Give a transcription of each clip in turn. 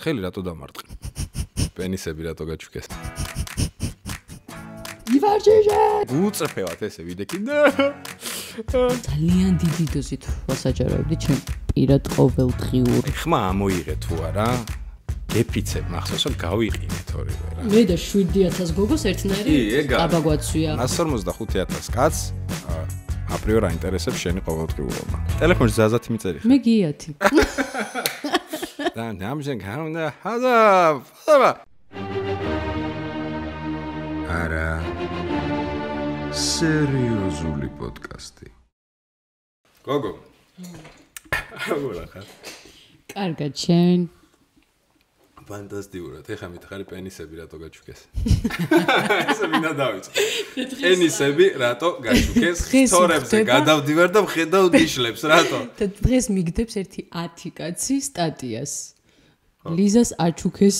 ხელი რატო დამარტყი? პენისები რატო გაჩუქეს? ივარჯეჟე უწრფევად ესე ვიდექი და ძალიან დიდი დოზით ვასაჯაროებდი ჩემ პირად ყოველდღიურ ხმა ამოიღე თუ არა? გეფიცებ მახსოვს რომ გავიყინეთ ორივე რა. მე და 7000 გოგოს ერთნაირი აბაგვაცვია 155000 კაცს ა, აპრიორ აინტერესებს შენი ყოველდღიურობა. ტელეფონში ზაზათი მიწერი. მე გიათი და ნამჟენ გაუნდა ჰაზა ფაბა არა. სერიოზული პოდკასტი. გოგო. აგოლა ხარ? კარგად შენ ფანტასტიკურად ეხა მითხარი პენისები რატო გაჩუქეს? ესე მინდა დავიწყო. პენისები რატო გაჩუქეს? ხდება? გადავდივარ და ვხედავ ნიშლებს რატო? და დღეს მიგდებს ერთი 10 კაცი სტატიას ლიზას აჩუქეს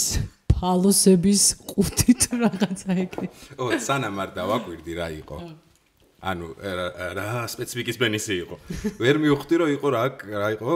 ფალოსების ყუთით რაღაცა ეგრე. ო სანამ არ დავაკვირდი რა იყო? ანუ რა- სპეციფიკის პენისი იყო? ვერ მივხვდი რომ იყო რა რა იყო?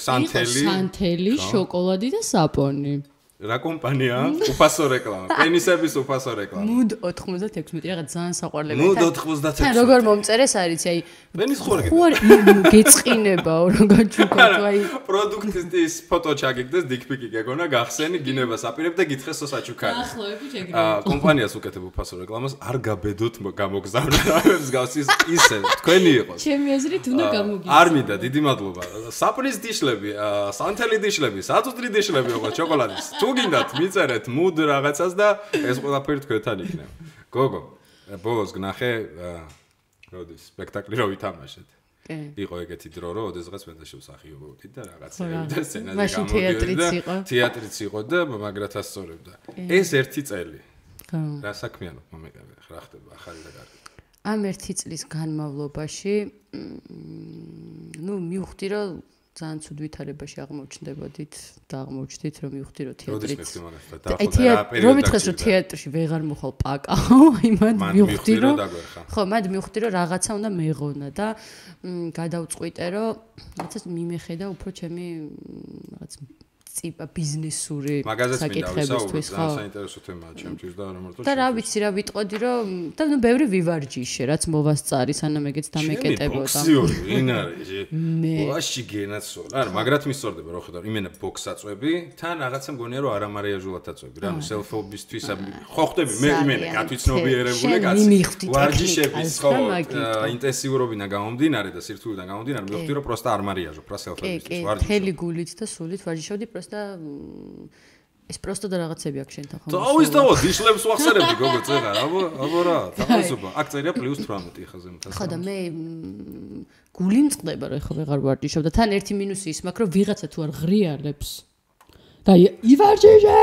სანთელი სანთელი შოკოლადი და საპონი რა კომპანია? უფასო რეკლამა. პენისების უფასო რეკლამა. მუდ 96 რაღაც ძალიან საყვარლები. მუდ 96. თან როგორ მომწერეს არის, აი პენის ხوارგი. ხوارგი გეწყინებაო, როგორ ჩუკავთ, აი პროდუქტის ფოტო ჩაგიგდეს, დიკპიკი გეკონა, გახსენი, გინებას აპირებ და გითხესო საჩუქარი. ახლოები შეგრევ. აა კომპანიას უკეთებ უფასო რეკლამას, არ გაბედოთ გამოგზავნეთ მსგავსი ისე თქვენი იყოს. ჩემი აზრით უნდა გამოგიდეს. არმიდა, დიდი მადლობა. საპრის დიშლები, სანთელი დიშლები, საძუძრი დიშლები ოღონდ ჩოკოლადის. თუ გინდათ მიწერეთ მუდ რაღაცას და ეს ყველაფერი თქვენთან იქნება. გოგო ბოლოს გნახე როდის სპექტაკლი რო ვითამაშეთ. კი. იყო ეგეთი დრო რომ ოდესღაც მე და შევსახიობდი და ხო, რაღაცები რა. და სცენაზე მაშინ გამოდიოდი თეატრიც და იყო. თეატრიც იყო და მაგრად ასწორებდა. ეს ერთი წელი. ხო. რა საქმიანობ მომეკავე რა ხდება ახალი და კარგი ამ ერთი წლის განმავლობაში ნუ მივხვდი რომ ძალიან ცუდ ვითარებაში აღმოჩნდებოდით და აღმოჩნდით რომ მივხვდი რომ როდის თეატრიც მიხდი მაგას და თეატრი რომ მითხეს რომ თეატრში ვეღარ მოხალ პაკაო აი მან მივხვდი რომ რომ დაგვერხა. ხო მად მივხვდი რომ რაღაცა უნდა მეღონა და გადავწყვიტე რომ რაღაცას მიმეხედა უფრო ჩემი რაღაც ბიზნესური მაგაზეც მინდა საკითხებისთვის ხო. საინტერესო თემაა ჩემთვის და რა მარტო და რა ვიცი რა ვიტყოდი რომ და ნუ ბევრი ვივარჯიშე რაც მოვასწარი სანამ ეგეც დამეკეტებოდა. ბოქსიორი ვინ არის? მე. ვაში გენაცო არა მაგრად მისწორდება რო ხედავ იმენა ბოქსაწვები თან რაღაცა მგონია რომ არამარიაჟულად აწვები რა ნუ სელფობისთვის ხო ხდები მე იმენა შენ კაცი ვარჯიშების ხო ინტენსიურობიდან გამომდინარე და სირთულიდან გამომდინარე მივხვდი რომ პროსტა არმარიაჟო პრა კი, სელფებისთვის კი, ვარჯიშობ თელი გულით და სულით ვარჯიშობდი პროსტა მ, ეს პროსტა და რაღაცები აქვს შენთან ხო? დავის დავა დიშლებს ვახსენებდი გოგო წეღა აბო აბო რა თავისუფა აქ წერია პლუს 18 ხაზე მთას ხო და მე გული მწყდება რომ ეხლა ვეღარ ვარჯიშობ და თან ერთი მინუსი ის მაქვს რომ ვიღაცა თუ არ ღრიალებს და ივარჯიშე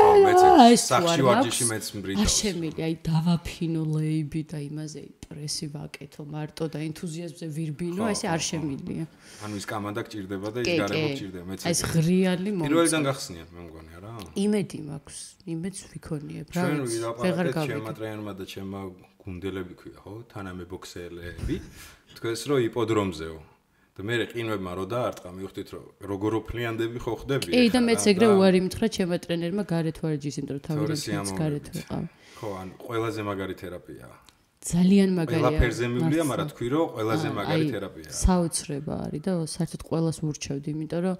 ეს თუ სახში არ ვარჯიში მეც არ მბრიდავს შემილი აი დავაფინო ლეიბი და იმაზე პრესი ვაკეთო მარტო და ენთუზიაზმზე ვირბინო ესე არ შემილია ანუ ის კამანდა გჭირდება და ის გარემო გჭირდება მეც აი ეს ღრიალი პირველიდან მომწონს გახსნიათ მე მგონია რა. იმედი მაქვს იმედს ვიქონიებ რა ვიღაყარეთ გავიგე. ჩემმა ტრენერმა და ჩემმა გუნდელები ქვია ხო თანამე ბოქსერები თქვენს რომ იპოდრომზეო და მე ყინვებმა რო დაარტყა მივხვდით რომ როგორ უფლიანდები ხო ხდები? კი და მეც ეგრე უარი მითხრა ჩემმა ტრენერმა გარეთ ვარჯიშ იმიტომ რომ თორე თავიდან მეც გარეთ ვიყავ. ხო ან ყველაზე მაგარი თერაპიაა ძალიან მაგარია ყველაფერზე მივლია მაგრამ თქვი რომ ყველაზე მაგარი აი, თერაპიაა საოცრება არის და საერთოდ ყველას ვურჩევდი იმიტომ რომ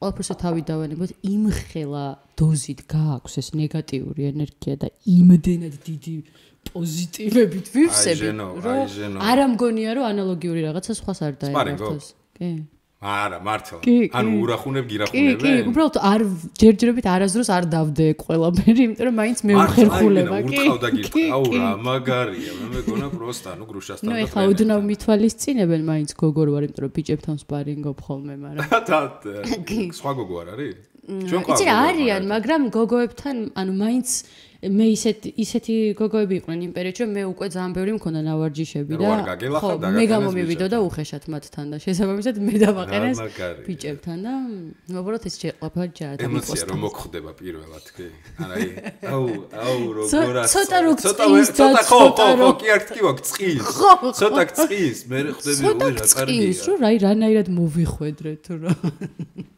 ყველაფერს თავი დავანებოთ იმ ხელა დოზით გააქვს ეს ნეგატიური ენერგია და იმდენად დიდი პოზიტივებით ვივსები რომ ჟენო. არ ამგონია რომ ანალოგიური რაღაცა სხვას არ დაემართოს კი. არა მართლა. კი, კი. ანუ ურახუნებ კი, გირახუნებენ კი, უბრალოდ არ ჯერჯერობით არასდროს არ დავდე ყველაფერი, იმიტომ რომ მაინც მეუხერხულება, კი. ურყავდა კი, აუ კი. რა მაგარია მე მეგონა პროსტა ნუ გრუშასთან ნუ ეხლა ოდნავ მithვალისწინებენ მაინც გოგორ ვარ, იმიტომ რომ ბიჭებთან სპარინგობ ხოლმე, მაგრამ და სხვა გოგო არ არის? ჩვენ იცი გოგო არიან, მაგრამ გოგოებთან, ანუ მაინც მე ისეთ ისეთი გოგოები იყვნენ იმ პერიოდში, რომ მე უკვე ძალიან ბევრი მქონდა ნავარჯიშები და ხო, მე გამომივიდო და უხეშად მათთან და შესაბამისად მე დავაყენეს ბიჭებთან და უბრალოდ ეს შეყვება ჯერ ემოცია რომ მოხდება პირველად კი. არა აუ აუ როგორ ცოტა რო ცოტა გწყის და ცოტა ცოტა რო- კი არ თქვი ვაკ ხო. ცოტა წყის მე ხდები ცოტა უი რა წყის, კარგია რომ რაი რანაირად მოვიხვედრე თუ რა.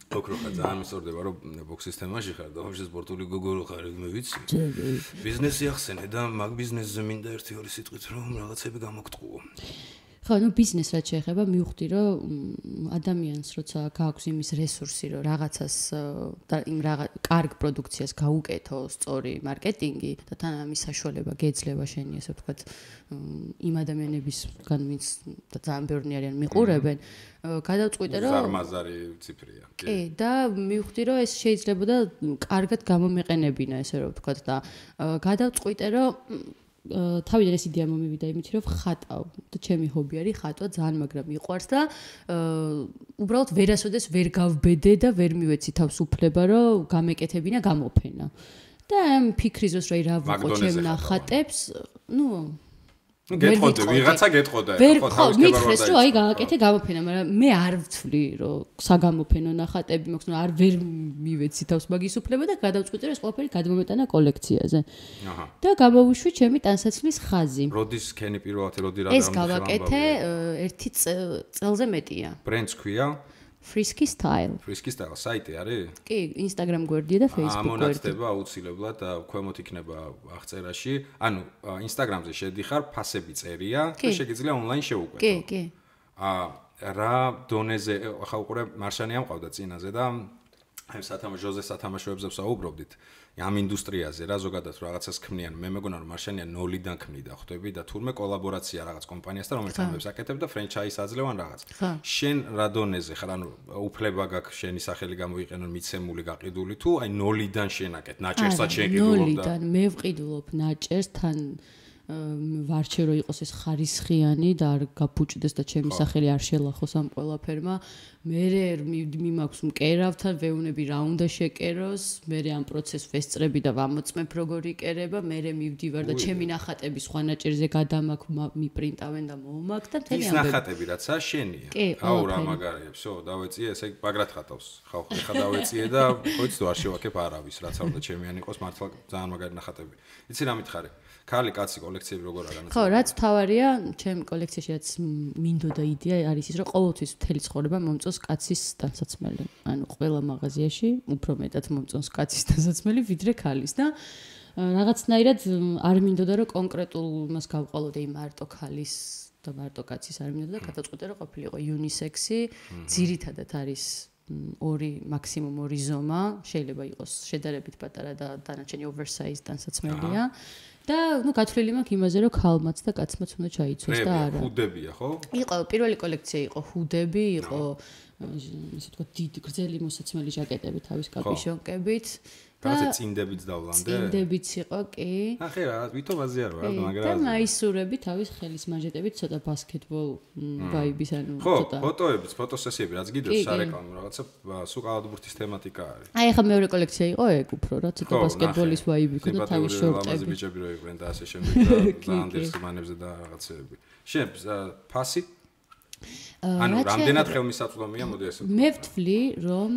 ოქროხა ძალიან მისორდება რომ ბოქსის თემაში ხარ და ვაფშე სპორტული გოგორო ხარ მე ვიცი. ბიზნესი ახსენე და მაგ ბიზნესზე მინდა ერთი ორი სიტყვით რომ რაღაცები გამოგტყუო ხო, ну ბიზნეს რაც შეეხება, მივხვდი რომ ადამიანს როცა გააქვს იმის რესურსი, რომ რაღაცას და იმ რაღაც კარგ პროდუქციას გაუკეთო სწორი მარკეტინგი და თან ამის საშუალება გეძლევა შენი, ასე ვთქვათ, იმ ადამიანებისგან, ვინც და ძალიან ბევრი არიან მიყურებენ, გადავწყვიტე რომ ზარმაზარი ციფრია. კი, და მივხვდი რომ ეს შეიძლებოდა კარგად გამომეყენებინა, ესე რომ ვთქვათ და გადავწყვიტე რომ თავიდან ეს იდეა მომივიდა იმით რომ ხატავ. და ჩემი ჰობი არის ხატვა ძალიან მაგრამ მიყვარს და უბრალოდ ვერასოდეს ვერ გავბედე და ვერ მივეცი თავს უფლება რომ გამეკეთებინა გამოფენა. და ამ ფიქრიზოს რომ რა ვიყო ჩემ ნახატებს ვერ გეტყოდე ვიღაცა გეტყოდა ვერ ხო, მითხრეს რომ აი გააკეთე გამოფენა მაგრამ მე არ ვთვლი რომ საგამოფენო ნახატები მაქვს ნუ არ ვერ მივეცი თავს მაგის უფლება და გადავწყვიტე რომ ეს ყველაფერი გადმომეტანა კოლექციაზე. აჰა. და გამოვიშვი ჩემი ტანსაცმლის ხაზი. როდის ქენი პირველად როდი რა ეს გავაკეთე ერთი წე- წელზე მეტია. ბრენდს ქვია frisky style. ფრისკის და საიტი არის? კი instagram გვერდია და facebook გვერდი ამონაცდება აუცილებლად ქვემოთ იქნება აღწერაში. ანუ ინსტაგრამზე შედიხარ ფასები წერია და კი. შეგიძლია ონლაინ კი შეუკვეთო. კი ა რა დონეზე ახლა უყურე მარშანი ამყავდა წინაზე და აი სათამაშოზე სათამაშოებზე ვსაუბრობდით ამ ინდუსტრიაზე რა ზოგადად რაღაცას ქმნიან მე მეგონა რომ მარშანია ნოლიდან ქმნიდა ხვდები? და თურმე კოლაბორაცია რაღაც კომპანიასთან რომელიც ამებს აკეთებ და ფრენჩაიზ აძლევან რაღაც. შენ რა დონეზე ხარ? ანუ უფლება გაქვს შენი სახელი გამოიყენონ მიცემული გაყიდული? თუ აი ნოლიდან შენ აკეთ ნაჭერსაც და ნოლიდან. მე ვყიდულობ ნაჭერს თან ვარჩე რომ იყოს ეს ხარისხიანი და არ გაფუჭდეს და ჩემი სახელი არ შელახოს ამ ყველაფერმა. მე მიმაქვს მკერავთან ვეუნები რა უნდა შეკეროს, მე ამ პროცესს ვესწრები და ვამოწმებ როგორი იკერება, მე მივდივარ და ჩემი ნახატები სხვა ნაჭერზე გადამაქ მა- მიპრინტავენ და მომაქ და მთელი ის ამბები. ნახატები რაცა შენია. კი, აუ რა ყველაფერი. მაგარია. всё, დავეწიე, ესე იგი ბაგრად ხატავს. ხო, ხა დავეწიე და ხოიც თუ არ შევაკებ არავის, რაც არ უნდა ჩემიანი იყოს, მართლა ძალიან მაგარი ნახატები. იცი რა მითხარი? ქალი, კაცი კოლექციები როგორ არა განაცხადი? ხო, რაც თავარია, ჩემ კოლექციაში რაც մ, მინდოდა იდეა არის ის, რომ ყოველთვის მთელი ცხოვრება მომწონს კაცის ტანსაცმელი. ანუ ყველა მაღაზიაში უფრო მეტად მომწონს კაცის ტანსაცმელი ვიდრე ქალის და ა, რაღაცნაირად մ, არ მინდოდა რომ კონკრეტულ იმას გავყოლოდე იმ მარტო ქალის და მარტო კაცის არ მინდოდა გადაწყვეტე რომ ყოფილიყო unisex-ი, ძირითადად არის м, ორი მაქსიმუმ ორი ზომა, შეიძლება იყოს შედარებით პატარა და დანარჩენი oversize ტანსაცმელია. და ნუ გათვლილი მაქვს იმაზე რომ ქალმაც და კაცმაც უნდა ჩაიცვას და არა. ხუდებია, ხო? იყო პირველი კოლექცია იყო ჰუდები, იყო ისე თქვა დიდი გრძელი მოსაცმელი ჟაკეტები თავის კაპიშონკებით რაღაცა წინდებიც დავლამდე. წინდებიც იყო, კი. ახე რა, ვითომ აზია რა, კი, და მაგრამ მაისურები თავის ხელის მანჟეტებით ცოტა ბასკეტბოლ ვაიბის ანუ ხო, ცოტა ფოტოებიც, ფოტოსესიები რაც კი. სარეკლამო რაღაცა სულ კალათბურთის თემატიკა არის. აი ახლა მეორე კოლექცია იყო ეგ უფრო რა ცოტა ბასკეტბოლის ვაიბი ქონდა თავის ლამაზი შორტები. ბიჭები რო იყვნენ და ასე შემდეგ და ძალიან კი. დერსიმანებზე და რაღაცეები. შენ ფასი? ანუ რამდენად ხელმისაწვდომია, მოდი ასე. ვთქვა. მე ვთვლი, რომ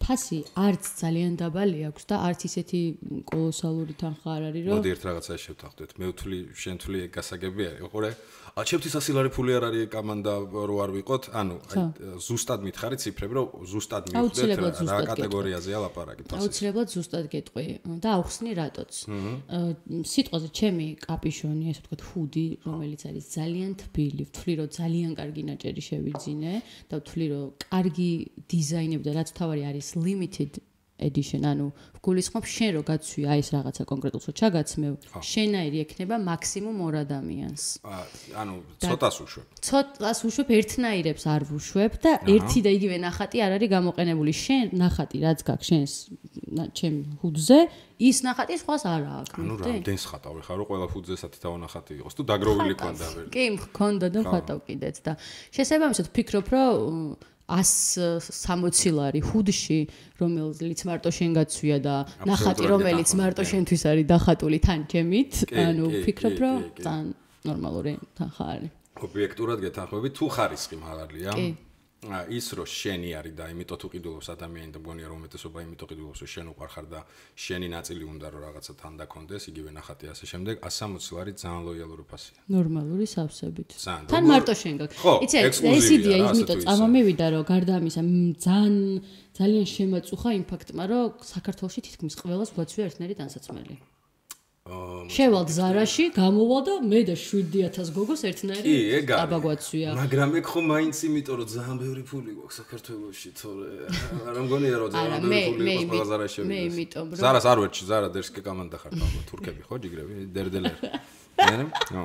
ფასი არც ძალიან დაბალი აქვს და არც ისეთი კოლოსალური თანხა არ არის, რომ მოდი ერთ რაღაცა შევთანხმდეთ. მე ვთვლი, შენ თვლი ეგ გასაგები არის. ოღონდ ა ჩემთვის ასილარი ფული არ არის კამანდა რო არ ვიყოთ. ანუ აი ზუსტად მითხარი ციფრები, რომ ზუსტად მივხვდეთ რა კატეგორიაზეა ლაპარაკი ფასი. აუცილებლად ზუსტად გეტყვი და აუხსნი რატოც. აა, სიტყვაზე ჩემი კაპიშონი, ასე ვთქვათ, ჰუდი, რომელიც არის ძალიან თბილი, ვთვლი, რომ ძალიან კარგი ნაჭერი შევიძინე და ვთვლი, რომ კარგი დიზაინები და რაც თავარი არის limited edition, ანუ გულისხმობ შენ რო გაცვი აი ეს რაღაცა კონკრეტულს რო ჩაგაცმევ, შენაირი ექნება მაქსიმუმ ორ ადამიანს. ანუ ცოტას უშვებ. ცოტას უშვებ ერთნაირებს არ ვუშვებ და ერთი და იგივე ნახატი არ არის გამოყენებული. შენ ნახატი რაც გაქვს შენს ჩემ ჰუდზე, ის ნახატი სხვას არ აქვს. ანუ რამდენს ხატავი ხარ, რომ ყველა ფუძე სათი თავნახატი იყოს თუ დაგროვილი ქონდა ვერ. კი, მქონდა და ხატავ კიდეც და შესაბამისად ვფიქრობ, რომ 160 ლარი ჰუდში, რომელიც მარტო შენ გაცვია და ნახატი, რომელიც მარტო შენთვის არის დახატული თან ჩემით, ანუ ვფიქრობ, კი, რომ ძალიან ნორმალური თანხა არის. ობიექტურად გეთანხმები თუ ხარისხი მაღალია. კი. ის რო შენი არის და იმიტომ თუ ყიდულობს ადამიანი და მგონია რომ უმეტესობა იმიტომ ყიდულობს რომ შენ უყარხარ და შენი ნაწილი უნდა რომ რაღაცა თან დაქონდეს იგივე ნახატი ასე შემდეგ 160 ლარი ძალიან ლოიალური ფასია ნორმალური სავსებით. თან მარტო შენ გაქვს. იცი, ეს იდეა ისე. წამომივიდა, რომ გარდა ამისა, ძალიან ძალიან შემაწუხა იმ ფაქტმა, რომ საქართველოში თითქმის ყველას გვაცვია ერთნაირი ტანსაცმელი. აა, შევალ ზარაში, გამოვალ და მე და 7000 გოგოს ერთნაირი კი, ეგ არის. აბა გვაცვია. მაგრამ ეგ ხო მაინც იმიტომ რომ ძალიან ბევრი ფული გვაქვს საქართველოში, თორე არ მგონია რომ ძალიან მე ბევრი ფული მე გვაქვს ყველა ზარაში მე იმიტომ რომ ზარას არ ვერჩი, ზარა დერსკი კომანდა ხარ თქო, თურქები ხო, ჯიგრები, დერდელერ. მე ნო.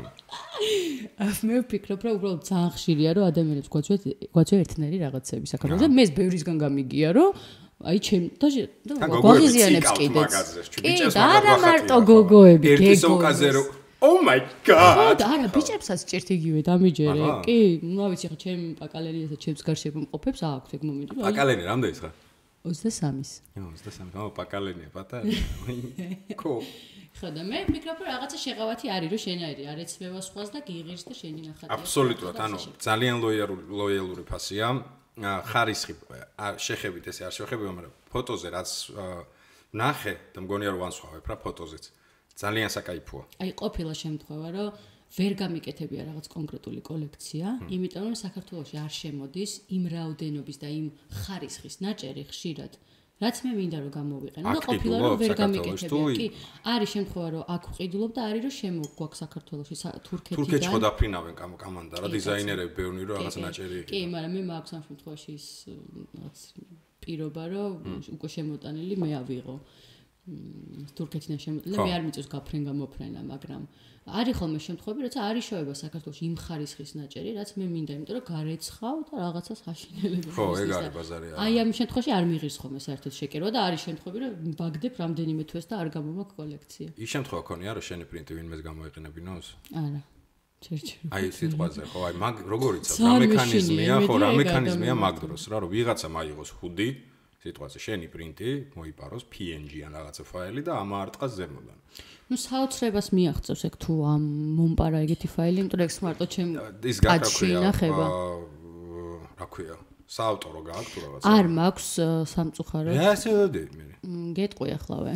მე ვფიქრობ, რომ უბრალოდ ძალიან ხშირია, რომ ადამიანებს გვაცვია გვაცვია ერთნაირი რაღაცები საქართველოში. და მე ბევრისგან გამიგია, რომ აი ჩემ და და თან გოგოები გვაღიზიანებს კიდეც. კი, და არა მარტო გოგოები, გეგო. ოკაზე რომ Oh my god. და არა ბიჭებსაც ჭირთ იგივე დამიჯერე. კი, ну ვიცი ხო ჩემ პაკალერიასა ჩემს გარშემო მყოფებს აქვს ეგ მომენტი. პაკალენი რამდენის ხარ? 23-ის. ო, 23. ო, პაკალენია, პატარა. კო. ხო და მე რომ რაღაცა შეღავათი არის, რომ შენაირი არ ეცმევა სხვას და გიღირს და შენი ნახატი. აბსოლუტურად, ანუ ძალიან ლოიალური ლოიალური ფასია. ხარისხი შეხებით ესე არ შეხებია, მაგრამ ფოტოზე რაც ნახე და მგონია რომ ვანსხვავებ რა ფოტოზეც. ძალიან საკაიფოა. აი ყოფილა შემთხვევა, რომ ვერ გამიკეთებია რაღაც კონკრეტული კოლექცია, იმიტომ რომ საქართველოში არ შემოდის იმ რაოდენობის და იმ ხარისხის ნაჭერი ხშირად. რაც მე მინდა რომ გამოვიყენო და ყოფილა რომ ვერ გამიკეთებია. კი, არის შემთხვევა რომ აქ ვყიდულობ და არის რომ შემოგვაქვს საქართველოში სა- თურქეთიდან. თურქეთში ხო დაფრინავენ კამ- კომანდა რა დიზაინერები ბევრი რომ რაღაც ნაჭერი კი, მაგრამ მე მაქვს ამ შემთხვევაში ის რაღაც პირობა, რომ უკვე შემოტანილი მე ავიღო. თურქეთიდან შემოტანილი მე არ მიწევს გაფრენ გამოფრენა, მაგრამ არის ხოლმე შემთხვევები, როცა არის შოება საქართველოში იმ ხარისხის ნაჭერი, რაც მე მინდა, იმიტომ რომ გარეცხავ და რაღაცას აშინელებ. ხო, ეგ არის ბაზარი არა. აი ამ შემთხვევაში არ მიღირს ხოლმე საერთოდ შეკერვა და არის შემთხვევები, რომ ბაგდებ რამდენიმე თვეს და არ გამომაქვს კოლექცია. ის შემთხვევა ქონია რომ შენი პრინტი ვინმეს გამოიყენებინოს? არა. ჩერჩერ. აი სიტყვაზე ხო აი მაგ როგორ იცავ რა მექანიზმია ხო რა მექანიზმია მაგ დროს რა რომ ვიღაცა მაიღოს ჰუდი სიტყვაზე შენი პრინტი მოიპაროს PNG ან რაღაცა ფაილი და ამაარტყას ზემოდან ну საოცრებას მიაღწევს ეგ თუ ამ მომპარა ეგეთი ფაილი, იმიტომ რომ ეგ მარტო ჩემ ის გაკა პაჩში ქვია ინახება. აა, რა ქვია საავტორო გააქვს თუ რაღაცა არ მაქვს ა, სამწუხარო. ასე ვედი მე გეტყვი ახლავე.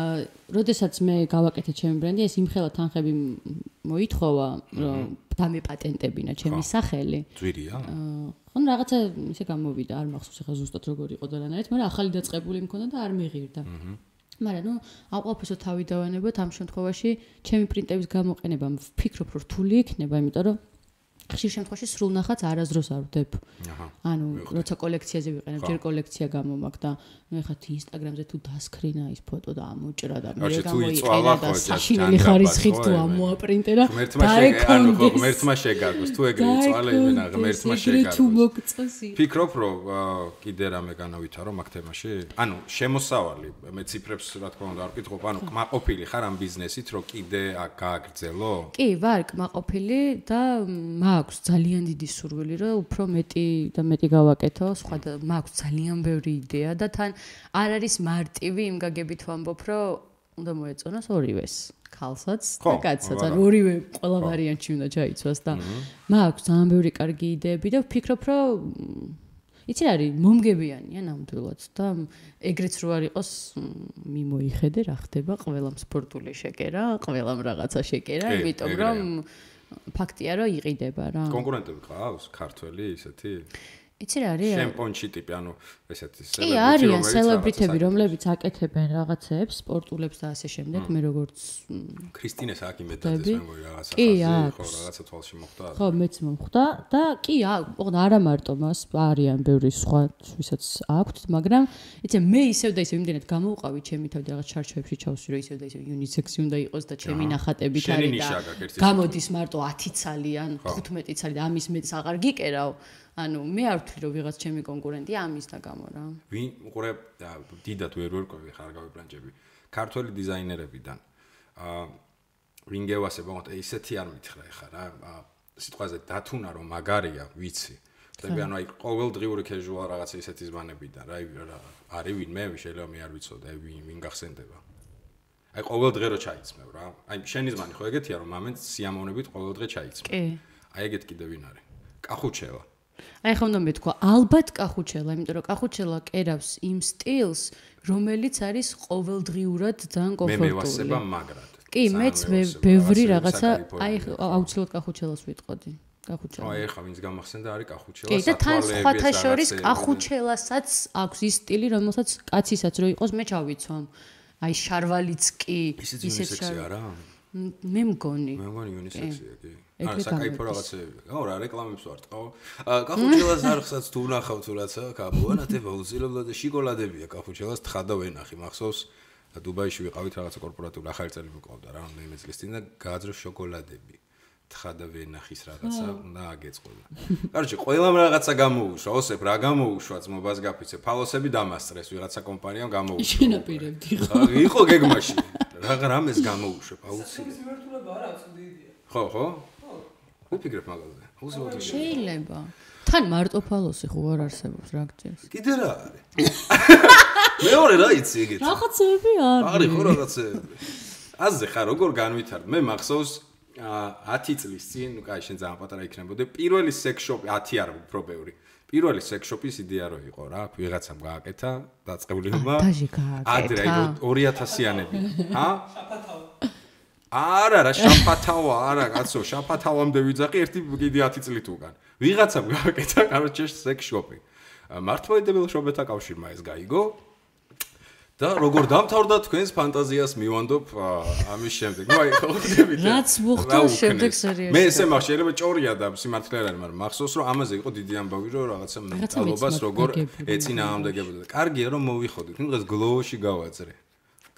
აა, როდესაც მე გავაკეთე ჩემი ბრენდი, ეს იმხელა თანხები მოითხოვა, რომ დამეპატენტებინა ჩემი სახელი. ძვირია აა, ნუ რაღაცა ისე გამოვიდა, არ მახსოვს ახლა ზუსტად როგორ იყო და რანაირად, მაგრამ ახალი დაწყებული მქონდა და არ მეღირდა. მაგრამ ნუ ამ ყველაფერსო თავი დავანებოთ ამ შემთხვევაში ჩემი პრინტების გამოყენება ვფიქრობ რომ რთული იქნება, იმიტომ რომ ხშირ შემთხვევაში სრულ ნახატს არასდროს არ ვდებ. აჰა ანუ როცა კოლექციაზე ვიყენებ, ჯერ კოლექცია გამომაქვს და ნუ ეხლა თუ ინსტაგრამზე თუ დასკრინა ის ფოტო და ამოჭრა და მე იწვალა, და ხო, საშინელი ჯანდაბას, ხარისხით თუ ღმერთმა შეგა ანუ ხო ღმერთმა შეგაგოს თუ ეგრე იწვალე იმენა ღმერთმა თუ შეგაგოს ფიქრობ რომ აა, კიდე რამე განავითარო მაგ თემაში? ანუ შემოსავალი მე ციფრებს რა თქმა უნდა არ ვკითხობ, ანუ კმაყოფილი ხარ ამ ბიზნესით რომ კიდე აქ გააგრძელო? კი, ვარ კმაყოფილი და მაქვს ძალიან დიდი სურვილი, რომ უფრო მეტი და მეტი გავაკეთო, სხვა და მაქვს ძალიან ბევრი იდეა და თან არ არის მარტივი იმ გაგებით ვამბობ, რომ უნდა მოეწონოს ორივეს. ქალსაც და კაცსაც, ანუ ორივე ყველა ვარიანტში უნდა ჩაიცვას და მაქვს ძალიან ბევრი კარგი იდეები და ვფიქრობ, რომ იცი არის, მომგებიანია ნამდვილად და ეგრეც რო არ იყოს, მიმოიხედე რა ხდება ყველამ სპორტული შეკერა, ყველამ რაღაცა შეკერა, იმიტომ რომ ფაქტია რომ იყიდება რა. კონკურენტები ყავს ქართველი ისეთი? იცი რა არის? შემპონჩი ტიპი, ანუ ესეთი კი, არიან სელებრიტები, რომლებიც აკეთებენ რაღაცებს, სპორტულებს და ასე შემდეგ, მე როგორც მ, ქრისტინე სააკიმედაძეს ხვდები? მე მგონი რაღაცა ხაზი, ხო, რაღაცა თვალში მოხდა. ხო, მეც მომხვდა და კი, ოღონდ არა მარტო მას, არიან ბევრი სხვა, ვისაც აქვთ, მაგრამ იცი მე ისევ და ისევ იმდენად გამოვყავი ჩემი თავი რაღაც ჩარჩოებში ჩავსვი, რომ ისევ და ისევ იუნისექსი უნდა იყოს და ჩემი ნახატებით არის და გამოდის მარტო 10 ცალი ან ხო. 15 ცალი და ამის მეც აღარ გიკერავ. ანუ მე არ ვთვლი რომ ვიღაც ჩემი კონკურენტია ამის და გამო რა. ვინ უყურე და დიდად ვერ ვერკვევი ხარ გავიბრანჭები ქართველი დიზაინერებიდან. აა ვინ გევასება მოხდა ისეთი არ მითხრა ეხა რა. სიტყვაზე დათუნა რომ მაგარია ვიცი. ხტები ანუ აი ყოველდღიური casual რაღაცა ისეთი ზმანებიდან რა არის ვინმე შეიძლება მე არ ვიცოდე ვინ ვინ გახსენდება. აი ყოველდღე რო ჩაიცმევ რა. აი შენი ზმანი ხო ეგეთია რომ მომენტ სიამოვნებით ყოველდღე ჩაიცმევ კი. აი ეგეთ კიდე ვინ არის? კახუჩევა აი ხომ უნდა მეთქვა, ალბათ კახუჩელა, იმიტომ რომ კახუჩელა კერავს იმ სტილს, რომელიც არის ყოველდღიურად ძალიან მე კომფორტული. მევასება მაგრად. კი, მეც მე- ბევრი რაღაცა, აი აუცილებლად კახუჩელას ვიტყოდი. კახუჩელა. აი ხა ვინც გამახსენდა არის კახუჩელა. კი, და თან სხვათა შორის კახუჩელასაც აქვს ის სტილი, რომელსაც კაცისაც რო იყოს, მე ჩავიცვამ. აი შარვალიც კი, ისიც ისეთ უნისექსი შარ- არა? მე მგონი. მე მგონი უნისექსია კი. ეგრე საკაიფო გამოდის. რაღაცეები. აუ რა რეკლამებს ვარტყავ. აა კახუჩელას არხსაც თუ ვნახავ თუ რაცა, კაბუანათება უცილებლად შოკოლადებია კახუჩელას თხა და ვენახი. მახსოვს დუბაიში ვიყავით რაღაცა კორპორატიული ახალი წელი მოკავდა რა, მე წლის წინ და გააძრო შოკოლადები. თხა და ვენახის რაღაცა უნდა აგეწყო. კაროჩე, ყველამ რაღაცა გამოუშვა, ოსებ რა გამოუშვა ძმობას გაფიცე, ფალოსები დამასწრეს ვიღაცა კომპანიამ გამოუშვა. შენაპირებდი ხო? იყო გეგმაში. რა რამეს გამოუშვა, აუცილებლად. სიმართლეება არა აქვს დიდია. ხო, ხო? უფიქრებ მაგაზე. უზილოდ. შეიძლება. თან მარტო ფალოსი ხო არ არის რა გჭირს? კიდე რა არის? მეორე რა იცი ეგეთ? რაღაცები არის. არის ხო რაღაცეები. აზე ხარ როგორ განვითარდ? მე მახსოვს აა 10 წლის წინ, ნუ კაი, შენ ძალიან პატარა იქნებოდე. პირველი სექს შოპი 10 არ უფრო ბევრი. პირველი სექს შოპის იდეა რო იყო რა, ვიღაცამ გააკეთა, გააკეთა. ადრე იყო 2000-იანები. ჰა? არა, რა შაფათავა, არა, კაცო, შაფათავამდე ვიძახი ერთი კიდე 10 წლით უკან. ვიღაცამ გააკეთა, კაროჩე სექს შოპი. მართლმადიდებელ შობეთა კავშირმა ეს გაიგო. და როგორ დამთავრდა თქვენს ფანტაზიას მივანდობ ამის შემდეგ. ნუ აი, ხო ხდებით. რაც მოხდა შემდეგ სერიაში. მე ესე მაგ შეიძლება ჭორია და სიმართლე არ არის, მაგრამ მახსოვს რომ ამაზე იყო დიდი ამბავი რომ რაღაცა მენტალობას როგორ ეწინააღმდეგებოდა. კარგია რომ მოვიხოდით. ნუ დღეს გლოვოში გავაძრე.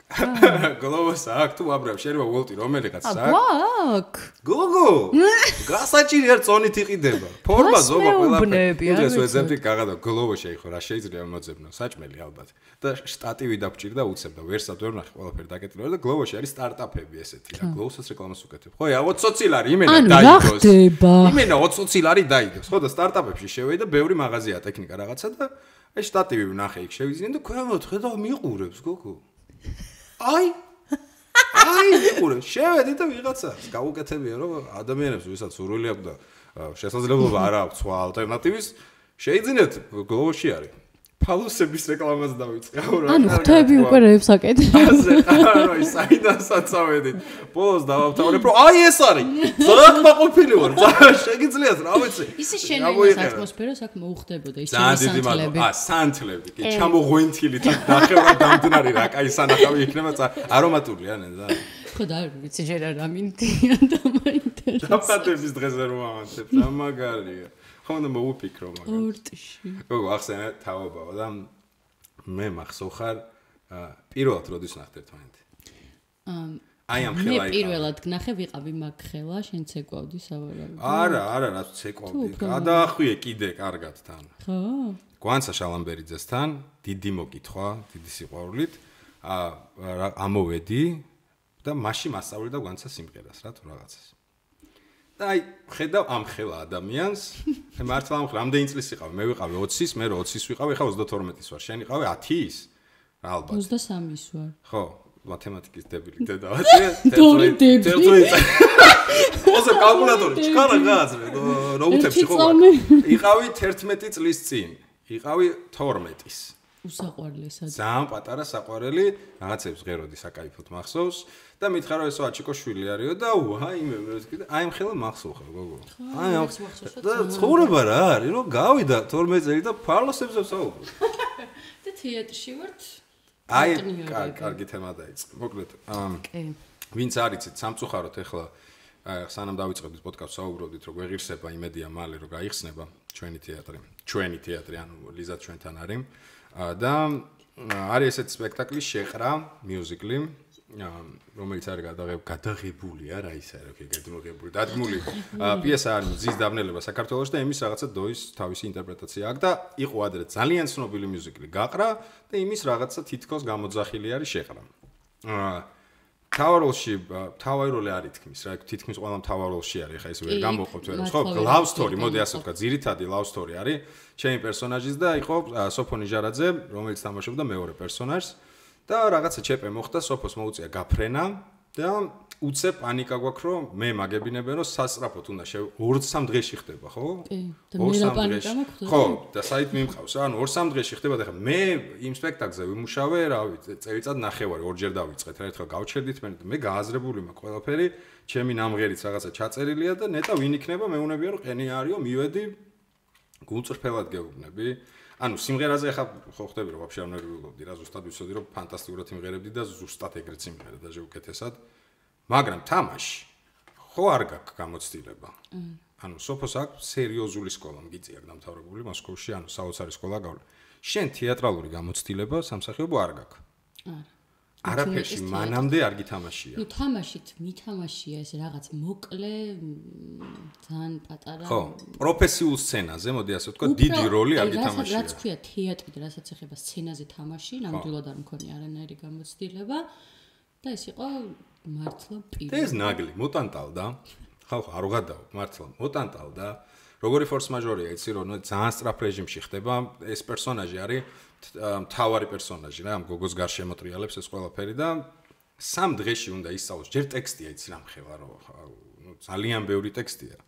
გლოვოს აქ თუ აბრალ შეიძლება ვოლტი რომელიღაც ა აქ. გვაქვს. გოგო! გასაჭირი არ წონით იყიდება. ფორმა ზომა მეუბნები, ყველაფერი. ეს ვეძებდი გაღადა გლოვო შეიხო რა შეიძლება მოძებნო საჭმელი ალბათ. და შტატივი დაგჭირდა უცებდა ვერსად ვერ ნახე ყველაფერი დაკეტილი და გლოვოში არის სტარტაპები ესეთი რა გლოვოსაც რეკლამას უკეთებ. ხო 20 ლარი იმენა დაიგოს იმენა 20 ლარი დაიგოს ხო და სტარტაპებში შევედი და ბევრი მაღაზია ტექნიკა რაღაცა და აი შტატივი ვნახე იქ შევიძინე და ქვემოთ ხედავ მიყურებს გოგო აი აი მიყურე შევედი და ვიღაცა. გაუკეთებია რომ ადამიანებს ვისაც სურვილი აქვს და შესაძლებლობა არ აქვს სხვა ალტერნატივის შეიძინეთ გლოვოში არის ფალოსების რეკლამას დავიწყე რა ანუ ღვთები უკვე რეებს აკეთებენ. ასე არა ის საიდან საწავედით ბოლოს დავავთავრებ რომ აი ეს არის ძალიან მაყოფილი ვარ ძალიან შეგიძლიათ რა ვიცი ისე რა შენ იმას მოიყარა? ატმოსფეროს აქ მოუხდებოდა ის ძალიან ჩემი დიდი მადლობა. სანთლები. აა, სანთლები. კი, ჩამოღვენთილი თან დახევრა დამტნარი რა, კაი სანახავი იქნება, ცა არომატულია ნედა. ხო და არ ვიცი ჯერ არ ამინდია და მაინტერესებს. დაფატების დღეზე რომ ამაცებ, რა მაგარია. ხომ და მოუფიქრო მაგას. ორტში. გოგო, ახსენე თავობაო და მე მახსოვხარ პირველად როდის ნახეთ ერთმანეთი. ამ აი ამ მე ხელა იყო. პირველად გნახე ვიყავი მაგ ხელა, შენ ცეკვავდი სავარაუდოდ. არა, არა, რაც ცეკვავდი. გადაახვიე კიდე კარგად თან. ხო? გვანცა შალამბერიძესთან დიდი მოკითხვა, დიდი სიყვარულით. რა- ამოვედი და მაშინ მასწავლე და გვანცა სიმღერას რა თუ რაღაცას. და აი ხედავ ამ ხელა ადამიანს, მე მართლა ამ ხელა ამდენი წლის იყავი, მე ვიყავი 20-ის, მე 20-ის ვიყავი, ხა 32-ის ვარ. შენ იყავი 10-ის? რა ალბათ. 23-ის ვარ. ხო, მათემატიკის დებილი დედა ვაცი. დორი დებილი. ოზა კალკულატორი, ჩქარა უთებში ხო? ვარ? წამი. იყავი 11 წლის წინ. იყავი 12-ის. უსაყვარლესად. ძალიან პატარა საყვარელი, რაღაცებს ღეროდი საკაიფოდ მახსოვს და მითხრა რომ ესო აჩიკო შვილი არისო და ვაი მე მე კიდე აი ამ ხელა მახსოვ ხარ გოგო. აი მახსოვს, და ცხოვრება რა არის რომ გავიდა 12 წელი და ფარლოსებზე ვსაუბრობ. და თეატრში ვართ. აი კარგი თემა დაიწყე. მოკლედ, ამ ვინც არიცით სამწუხაროდ ეხლა აი სანამ დავიწყებდით პოდკასტს საუბრობდით რომ ვეღირსება იმედია მალე რომ გაიხსნება ჩვენი თეატრი. ჩვენი თეატრი ანუ ლიზა ჩვენთან არის. და არის ესეთი სპექტაკლი შეყრა მიუზიკლი რომელიც არის გადაღებ გადაღებული არა ის არა კი გადმოღებული დადგმული. პიესა არის მზის დაბნელება საქართველოს და იმის რაღაცა დოის თავისი ინტერპრეტაცია აქვს და იყო ადრე ძალიან ცნობილი მიუზიკლი გაყრა და იმის რაღაცა თითქოს გამოძახილი არის შეყრა. აა თავაროლში თავარი როლი არის თქმის რა თითქმის ყველა თავაროლში არის ხა ეს ვერ გამოყოფთ ვერ ხო ვთქვი, story მოდი ასე ვთქვა ძირითადი love story არის ჩემი პერსონაჟის და იყო სოფონი ჟარაძე რომელიც თამაშობდა მეორე პერსონაჟს და რაღაცა ჩეპე მოხდა სოფოს მოუწია გაფრენა და უცებ პანიკა გვაქვს რომ მე მაგებინებენ რომ სასწრაფოდ უნდა შე 2-3 დღეში ხდება ხო? კი, და მე რა პანიკა მაქვს? ხო, და საით მიმყავს რა, ანუ 2-3 დღეში ხდება და ხა მე იმ სპექტაკლზე ვიმუშავე, რა ვიცი, წელიწად ნახევარი ორჯერ დავიწყეთ, რა ერთხელ გავჩერდით მე მე გააზრებული მაქვს ყველაფერი, ჩემი ნამღერიც რაღაცა ჩაწერილია და ნეტა ვინ იქნება მეუნებია რომ ყენი არისო, მივედი გულწრფელად გეუბნები. ანუ სიმღერაზე ხა ხო ხდები რომ ვაფშე არ ნერვიულობდი რა ზუსტად ვიცოდი რომ ფანტასტიკურად იმღერებდი და ზუსტად ეგრეთ სიმღერა და შეუკეთესად მაგრამ თამაში ხო არ გაქვს გამოცდილება. ანუ სოფოს აქვს სერიოზული სკოლა მგიწი აქვს დამთავრებული მოსკოვში ანუ საოცარი სკოლა გავლა შენ თეატრალური გამოცდილება სამსახიობო არ გაქვს. არა. არაფერში მანამდე არ გითამაშია. ნუ თამაშით მითამაშია ეს რაღაც მოკლე ძალიან პატარა. ხო, პროფესიულ სცენაზე, მოდი ასე ვთქვა, დიდი როლი არ გითამაშია. რაც ქვია თეატრი და რასაც ეხება სცენაზე თამაში, ნამდვილად არ მქონია არანაირი გამოცდილება. და ეს იყო მართლა პირი. ეს ნაგლი, მოტანტალდა. ხო, ხო, არ უღადაო, მართლა, მოტანტალდა. როგორი ფორს მაჟორია, იცი რომ ძალიან სტრაფ რეჟიმში ხდება, ეს პერსონაჟი არის მთავარი პერსონაჟი რა ამ გოგოს გარშემოტრიალებს ეს ყველაფერი და სამ დღეში უნდა ისწავლოს ჯერ ტექსტია იცი რა მხევა რომ ნუ ძალიან ბევრი ტექსტია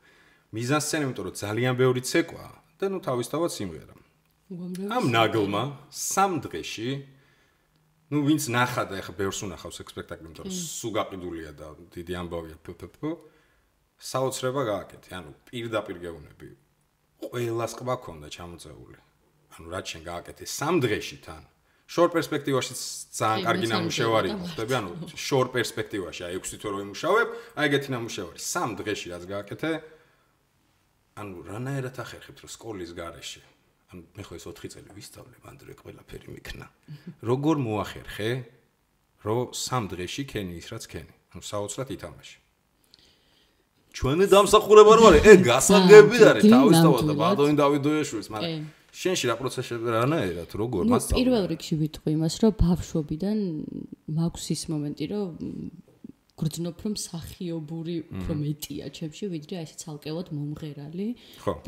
მიზანსცენა იმიტომ რომ ძალიან ბევრი ცეკვა და ნუ თავისთავად სიმღერა ამ ნაგლმა სამ დღეში ნუ ვინც ნახა და ეხა ბევრს უნახავს სპექტაკლი იმიტომ რომ სუ გაყიდულია და დიდი ამბავია პპპ საოცრება გააკეთე ანუ პირდაპირ გეუბნები ყველას ყვა ქონდა ჩამოწეული ანუ რაც შენ გააკეთე 3 დღეში თან შორ პერსპექტივაში ძალიან კარგი ნამუშევარი ხდები ანუ შორ პერსპექტივაში აი 6 თვე რო იმუშავებ აი ეგეთი ნამუშევარი 3 დღეში რაც გააკეთე ანუ რანაირად ახერხებთ რომ სკოლის გარეშე ანუ მე ხო ეს 4 წელი ვისწავლებ ანდრე ყველაფერი მიქნა. როგორ მოახერხე რომ 3 დღეში ქენი ის რაც ქენი? ანუ საოცრად ითამაში ჩვენი დამსახურება რო არის ეგ გასაგები არის თავისთავად და ბადოინ დავიდოეშვილის მაგრამ შენში რა პროცესები რანაირად როგორ მასწავლე? პირველ რიგში ვიტყვი იმას, რომ ბავშვობიდან მაქვს ის მომენტი, რომ გრძნობ რომ სახიობური უფრო მეტია ჩემში ვიდრე აი ეს ცალკეულად მომღერალი.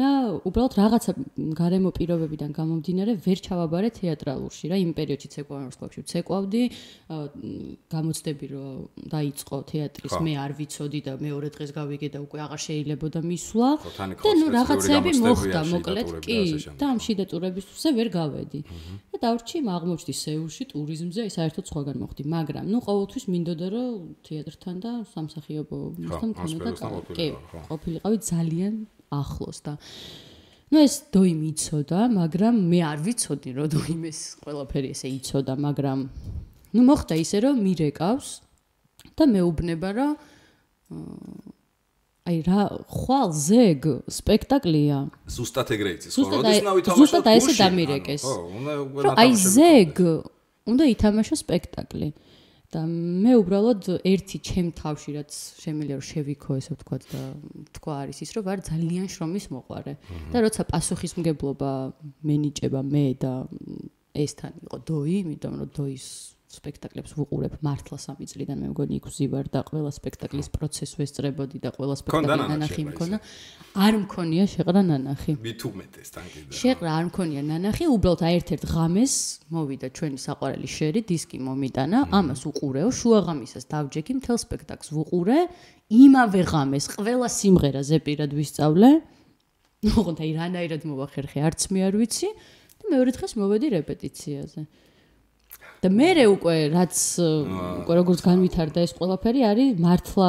და უბრალოდ რაღაცა გარემო პირობებიდან გამომდინარე ვერ ჩავაბარე თეატრალურში რა იმ პერიოდში ცეკვავარ სკოლაში ცეკვავდი გამოცდები რომ დაიწყო თეატრის მე არ ვიცოდი და მეორე დღეს გავიგე და უკვე აღარ შეიძლებოდა მისვლა. და ნუ რაღაცები მოხდა მოკლედ კი და ამ შიდატურებისთვისე ვერ გავედი. და დავრჩი აღმოჩნდი სეულში ტურიზმზე საერთოდ სხვაგან მოხდი მაგრამ ნუ ყოველთვის მინდოდა რომ თეატრ თან და სამსახიობო მასთან მქონოდა კი ყოფილიყავი ძალიან ახლოს და ну ეს დოიმ იცოდა, მაგრამ მე არ ვიცოდი რომ დოიმ ეს ყველაფერი ესე იცოდა, მაგრამ ну მოხდა ისე რომ მირეკავს და მეუბნება რომ აი რა ხვალ ზეგ სპექტაკლია ზუსტად ეგრე იცის ხო როდის ნავითამაშო ზუსტად აი ესე დამირეკეს ხო უნდა აი ზეგ უნდა ითამაშო სპექტაკლი და მე უბრალოდ ერთი ჩემ თავში რაც შემიძლია რომ შევიქო ესე ვთქვა და თქვა არის ის რომ ვარ ძალიან შრომის მოყარე და როცა პასუხისმგებლობა მენიჭება მე და ესთან იყო დოი იმიტომ რომ დოის სპექტაკლებს ვუყურებ მართლა სამი წლიდან მე მგონი იქ ვზივარ და ყველა სპექტაკლის პროცესს ვესწრებოდი და ყველა სპექტაკლის ნანახი მქონა არ მქონია შეყრა ნანახი. უმეტეს თან კიდე შეყრა არ მქონია ნანახი უბრალოდ აი ერთ-ერთ ღამეს მოვიდა ჩვენი საყვარელი შერი დისკი მომიტანა ამას უყურეო შუაღამისას დავჯექი მთელ სპექტაკლს ვუყურე იმავე ღამეს ყველა სიმღერა ზეპირად ვისწავლე. ოღონდ აი რანაირად მოვახერხე არც მე არ ვიცი და მეორე დღეს მოვედი რეპეტიციაზე და მე უკვე რაც უკვე როგორც განვითარდა ეს ყველაფერი არის მართლა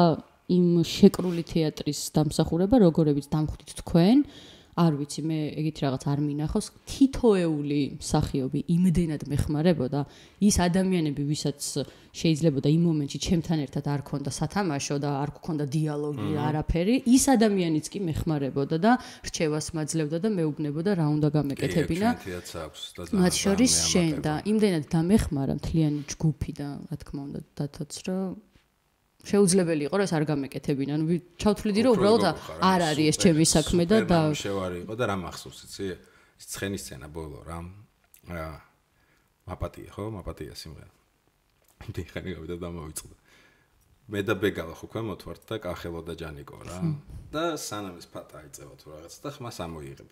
იმ შეკრული თეატრის დამსახურება როგორებიც დამხვდით თქვენ არ ვიცი მე ეგეთ რაღაც არ მინახავს. თითოეული მსახიობი იმდენად მეხმარებოდა. ის ადამიანები ვისაც შეიძლება და იმ მომენტში ჩემთან ერთად არ ქონდა სათამაშო და არ გქონდა დიალოგი არაფერი ის ადამიანიც კი მეხმარებოდა და რჩევას მაძლევდა და მეუბნებოდა რა უნდა გამეკეთებინა. მათ შორის შენ და იმდენად დამეხმარა მთლიანი ჯგუფი და რა თქმა უნდა დათაც რომ შეუძლებელი იყო რომ ეს არ გამეკეთებინა. ანუ ჩავთვლიდი რომ უბრალოდ არ არის ეს ჩემი საქმე და და შევარი იყო და რა მახსოვს იცი? ეს ცხენის სცენა ბოლო რა. რა. მაპატია ხო? მაპატია სიმღერა. მე ხანი გავიდა და მოვიწყდა. მე და ბეგალა ხო ქვემოთ ვართ და კახელო და ჯანიკო რა. და სანამ ეს ფატა აიწევა თუ რაღაც და ხმას ამოიღებ.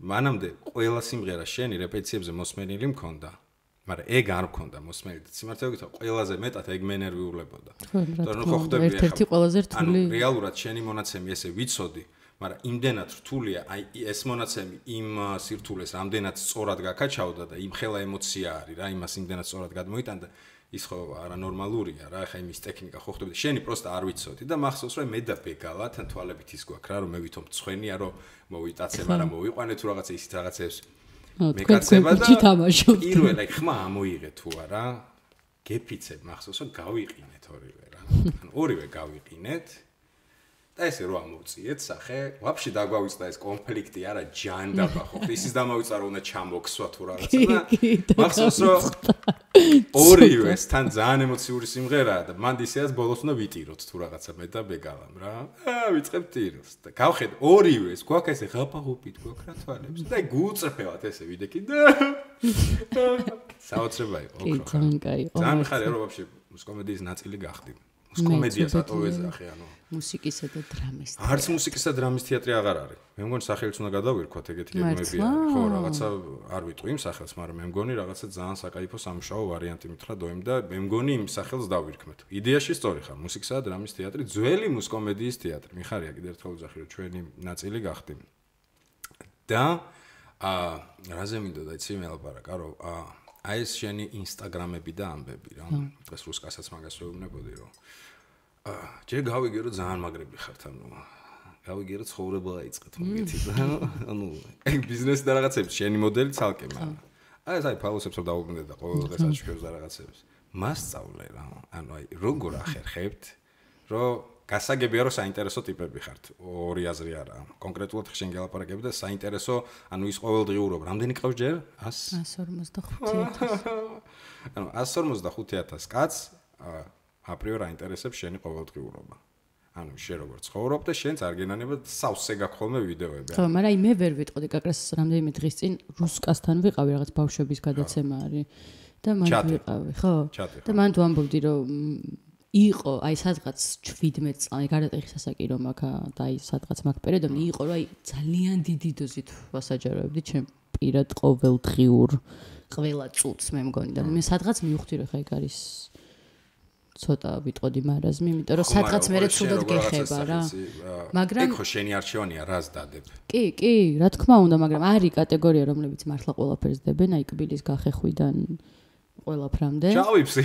მანამდე ყველა სიმღერა შენი რეპეტიციებზე მოსმენილი მქონდა. მაგრამ ეგ არ მქონდა მოსმენით. სიმართლე გითხრა, ყველაზე მეტად ეგ მენერვიულებოდა. ხო, რა იმიტომ რომ თქმა ხო უნდა, ხდები ერთ-ერთი ყველაზე რთული. ანუ რეალურად შენი მონაცემი ესე ვიცოდი, მაგრამ იმდენად რთულია, აი ეს მონაცემი იმ სირთულეს რამდენად სწორად გაკაჩავდა და იმ ხელა ემოცია არის რა, იმას იმდენად სწორად გადმოიტანდა. ის ხო არანორმალურია რა, ხა იმის ტექნიკა ხო ხდები. შენი პროსტა არ ვიცოდი და მახსოვს რომ მე და ბეგალა თან თვალებით ის გვაქვს რა, რომ მე ვითომ მწხვენია რომ მოვიტაცე, მაგრამ მოვიყვანე თუ რაღაცა ისეთ რაღაცებს ხო, მე თქვენ კაცება და პირველ აი ხმა ამოიღე თუ არა გეფიცებ მახსოვს რომ გავიყინეთ ორივე რა ან ორივე გავიყინეთ და ესე რო ამოვწიეთ სახე ვაფშე დაგვავიწყდა ეს კონფლიქტი არა ჯანდაბა ხო ისის დამავიწყდა რომ უნდა ჩამოქსვა თუ რაღაცა და მახსოვს რომ ორივე თან ძალიან ემოციური სიმღერაა და მან ისეაც ბოლოს უნდა ვიტიროთ თუ რაღაცა მე და ბეგალამ რა. აა ვიწყებ ტიროს და გავხედ ორივე ეს გვაქვს ესე ღაპაღუპით გვაქვს რა თვალებს და გუწრფელად ესე ვიდექი და საოცრება იყო ოქრო ძალიან კაი იყო. ძალიან მიხარია რომ ვაფშე მუსკომედიის ნაწილი გახდი. მუსკომედიას მეც ატოვეზახე ანუ მუსიკისა და დრამის. არც მუსიკისა და დრამის თეატრი აღარ არის. მე მგონი სახელიც უნდა გადავირქვათ ეგეთი გეგმები არის. ხო, რაღაცა არ ვიტყვი იმ სახელს, მაგრამ მე მგონი რაღაცა ძალიან საკაიფო სამუშაო ვარიანტი მითხრა დოიმ და მე მგონი იმ სახელს დავირქმეთ. იდეაში სწორი ხარ, მუსიკისა და დრამის თეატრი, ძველი მუსკომედიის თეატრი. მიხარია კიდევ ერთხელ ვძახი რომ ჩვენი ნაწილი გახდი. და ა რაზე მინდოდა იცი მე ლაპარაკა რომ ა აი ეს შენი ინსტაგრამები და ამბები რა. დღეს რუსკასაც მაგას ვეუბნებოდი რომ ჯერ გავიგე რომ ძალიან მაგრები ხართ ანუ გავიგე რომ ცხოვრება დაიწყეთ მოგეთი და ანუ ეგ ბიზნესი და რაღაცები შენი მოდელი ცალკე მაგრამ აი ეს აი ფალოსებს რომ დაუბრუნდე და ყოველ დღეს აჩქებს და რაღაცებს მასწავლე რა ანუ აი როგორ ახერხებთ რომ გასაგებია რომ საინტერესო ტიპები ხართ ორი აზრი არა კონკრეტულად შენ გელაპარაკები და საინტერესო ანუ ის ყოველდღიურობ რამდენი ყავს ჯერ 100 155 ანუ 155000 კაცს ა, აპრიორ აინტერესებს შენი ყოველდღიურობა. ანუ შენ როგორ ცხოვრობ და შენც არ გენანება სავსე გაქვს ხოლმე ვიდეოები. ხო, მაგრამ აი მე ვერ ვიტყოდი კაკრას რამდენიმე დღის წინ რუსკასთან ვიყავი რაღაც ბავშვების გადაცემა არის და მან ვიყავი, ხო? და მან თუ ამბობდი რომ იყო აი სადღაც 17 წელი გარდატეხის ასაკი რომ აქ და აი სადღაც მაგ პერიოდში იყო რომ აი ძალიან დიდი დოზით ვასაჯაროებდი ჩემ პირად ყოველდღიურ ყველა წუთს მე მგონი. და მე სადღაც მივხვდი რომ ხა ეგ არის ცოტა ვიტყოდი მარაზმი, იმიტომ რომ სადღაც მე ცუდად გეხება რა. მაგრამ- ეგ ხო შენი არჩევანია რას დადებ. კი, კი, რა თქმა უნდა, მაგრამ არის კატეგორია, რომლებიც მართლა ყველაფერს დებენ, აი კბილის გახეხვიდან ყველაფრამდე. ჩავიფსი.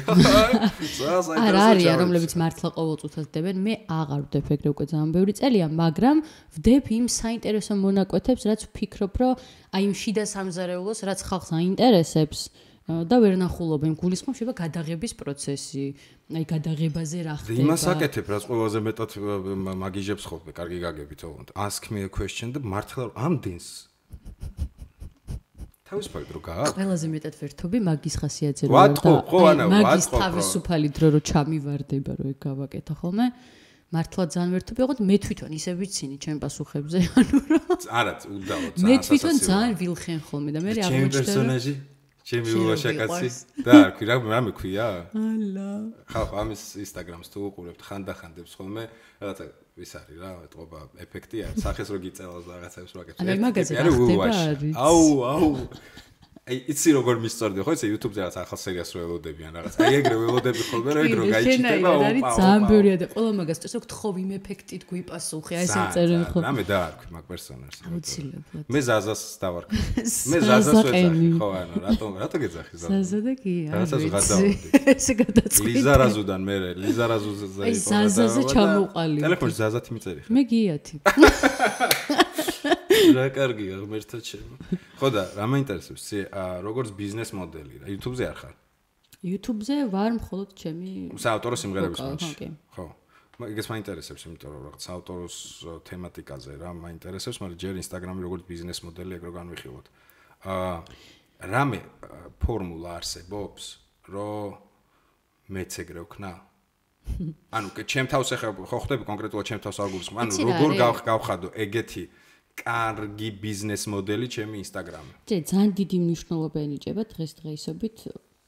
არა, არიან, რომლებიც მართლა ყოველწუთად დებენ, მე აღარ ვდებ ეგრე უკვე ძალიან ბევრი წელია, მაგრამ ვდებ იმ საინტერესო მონაკვეთებს, რაც ვფიქრობ, რომ აი იმ შიდა სამზარეულოს, რაც ხალხს აინტერესებს და ვერ ნახულობ იმ გულისხმობ შეიძლება გადაღების პროცესი, აი გადაღებაზე რა ხდება. იმას აკეთებ, რაც ყველაზე მეტად მაგიჟებს ხოლმე, კარგი გაგებით ოღონდ. Ask me a question და მართლა ამდენს თავისუფალი დრო გააქვს. ყველაზე მეტად ვერთობი მაგის ხასიათზე რომ და ხო, აი, ანა, მაგის რა. თავისუფალი დრო რომ ჩამივარდება რომ ეგ გავაკეთო ხოლმე მართლა ძალიან ვერთობი ოღონდ მე თვითონ ისე ვიცინი ჩემ პასუხებზე ანუ რომ არა, უდავო ძალიან. მე თვითონ ძალიან ვილხენ ხოლმე და მე ჩემი აღმოჩნდა რომ პერსონაჟი, ჩემი მიყვარს. და ქვი რა რა მექვია? ალა ხალხ ამის ინსტაგრამს თუ უყურებთ ხანდახანდებს ხოლმე რაღაცა ვის არის რა ეთყობა ეფექტი არის სახეს რო გიწელავს და რაღაცებს რო აკეთებს ანუ მაგაზე ხდება, არის? აუ აუ აი იცი როგორ მისწორდი ხო იცი YouTube-ზე რაღაც ახალ სერიას რო ელოდებიან რაღაც. აი ეგრე ველოდები ხოლმე რომ ეგ რო გაიჩიტება შენაირად არის ოპა, ძალიან ოპა. ბევრია და ყველა მაგას წერს რომ გთხოვ იმ ეფექტით გვიპასუხე აი ესე წერენ ძალიან. ხო რამე დაარქვი მაგ პერსონაჟს აუცილებლად მე ზაზას დავარქვი. მე ზაზას ვეძახი ხო ანუ რატომ რატო გეძახი ზაზას ზაზა და კი არ რაღაცას ვიცი ვღადაობდი. ესე გადაწყვიტე ლიზა რაზუდან მე ლიზა რაზუზე აი, ზაზაზე ჩამოყალიბდი. ტელეფონში ზაზათი მიწერი ხარ მე გიათი რა კარგია ღმერთად ჩემო. ხო და რა მაინტერესებს როგორც ბიზნეს მოდელი რა YouTube-ზე არ ხარ? YouTube-ზე ვარ მხოლოდ ჩემი საავტორო სიმღერების ფონდში. ხო, მაგას მაინტერესებს, იმიტომ რომ რაღაც საავტოროს ო, თემატიკაზე რა მაინტერესებს, მაგრამ ჯერ Instagram-ი როგორც ბიზნეს მოდელი ეგ რო განვიხილოთ. აა რამე ფორმულა არსებობს, რომ მეც ეგრე ვქნა? ანუ ჩემ თავს ახლა ხო ხდები კონკრეტულად ჩემ თავს არ გულისხმობ. ანუ როგორ გავხადო ეგეთი კარგი ბიზნეს მოდელი ჩემი Instagram-ი. ჯე ძალიან დიდი მნიშვნელობა ენიჭება დღესდღეობით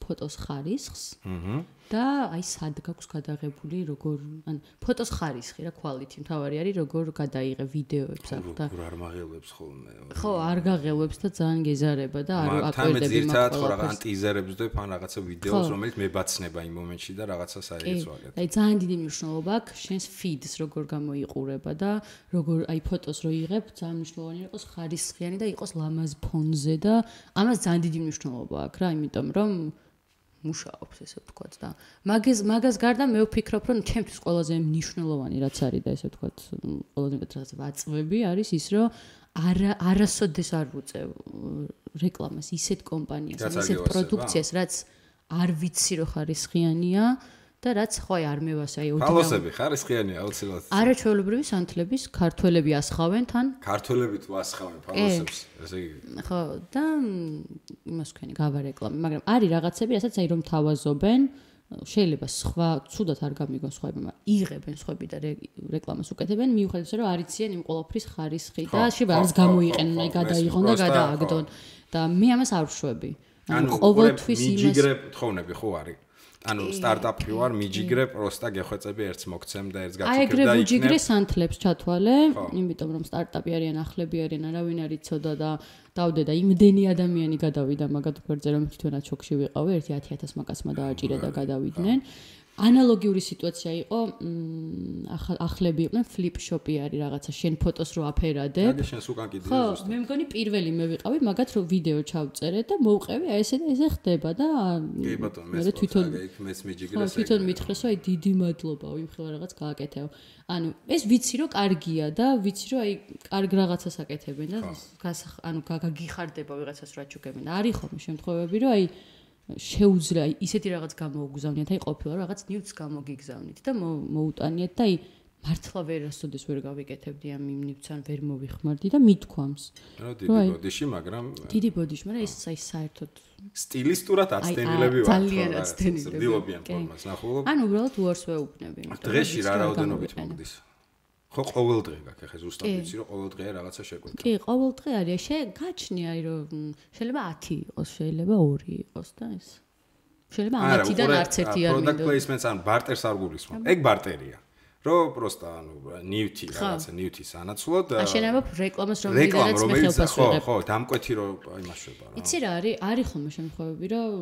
ფოტოს ხარისხს. აჰა. და აი სად გაქვს გადაღებული როგორ ან ფოტოს ხარისხი რა quality მთავარი არის როგორ გადაიღე ვიდეოებს აქ და როგორ არ მაღელებს ხოლმე ხო არ გაღელვებს და ძალიან გეზარება და არ მაგრამ აკვირდები ძირთადად ხო მაგ რაღაც ტიზერებს დებ ან რაღაცა ვიდეოს რომელიც მებაცნება იმ მომენტში და რაღაცა საერთოდ ვაკეთებ აი ძალიან დიდი მნიშვნელობა აქვს შენს feed-ს როგორ გამოიყურება და როგორ აი ფოტოს რო იღებ ძალიან მნიშვნელოვანი იყოს ხარისხიანი და იყოს ლამაზ ფონზე და ამას ძალიან დიდი მნიშვნელობა აქვს რა იმიტომ რომ მუშაობს ესე ვთქვათ და მაგას მაგას გარდა მე ვფიქრობ რომ ჩემთვის ყველაზე მნიშვნელოვანი რაც არის და ესე ვთქვათ ყველაზე მეტად რაღაც ვაწვევი არის ის რომ არა არასოდეს არ ვუწევ რეკლამას ისეთ კომპანიას ისეთ პროდუქციას რაც არ ვიცი რომ ხარისხიანია და რაც ხო არ მევასე აი ოდნავ ფალოსები ხარისხიანია აუცილებლად. არაჩვეულებრივი სანთლების ქართველები ასხავენ თან. ქართველები თუ ასხავენ ფალოსებს ესე იგი. ხო და იმას ვქენი გავა რეკლამა მაგრამ არის რაღაცები რასაც აი რომ თავაზობენ შეიძლება სხვა ცუდად არ გამიგონ სხვაებმა მაგრამ იღებენ სხვები და რე- რეკლამას უკეთებენ მიუხედავად იმისა რომ არ იციან იმ ყოლაფრის ხარისხი და შეიძლება არც ხო, გამოიყენონ აი გადაიღონ და გადააგდონ. და მე ამას არ ვშვები. ანუ ყოველთვის იმას მიჯიგრებ თხოვნები ხო არის ანუ სტარტაპი ვარ მიჯიგრებ პროსტა გეხვეწები ერთს მოგცემ და ერთს აი ეგრე გაწუქებ და ვუჯიგრე იქნებ. სანთლებს ჩათვალე, იმიტომ რომ სტარტაპი არიან, ახლები არიან, არავინ არ იცოდა და დავდე და იმდენი ადამიანი გადავიდა მაგათ გვერდზე რომ თვითონაც შოქში ვიყავი, ერთი 10000 მაკაცმა დააჭირა და გადავიდნენ. ანალოგიური სიტუაცია იყო, ახლები იყვნენ, flip shop-ი არის რაღაცა, შენ ფოტოს რო აფერადებ. აგი შენს უკან კიდე ხო, მე მგონი პირველი მე ვიყავი, მაგათ რო ვიდეო ჩავწერე და მოვყევი, აი ესე და ესე ხდება და კი ბატონო მე თვითონ მეც ხო, მიჯიგრეს თვითონ მითხრეს, აი დიდი მადლობა, ვიმხელა რაღაც გააკეთეო. ანუ ეს ვიცი რომ კარგია და ვიცი რომ აი კარგ რაღაცას აკეთებენ და ანუ გა- გაგიხარდება ვიღაცას რა ჩუქებენ. არის ხოლმე შემთხვევები, რომ აი შეუძლია აი ისეთი რაღაც გამოუგზავნიათ, აი ყოფილა რომ რაღაც ნიუტს გამოგიგზავნით და მო- მოუტანიეთ და აი მართლა ვერასოდეს ვერ გავიკეთებდი ამ იმ ნიუტს ან ვერ მოვიხმარდი და მithქვამს. რა დიდი ბოდიში მაგრამ დიდი ბოდიში, მაგრამ ეს აი საერთოდ სტილისტურად აცდენილები ვართ ძალიან აცდენილები, დილობიან კი. ფორმას ნახულობ ანუ უბრალოდ უარს ვეუბნები. დღეში რა რაოდენობით მოგდის ხო ყოველ დღე გაქვს ახლა ზუსტად ვიცი რომ ყოველ დღე რაღაცა შეკვეთა კი, ყოველ დღე არის. შე გაჩნი აი რომ შეიძლება 10 იყოს, შეიძლება 2 იყოს და ეს. შეიძლება ამ 10-დან არც ერთი არ product მინდო. placements ან barter-ს არ გულისხმობ ეგ ბარტერია რო პროსტა ანუ ნივთი რაღაცა ნივთის ანაცვლოდ ან შეიძლება რეკლამას რომ მიდერაც მე რომელიც ხელფას ხო ხო დამკვეთი რო იმაშვება რა იცი რა არის? არის ხოლმე შემთხვევები, რომ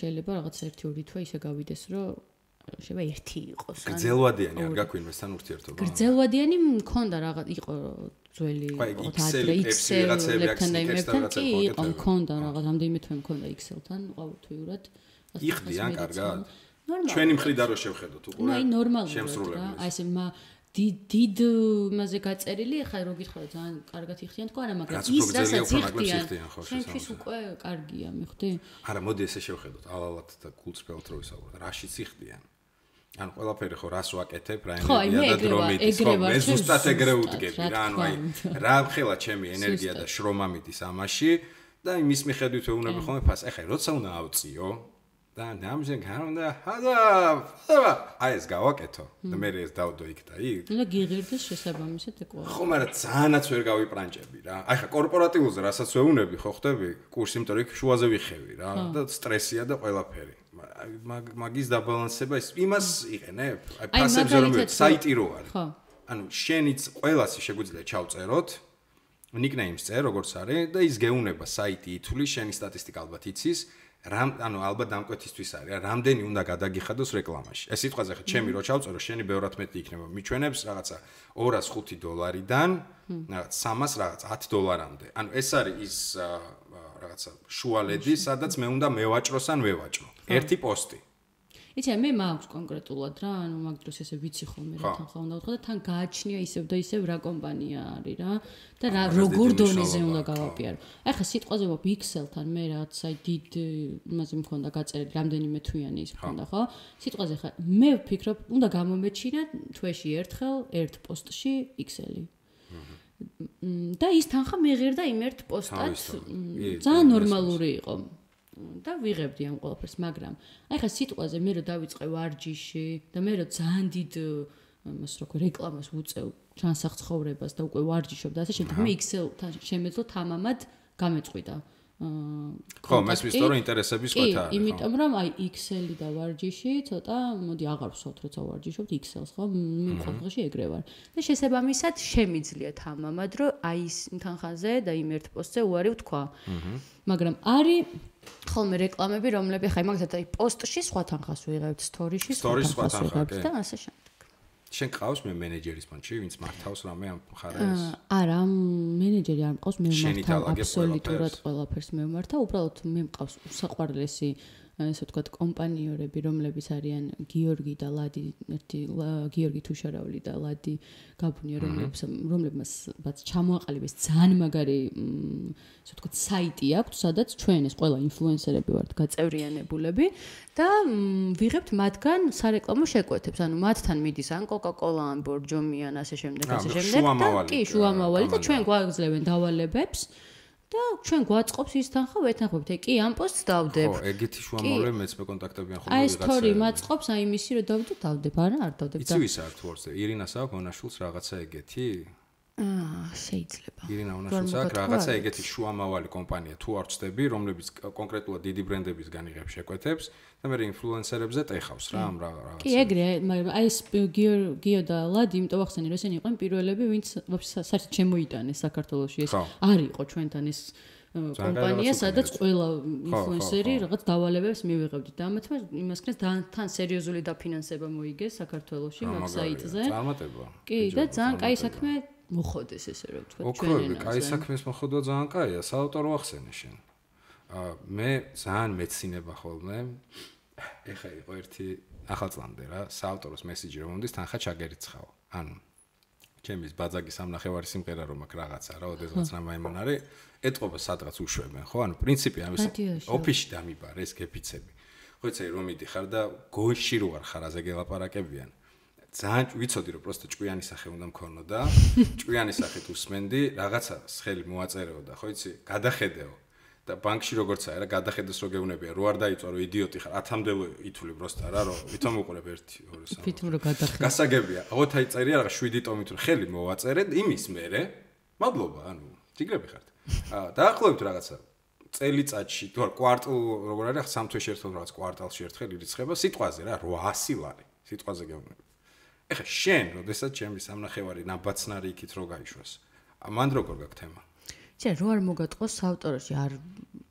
შეიძლება რაღაც 1-2 თვე ისე გავიდეს, რომ შეიძლება 1 იყოს. ან გრძელვადიანი არ გაქვინმესთან ურთიერთობა გრძელვადიანი მქონდა რაღაც იყო ძველი ხო, ეგ იყო XL, და იმებთან კი იყო მქონდა რაღაც რამდენიმე თვე მქონდა XL-თან ყოველთვიურად. იხდიან კარგად? ნორმალურად. ჩვენი მხრიდან რო შევხედოთ უყურე აი ნორმალურად რა. აი ესე მა დიდ დიდ იმაზე გაწერილი, ხა რო გითხრა ძალიან კარგად იხდიან თქო არა, მაგრამ ის რასაც იხდიან, შესაბამისად. უკვე კარგია, მიხვდი? არა მოდი ესე შევხედოთ ალალად და გულწრფელად რო ვისაუბროთ რაშიც იხდიან ანუ ყველაფერი ხო რას ვაკეთებ რა ენერგია და დრომიტის ეგრე ხო მე ზუსტად ეგრე ზუსტად, ვდგები რა ანუ აი რა ხელა ჩემი ენერგია და შრომა მიდის ამაში და იმის მიხედვით ვეუბნები ხოლმე ფას ეხლა როცა უნდა ავწიო და ნამჟენ გარონდა ჰადა აი ეს გავაკეთო. და მე ეს დავდო იქ და იქ. და გიღირდეს შესაბამისად ეკვა. ხო მაგრამ ძალიანაც ვერ გავიპრანჭები რა. აი ხა კორპორატიულზე რასაც ვეუნები ხო ხდები? კურსი იმიტომ რომ იქ შუაზე ვიხევი რა. და სტრესია და ყველაფერი. აი მაგ- მაგის დაბალანსება ის იმას იყენებ. აი ფასებზე რომ საიტი რო არის. ხო. ანუ შენიც ყველასი შეგვიძლია ჩავწეროთ. ნიკნეიმს წერ როგორც არის და ის გეუნება საიტი ითulis შენი სტატისტიკა ალბათ იცის რამ ანუ ალბათ დამკვეთისთვის არის რა რამდენი უნდა გადაგიხადოს რეკლამაში? ეს სიტყვაზე ხა ჩემი რო ჩავწერო შენი ბევრად მეტი იქნება. მიჩვენებს რაღაცა 205 დოლარიდან რაღაც 300 რაღაც 10 დოლარამდე. ანუ ეს არის ის რაღაცა შუალედი სადაც მე უნდა მევაჭროს ან ვევაჭრო ერთი პოსტი იცი, მე მაქვს კონკრეტულად რა, ანუ მაგ დროს ესე ვიცი ხოლმე რა ხო. თან ხა უნდა ვთქვა და თან გააჩნია ისევ და ისევ რა კომპანია არის რა და რა როგორ დონეზე უნდა გავაპიარო. აი ხა სიტყვაზე ვაფ Excel-თან მე რაც აი დიდ იმაზე მქონდა გაწერილი რამდენიმე თვიანი ის მქონდა ხო? სიტყვაზე ხა მე ვფიქრობ უნდა გამომეჩინა თვეში ერთხელ ერთ პოსტში Excel-ი. და ის თანხა მეღერდა იმ ერთ პოსტად ძალიან ნორმალური იყო და ვიღებდი ამ ყველაფერს მაგრამ აი ხა სიტყვაზე მე რო დავიწყე ვარჯიში და მე რო ძალიან დიდ მას რო ქვია რეკლამას ვუწევ ჩანსახ ცხოვრებას და უკვე ვარჯიშობ და ასე შემდეგ მე Excel-თან შემეძლო თამამად გამეწყვიტა აა ხო, მესმის თორე ინტერესები კი, სხვათა არის. ხო. იმიტომ რომ აი Excel-ი და ვარჯიში ცოტა მოდი აღარ ვსვათ როცა ვარჯიშობთ Excel-ს ხო? მე ყოველდღეში ეგრე ვარ. და შესაბამისად შემიძლია თამამად რომ აი ის თანხაზე და იმ ერთ პოსტზე უარი ვთქვა. მაგრამ არის ხოლმე რეკლამები, რომლებიც ხაი მაგალითად აი პოსტში სხვა თანხას ვიღებთ, სტორიში სხვა თანხა, ვიღებთ და ასე შემდეგ. შენ ყავს მე მენეჯერის ფონდში, ვინც მართავს რამე ამ მხარეს? აა, არა, მენეჯერი არ მყავს, მე დალაგებ აბსოლუტურად ყველაფერს. მე ვმართავ, უბრალოდ მე მყავს უსაყვარლესი ესე ვთქვათ კომპანიორები, რომლებიც არიან გიორგი და ლადი, ერთი გიორგი თუშარავლი და ლადი გაბუნია, რომლებიც რომლებმაც ჩამოაყალიბეს ძალიან მაგარი მ, ესე ვთქვათ საიტი აქვს, სადაც ჩვენ ეს ყველა ინფლუენსერები ვართ გაწევრიანებულები და ვიღებთ მათგან სარეკლამო შეკვეთებს, ანუ მათთან მიდის ან Coca-Cola, ან Borjomi, ან ასე შემდეგ, ასე შემდეგ და კი, შუამავალი და ჩვენ გვაძლევენ დავალებებს და ჩვენ გვაწყობს ის თანხა ვეთანხმებთ. ე, კი, ამ პოსტს დავდებ. ხო, ეგეთი შუამავლები მეც მე კონტაქტებიან ხოლმე აი ეს თორი ვიღაცაები. მაწყობს, აი მისი რომ დავდებ, დავდებ, არა, არ დავდებ და იცი ვის აქვს ვორზე? ირინას აქვს მონაშულს რაღაცა ეგეთი? აა, შეიძლება. ირინა აქვს მოგეთქვა, რაღაცა ეგეთი შუამავალი კომპანია თუ არ ვწდები, რომლებიც კონკრეტულად დიდი ბრენდებისგან იღებს შეკვეთებს და მე ინფლუენსერებზე ტეხავს რა ამ რა- რაღაცა. კი, ეგრე, მაგრამ აი ეს გიო გიო და ლადი, იმიტომ ვახსენე, რომ ესენი იყვნენ პირველები, ვინც საერთოდ შემოიტანეს საქართველოში ეს. არ იყო ჩვენთან ეს კომპანია, სადაც ყველა ინფლუენსერი რაღაც დავალებებს მივიღებდით და ამათმა იმას ქნეს თან სერიოზული დაფინანსება მოიგეს საქართველოში მაგ საიტზე. წარმატება. კი, და ძალიან კაი საქმე მოხოდეს ესე რომ ვთქვა ჩვენ ოქროები, ენაზე. კაი საქმეს მოხდვა ძალიან კაია, საავტორო ახსენე შენ. აა მე ძალიან მეცინება ხოლმე. ეხა იყო ერთი ახალწლამდე რა, საავტოროს მესიჯი რომ მომდის, თანხა ჩაგერიცხაო. ანუ ჩემის ბაძაგის სამნახევარი სიმღერა რომ აქ რაღაცა რა, ოდესღაც რამაიმან არის, ეთყობა სადღაც უშვებენ, ხო? ანუ პრინციპი ამის ოფისში დამიბარ ეს გეფიცები. ხო იცი რომ მიდიხარ და გონში რო არ ხარ აზე გელაპარაკებიან. ძალიან ვიცოდი რომ პროსტო ჭკვიანი სახე უნდა მქონო და ჭკვიანი სახით უსმენდი, რაღაცა ხელი მოაწერეო და ხო იცი, გადახედეო. და ბანკში როგორც არის რა გადახედოს რო გეუნებია, რო არ დაიწვა რომ იდიოტი ხარ, 10-მდე ითული პროსტა რა, რომ ვითომ უყურებ 1 2 3 ფით რო გადახე. გასაგებია. ოღონდ აი წერია რაღაც 7 ტომით რომ ხელი მოვაწერე იმის მერე. მადლობა, ანუ ჭიგრები ხართ. აა დაახლოებით რაღაცა წელიწადში, თუ არ კვარტალ როგორ არის, სამ თვეში ერთხელ რაღაც კვარტალში ერთხელ ირიცხება სიტყვაზე რა, 800 ლარი. სიტყვაზე გეუბნები. ეხა შენ, როდესაც ჩემი სამნახევარი ნაბაცნარი იქით რო გაიშვას. ამან როგორ გაქვს თემა? იცი რო არ მოგატყოს ავტორში არ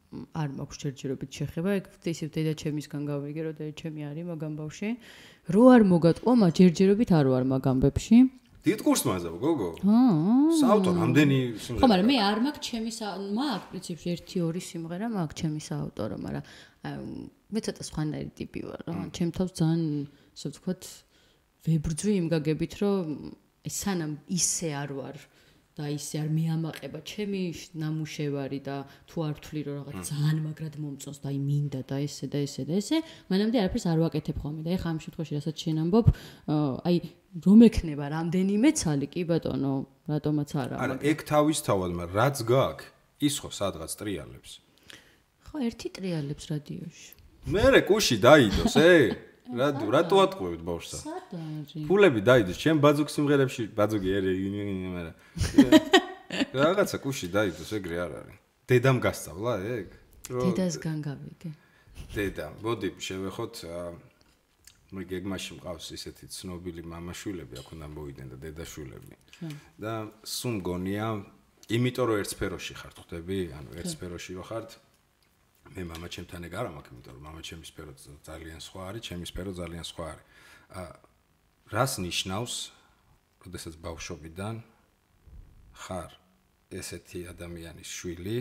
არ მაქვს ჯერჯერობით შეხება ეგ ისე დედა ჩემისგან გავიგე რომ დედა ჩემი არის მაგამ ბავში რო არ მოგატყო მაგ ჯერჯერობით არ ვარ მაგ ამბებში დიდ კურს მაზავ, გოგო. აა საავტორ ამდენი ხო სიმღერა. მაგრამ მე არ მაქვს ჩემი მაგ პრინციპში 1-2 სიმღერა მაქვს ჩემი საავტორო მაგრამ მე ცოტა სხვანაირი ტიპი ვარ რა ჩემ თავს ძალიან ისე ვთქვათ ვებრძვი იმ გაგებით რომ აი სანამ ისე არ ვარ და ისე არ მეამაყება ჩემი ნამუშევარი და თუ არ ვთვლი რომ რაღაც ძალიან მაგრად მომწონს და აი მინდა და ესე და ესე და ესე მანამდე არაფერს არ ვაკეთებ ხოლმე და ეხა ამ შემთხვევაში რასაც შენ ამბობ აა, აი რომ ექნება რამდენიმე ცალი კი ბატონო რატომაც არა არა, ეგ თავისთავად, მაგრამ რაც გაქვს, ის ხო სადღაც ტრიალებს. ხო ერთი ტრიალებს რადიოში მერე კუში დაიდოს, ე? რატო რატო ატყუებთ ბავშვსა? სად არის ფულები დაიდოს, ჩემ ბაძუგ სიმღერებში ბაძუგი ერი მერე. რაღაცა კუში დაიდოს, ეგრე არ არის. დედამ გასწავლა ეგ? დედას განგავიგე დედა, მოდი შევეხოთ მე გეგმაში მყავს ისეთი ცნობილი მამაშვილები, აქ უნდა მოვიდნენ და დედაშვილები. და სულ მგონია, იმიტომ რომ ერთ სფეროში ხართ, ხვდები? ანუ ერთ სფეროში რო ხართ, მე мама ჩემთან ეგ არა მაქვს, იმიტომ რომ мама ჩემი სფერო ძალიან სხვა არის, ჩემი სფერო ძალიან სხვა არის. აა რას ნიშნავს, როდესაც ბავშვობიდან ხარ ესეთი ადამიანის შვილი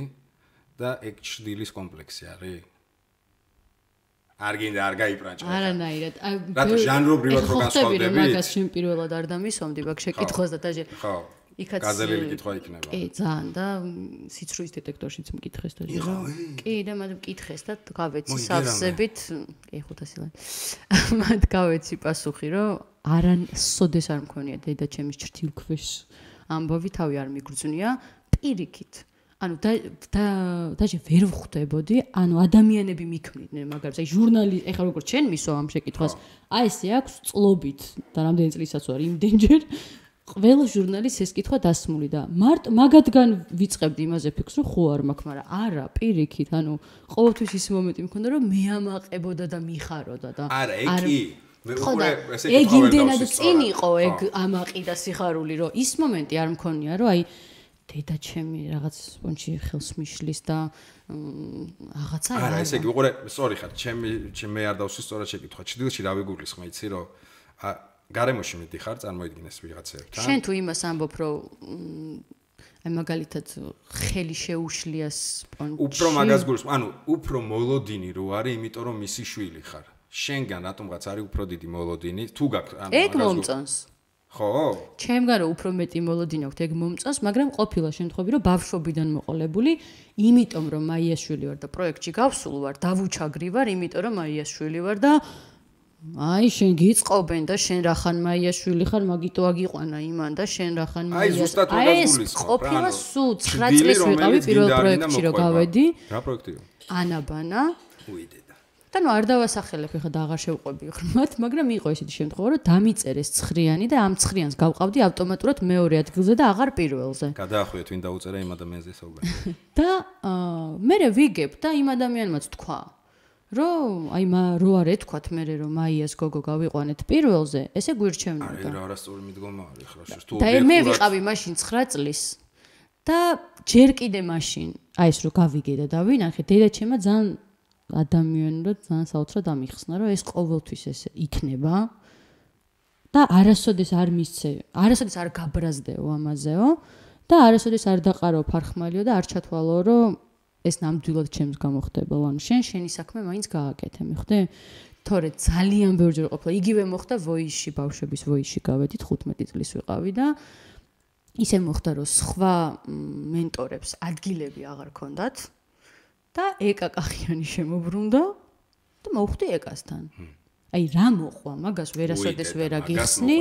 და ეგ ჩრდილის კომპლექსი არის? არ გინდა არ გაიპრანჭა. არანაირად. აი რატო, ბევრი- ჟანრობრივად ეხლა რო ხო ხდები, რომ განსხვავდებით? მაგას შენ პირველად არ დამისვამდი მაგ შეკითხვას და დაჟე ხო. იქაც გაზელელი კითხვა იქნება. კი, ძალიან და სიცრუის დეტექტორშიც მკითხეს და იღო, კი, და მათ მკითხეს და გავეცი მოიგე სავსებით, კი 500 ლარი. მათ გავეცი პასუხი, რომ არან სოდეს არ მქონია დედა ჩემის ჭრtildeქვეშ ამბავი თავი არ მიგრძნია. პირიქით. ანუ და და დაჟე ვერ ვხვდებოდი, ანუ ადამიანები მიქმნიდნენ, მაგრამ აი ჟურნალი, ეხლა როგორც შენ მისვა ამ შეკითხვას, აი ესე აქვს წლობით და რამდენი წლისაც ვარ? იმდენჯერ ყველა ჟურნალის ეს კითხვა დასმული და მარტ მაგადგან ვიწყებდი იმაზე ფიქრს რომ ხო არ მაქვს, მაგრამ არა, პირიქით, ანუ ყოველთვის ის მომენტი მქონდა რომ მე ამაყებოდა და მიხაროდა და არა, ეგ კი ხო და ეგ იმდენად წინ იყო ეგ ამაყი და სიხარული რომ ის მომენტი არ მქონია რომ აი დედა ჩემი რაღაც სპონჯი ხელს მიშლის და რაღაცა არა, ესე იგი, უყურე, სწორი ხარ, ჩემი ჩემი არ დავსვი სწორად შეკითხვა. ჭდილში რა ვიგულისხმე, იცი რომ გარემოში მიდიხარ, წარმოიდგინეს ვიღაცებთან. შენ თუ იმას ამბობ რომ აი მაგალითად ხელი შეუშლია სპონჯი უფრო მაგას გულისხმ, ანუ უფრო მოლოდინი რო არის, იმიტომ რომ მისი შვილი ხარ. შენგან რატომღაც არის უფრო დიდი მოლოდინი, თუ გაქვს ანუ ეგ მაგას გულ- მომწონს ხო? ჩემგან რომ უფრო მეტი მოლოდინი აქვს ეგ მომწონს მაგრამ ყოფილა შემთხვევები რომ ბავშვობიდან მოყოლებული იმიტომ რომ მაიაშვილი ვარ და პროექტში გავსულ ვარ დავუჩაგრი ვარ იმიტომ რომ მაიაშვილი ვარ და აი შენ გიწყობენ და შენ რახან მაიაშვილი ხარ მაგიტო აგიყვანა იმან და შენ რახან ზუსტად აი ეს ყოფილა სულ 9 ჭრილი, წლის ვიყავი პირველ პროექტში რომ გავედი რა პროექტია? ანაბანა უიდედა. და ნუ არ დავასახელებ ხა და აღარ შევყვები ღრმად, მაგრამ იყო ესეთი შემთხვევა, რომ დამიწერეს ცხრიანი და ამ ცხრიანს გავყავდი ავტომატურად მეორე ადგილზე და აღარ პირველზე. გადაახვიეთ ვინ დაუწერა იმ ადამიანზე საუბარი. და აა მე ვიგებ და იმ ადამიანმაც თქვა, რომ აი მა რო არ ეთქვათ მე რომ მაიას გოგო გავიყვანეთ პირველზე, ესე გვირჩევნოდა. რა არასწორი მიდგომა არის ხარ შე თუ და მე ვიყავი მაშინ 9 წლის და ჯერ კიდე მაშინ აი ეს რო გავიგე და დავინახე დედაჩემა ძალიან ადამიანურად ძალიან საოცრად ამიხსნა რომ ეს ყოველთვის ესე იქნება და არასოდეს არ მისცე არასოდეს არ გაბრაზდეო ამაზეო და არასოდეს არ დაყარო ფარხმალიო და არ ჩათვალო რომ ეს ნამდვილად ჩემს გამოხდება ანუ შენ შენი საქმე მაინც გააკეთე მიხვდი თორე ძალიან ბევრჯერ ყოფილა. იგივე მოხდა ვოიში ბავშვების ვოიში გავედით 15 წლის ვიყავი და ისე მოხდა რომ სხვა მენტორებს ადგილები აღარ ქონდათ და ეკა კახიანი შემოbrunდა და მოვხვდი ეკასთან. აი რა მოყვა? მაგას ვერასოდეს ვერ აგიხსნი.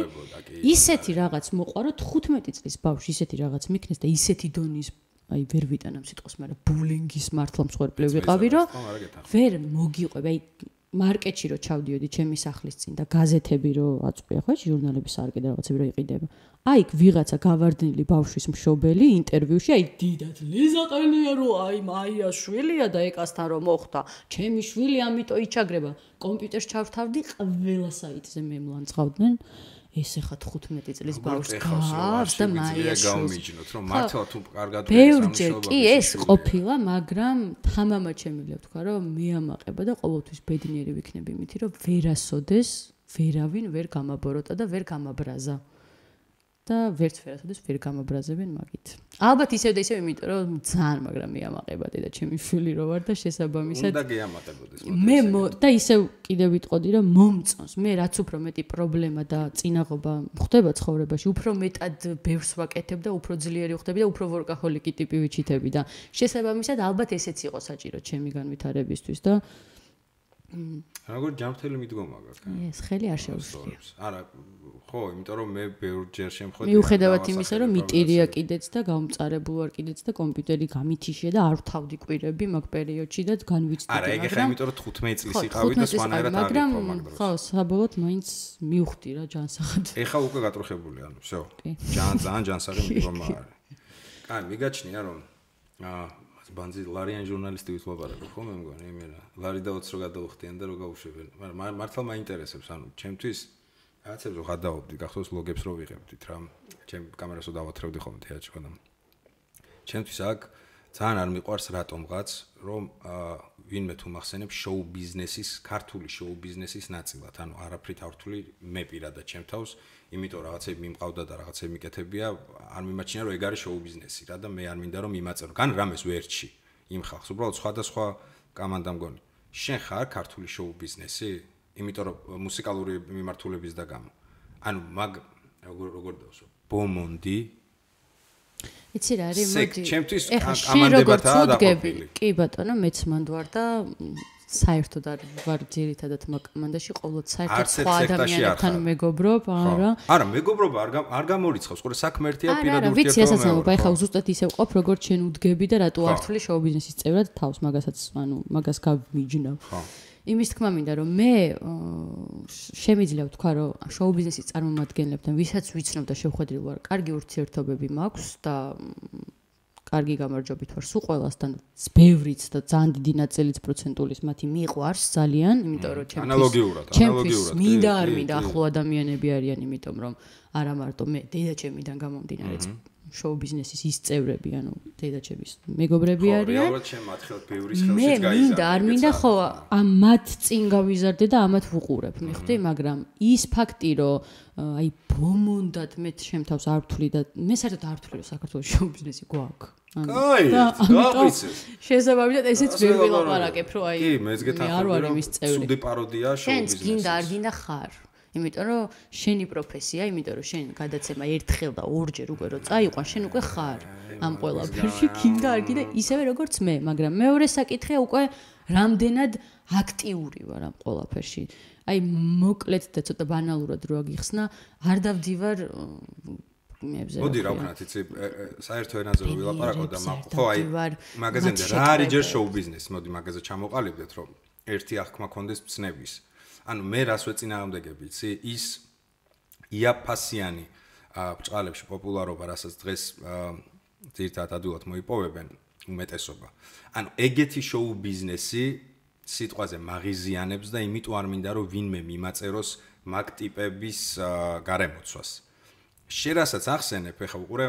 ისეთი რაღაც მოყვა რომ 15 წლის ბავშვი ისეთი რაღაც მიქნეს და ისეთი დონის აი ვერ ვიტანამ სიტყვას მაგრამ ბულინგის მართლა მსხვერპლი ვიყავი რომ ვერ მოგიყვები აი მარკეტში რო ჩავდიოდი ჩემი სახლის წინ და გაზეთები რო აწყვია ხო ჟურნალების სარკე და რაღაცები რო იყიდება. აი იქ ვიღაცა გავარდნილი ბავშვის მშობელი ინტერვიუში აი დიდად ლიზაყელია რო აი მაია შვილია და ეკასთან რო მოხდა. ჩემი შვილი ამიტომ იჩაგრება. კომპიუტერს ჩავთავდი ყველა საიტზე მე მლანძღავდნენ ეს ეხა 15 წლის ბავშვს გავს და მაია შვილს გამიჯნოთ რომ მართლა თუ კარგად ბევრჯერ კი ეს ყოფილა, მაგრამ თამამად შემიძლია ვთქვა, რომ მე ამაყება და ყოველთვის ბედნიერი ვიქნები იმითი, რომ ვერასოდეს ვერავინ ვერ გამაბოროტა და ვერ გამაბრაზა. და ვერც ვერასოდეს ვერ გამაბრაზებენ მაგით. ალბათ ისევ და ისევ იმიტომ, რომ ძალიან მაგრამ მე ამაყება და ჩემი შვილი რო ვარ და შესაბამისად უნდა გეამატებოდეს მე და ისევ კიდე ვიტყოდი რომ მომწონს მე რაც უფრო მეტი პრობლემა და წინაღობა ხდება ცხოვრებაში უფრო მეტად ბევრს ვაკეთებ და უფრო ძლიერი ვხდები და უფრო ვორკაჰოლიკი ტიპი ვიჩიტები და შესაბამისად ალბათ ესეც იყო საჭირო ჩემი განვითარებისთვის და როგორ ჯანმრთელი მიდგომა გაქვს ეს ხელი არ შეუძლია სწორებს. არა, ხო, იმიტომ რომ მე ბევრჯერ შემხვედი. მიუხედავად იმისა რომ მიტირია კიდეც და გამწარებულ ვარ კიდეც და კომპიუტერი გამითიშე და არ ვთავდი კვირები მაგ პერიოდში და განვიცდი არა, ეგ ხა იმიტომ რომ 15 წლის ხო, იყავი 15 და წლის სვანაერად არ მაგრამ იყო მაგ დროს. ხო საბოლოოდ მაინც მივხვდი რა ჯანსაღად ეხა უკვე გატრუხებული, ანუ, всё. კი. ჯან ძალიან ჯანსაღი მიდგომა არის. კაი, მიგაჩნია რომ აა ბანძი ლარიან ჟურნალისტი ვითლაპარაკო ხო მე მგონი იმენა ლარი და 20 რო გადაუხდიან და რო გაუშვებენ მაგრამ მა- მართლა მაინტერესებს ანუ ჩემთვის რაღაცებს რო გადაობდი გახსოვს ლოგებს რო ვიღებდით რა. ჩემ კამერას რო დავათრევდი ხოლმე თეატრში ხოდამ ჩემთვის აქ ძალიან არ მიყვარს რატომღაც რომ ვინმე თუ მახსენებს შოუ ბიზნესის ქართული შოუ ბიზნესის ნაწილად. ანუ არაფრით არ ვთვლი მე პირადად ჩემ თავს იმიტომ რაღაცები მიმყავდა და რაღაცები მიკეთებია. არ მიმაჩნია რომ ეგ არის შოუ ბიზნესი რა და მე არ მინდა რომ იმაწერო. გან რამეს ვერჩი იმ ხალხს. უბრალოდ სხვადასხვა კამანდა მგონი შენ ხარ ქართული შოუ ბიზნესი იმიტომ რომ მუსიკალური მიმართულების და გამო. ანუ მაგ როგორ როგორ დავსო ბომონდი. იცი რა არის მოდი. ჩემთვის წუდგები? დაყოფილი. კი ბატონო მეც მანდ ვარ და საერთოდ არ ვარ ძირითადად მაკმანდაში ყოველდღე საერთოდ სხვა ადამიანებთან მეგობრობ არა. არა მეგობრობა არ არ გამორიცხავს ყურე საქმე ერთია პირად არა ვიცი ურთიერთობა მეორე, ეხლა ხო? ზუსტად ისევ ყოფ როგორც შენ უდგები და რატო არ თვლი შოუ ბიზნესის წევრად თავს მაგასაც ანუ მაგას გავიჯნავ ხო იმის თქმა მინდა რომ მე შემიძლია ვთქვა რომ შოუ ბიზნესის წარმომადგენლებთან ვისაც ვიცნობ და შევხვედრილ ვარ, კარგი ურთიერთობები მაქვს და კარგი გამარჯვებით ვარ სულ ყველასთან, ბევრიც და ძალიან დიდი ნაწილიც პროცენტულის მათი მიყვარს ძალიან, იმიტომ რომ ჩემთვის ანალოგიურად, ანალოგიურად, მინდა არ მინდა ახლო ადამიანები არიან, იმიტომ რომ არა მარტო მე დედაჩემიდან გამომდინარე შოუ ბიზნესის ის წევრები, ანუ დედაჩემის მეგობრები ხო, არიან. რეალურად ჩემ ათხელ ბევრის ხელშიც მე გაიზარდა. მინდა არ მინდა ხო ამ მათ წინ გავიზარდე და ამათ ვუყურებ მიხვდი მაგრამ ის ფაქტი რომ აი ბომონდად მე შემთავს არ ვთვლი და მე საერთოდ არ ვთვლი რომ საქართველოს შოუ ბიზნესი გვაქვს კაი, გაყვიცეს. შესაბამისად ესეც ვერ ვილაპარაკებ რომ აი კი, მეც მე არ გეთანხმები ვარ რომ იმის წევრი ცუდი პაროდია შოუ შენც ბიზნესის. გინდა არ გინდა ხარ იმიტომ რომ შენი პროფესია, იმიტომ რომ შენ გადაცემა ერთხელ და ორჯერ უკვე რო წაიყვან, შენ უკვე ხარ ამ ყველაფერში, გინდა არ გინდა ისევე როგორც მე, მაგრამ მეორე საკითხია უკვე რამდენად აქტიური ვარ ამ ყველაფერში. აი მოკლედ და ცოტა ბანალურად რო აგიხსნა, არ დავდივარ მეებზე. მოდი რა ვქნათ, იცი, საერთო ენაზე რო ვილაპარაკო და ხო აი მათ რა არის ჯერ შოუ ბიზნესი, მოდი მაგაზე ჩამოყალიბდეთ, რომ ერთი აღქმა კონდეს ცნების. ანუ მე რას ვეწინააღმდეგები, იცი, ის იაფასიანი ბჭყალებში პოპულარობა, რასაც დღეს ა, ძირთად ადვილად მოიპოვებენ უმეტესობა. ანუ ეგეთი შოუ ბიზნესი სიტყვაზე მაღიზიანებს და იმიტომ არ მინდა რომ ვინმე მიმაწეროს მაგ ტიპების გარემოცვას. შერასაც ახსენებ, ეხლა უყურე,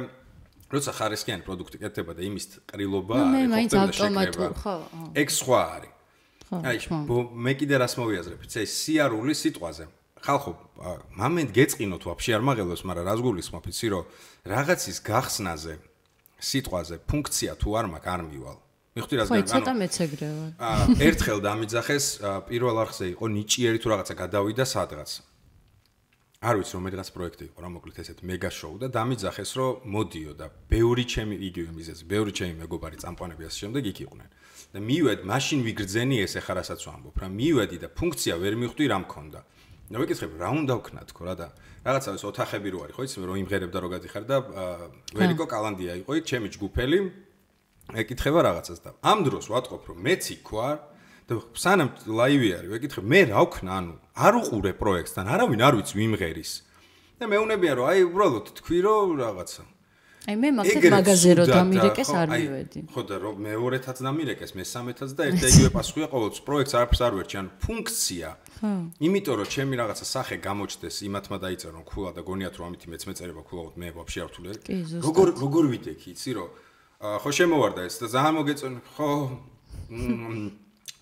როცა ხარისხიანი პროდუქტი კეთდება და იმის ყრილობა მე მაინც ავტომატურ, ხო. ეგ სხვა არის. ხო, აი, ხო. მე კიდე რას მოვიაზრებ, იცი, ეს სიარული სიტყვაზე. ხალხო, ა, მომენტ გეწყინოთ ვაფშე არ მაღელოს, მაგრამ რას გულისხმობ, იცი, რომ რაღაცის გახსნაზე სიტყვაზე ფუნქცია თუ არ მაქვს, არ მივალ. მიხვდი რას ხო, გან- ცოტა მეც ეგრე ვარ. აა ერთხელ დამიძახეს პირველ არხზე იყო ნიჭიერი თუ რაღაცა გადავიდა სადღაც. არ ვიცი რომ მეღაც პროექტი იყო რა მოკლედ ესეთ მეგა შოუ და დამიძახეს რომ მოდიო და ბევრი ჩემი იგივე მიზეზი, ბევრი ჩემი მეგობარი წამყვანები ასე შემდეგ იქ იყვნენ. და მივედი, მაშინ ვიგრძენი ეს ახლა რასაც ვამბობ რა, მივედი და ფუნქცია ვერ მიხვდი რა მქონდა. და ვეკითხები რა უნდა ვქნა თქო რა და რაღაცა ეს ოთახები რო არის ხო იცი რომ იმღერებ და რო გადიხარ და აა, ვერიკო კალანდია იყო იქ ჩემი ჯგუფელი. ეკითხება რაღაცას და ამ დროს ვატყობ რომ მეც იქ ვარ და სანამ ლაივი არის ვეკითხებ მე რა ვქნა ანუ არ უყურე პროექტთან არავინ არ ვიცი ვიმღერის. და მეუნებია რომ აი უბრალოდ თქვი რომ რაღაცა აი მე მაგას მაგაზე რო დამირეკეს არ მივედი. ხო და რომ მეორეთაც დამირეკეს მესამეთაც და ერთ და იგივე პასუხია ყოველთვის პროექტს არაფერს არ ვერჩი ანუ ფუნქცია ხო. იმიტომ რომ ჩემი რაღაცა სახე გამოჩნდეს იმათმა დაიწერონ ქულა და გონიათ რომ ამით მეც მეწერება ქულაოთ მე ვაფშე არ ვთვლი ზუსტად. როგორ როგორ ვიდექი იცი რომ ხო შემოვარდა ეს და ძალიან მოგეწონი ხო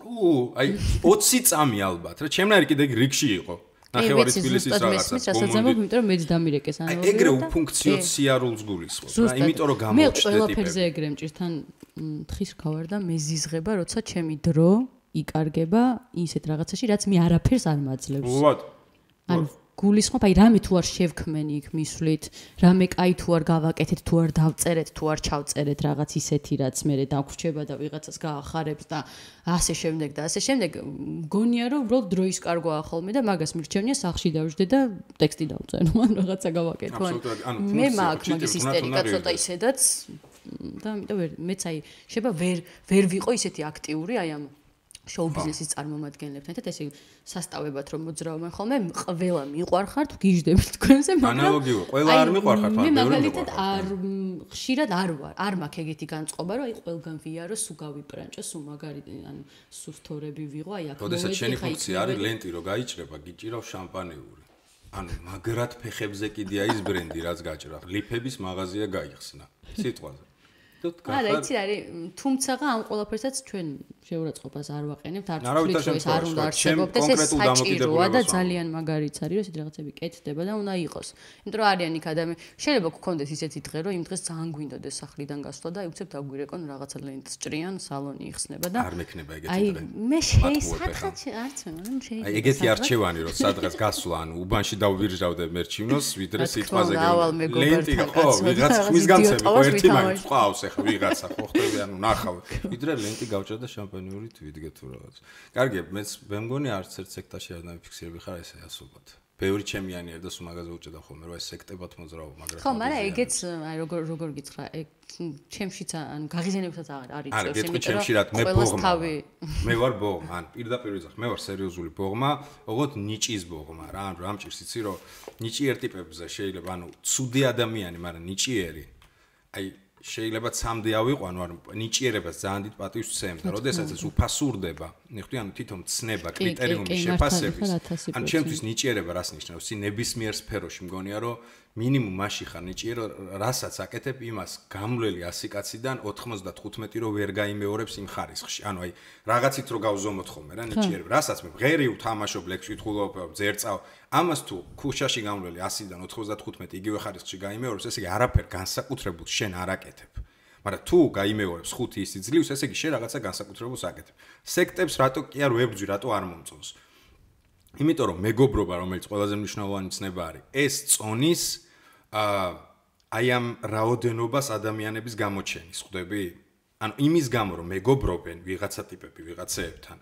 უ აი 20 წამი ალბათ რა ჩემნაირი კიდე რიგში იყო ნახევარი თბილისის რაღაცა რასაძამობ, იმიტომ რომ მეც დამირეკეს ანალოგიურად. ეგრე და- უფუნქციო სიარულს გულისხმობს რა ზუსტად. იმიტომ რომ მე გამოჩნდა ყველაფერზე ტიპები ეგრე მჭირთან თხის რქავარ და მეზიზღება, როცა ჩემი დრო იკარგება ისეთ რაღაცაში, რაც მე არაფერს არ მაძლევს. ულად ანუ გულისხმობ, აი რამე თუ არ შევქმენი იქ მისვლით, რამე კაი თუ არ გავაკეთეთ, თუ არ დავწერეთ, თუ არ ჩავწერეთ რაღაც ისეთი, რაც მე დაგვრჩება და ვიღაცას გაახარებს და ასე შემდეგ და ასე შემდეგ, მგონია რომ უბრალოდ დროის კარგვა ხოლმე და მაგას მირჩევნია სახში დავждდე და ტექსტი დავწერო, ან რაღაცა გავაკეთო. მე ჭიტი, მაგის ისტერიკა ცოტა ისედაც და ამიტომ ვერ მეც აი შეიძლება ვერ ვერ ვიყო ისეთი აქტიური აი ამ შოუ ბიზნესის წარმომადგენლებთან ერთად ესე სასტავებად რომ მოძრაობენ ხოლმე ყველა მიყვარხართ გიждდებით თქვენზე მაგრამ ანალოგიურ, ყველა არ მიყვარხართ, მე მაგრამ ბევრი მაგალითად არ ხშირად არ ვარ არ მაქვს ეგეთი განწყობა რომ აი ყველგან ვიარო სუ გავიპრანჭო სუ მაგარი ანუ სუ სტორები ვიღო აი აქ როდესაც მოვედი, შენი ფუნქცია არის ლენტი რო გაიჭრება, გიჭირავს შამპანიური. ანუ მაგრად ფეხებზე კიდია ის ბრენდი, რაც გაჭრა. ლიფების მაღაზია გაიხსნა. სიტყვაზე. არა, იცი არის, თუმცა ამ ყველაფერსაც ჩვენ შეურაცხყოფას არ ვაყენებთ, არ არავითარ ვთვლით, რომ ეს არ უნდა არსებობდეს, ეს საჭიროა და ძალიან მაგარიც არის, რომ ესეთი რაღაცები კეთდება და უნდა იყოს. იმიტომ რომ არიან იქ ადამიანი, შეიძლება გქონდეს ისეთი დღე, რომ იმ დღეს ძალიან გვინდოდეს სახლიდან გასვლა და უცებ დაგვირეკონ რაღაცა ლენტს ჭრიან, სალონი იხსნება და არ მექნება ეგეთი აი, დღე. მე შეი მათყუებ ეხლა. სადღაც არც მე, მაგრამ შეიძლება. აი ეგეთი არჩევანი რო სადღაც გასვლა, ანუ უბანში დავვირჟავდე მერჩინოს, ვიდრე სიტყვაზე მეგობართან ლენტი ხო, ვიღაც ხმის გამცემი, ხო იდიოტობას ერთი ვითამაშე. ყავს ეხლა ვიღაცა ხო ხტები, ანუ ნახავ. ვიდრე ლენტი გავჭრა და შამპანიური თვიდგე თუ რაღაც. კარგი, მეც მე მგონი არც ერთ სექტაში არ დამიფიქსირები ხარ ესე ასობად. ბევრი ჩემიანი არ და სულ მაგაზე უჭედა ხოლმე რომ ეს სექტებად მოძრაობა მაგრამ ხო, მაგრამ ეგეც აი როგორ როგორ გითხრა, ეგ ჩემშიც ან გაღიზიანებსაც არ არის არა, წევს, გეტყვი ჩემში რა მე ბოღმა. მე ვარ ბოღმა, ან პირდაპირ ვიზახ, მე ვარ სერიოზული ბოღმა, ოღონდ ნიჭის ბოღმა რა, ან რამ ჭირს იცი რომ ნიჭიერ ტიპებზე შეიძლება, ანუ ცუდი ადამიანი, მაგრამ ნიჭიერი. აი შეიძლება სამდე ავიყვანო, ანუ ნიჭიერებას ძალიან დიდ პატივს ვცემ და როდესაც ეს უფასურდება, ნახტი ანუ თვითონ ცნება კრიტერიუმის შეფასების. ან ჩემთვის ნიჭიერება რას ნიშნავს? ისი ნებისმიერ სფეროში მგონია რომ მინიმუმ მასში ხარ ნიჭიერ რასაც აკეთებ იმას გამლელი 100 კაციდან 95 რო ვერ გაიმეორებს იმ ხარისხში. ანუ აი რაღაცით რო გავზომოთ ხოლმე რა ნიჭიერება. რასაც მე ღერი უთამაშობ ლექს ვითხოვობ ძერწავ. ამას თუ ქუშაში გამლელი 100-დან 95 იგივე ხარისხში გაიმეორებს, ესე იგი არაფერ განსაკუთრებულს შენ არ აკეთებ. მაგრამ თუ გაიმეორებს 5 ის ძლივს, ესე იგი შენ რაღაცა განსაკუთრებულს აკეთებ. სექტებს რატო კი არ ვებძვი, რატო არ მომწონს? იმიტომ რომ მეგობრობა, რომელიც ყველაზე მნიშვნელოვანი ცნება არის, ეს წონის აი ამ რაოდენობას ადამიანების გამოჩენის, ხვდები? ანუ იმის გამო რომ მეგობრობენ ვიღაცა ტიპები ვიღაცეებთან,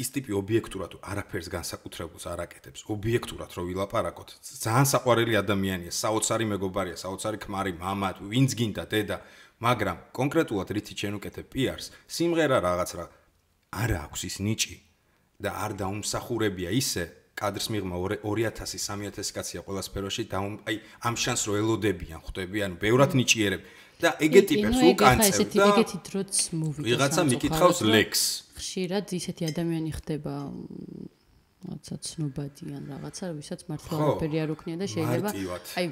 ის ტიპი ობიექტურად არაფერს განსაკუთრებულს არ აკეთებს. ობიექტურად რო ვილაპარაკოთ, ძალიან საყვარელი ადამიანია, საოცარი მეგობარია, საოცარი ქმარი, мама, ვინც გინდა, დედა, მაგრამ კონკრეტულად რითი ჩვენ უკეთებ პიარს, სიმღერა რაღაც რა არ აქვს ის ნიჭი და არ დაუმსახურებია ისე კადრს მიღმა 2000 3000 კაცია ყველა სფეროში. და აი ამ შანს რო ელოდებიან ხვდები? ანუ ბევრად ნიჭიერებ. და ეგეთი ტიპებს უკანწევ ესეთი და ეგეთი დროც მოვიდა ვიღაცა მიკითხავს ლექს. ხშირად ისეთი ადამიანი ხდება მ, რაღაცა ცნობადი ან რაღაცა ვისაც მართლა ხო, არაფერი არ უქნია და შეიძლება აი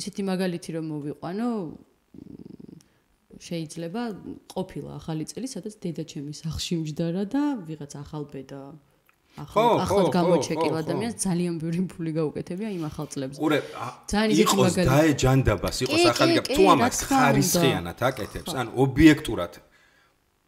ისეთი მაგალითი რომ მოვიყვანო შეიძლება ყოფილა ახალი წელი სადაც დედა ჩემი სახლში მჯდარა და ვიღაც ახალ ახალ ხო, გამოჩეკილ ადამიანს ძალიან ბევრი ფული გაუკეთებია იმ ახალ წლებზე ყურე იყოს დაეჯანდაბას იყოს ახალი კი, თუ ამას ხარისხიანად აკეთებს ან ობიექტურად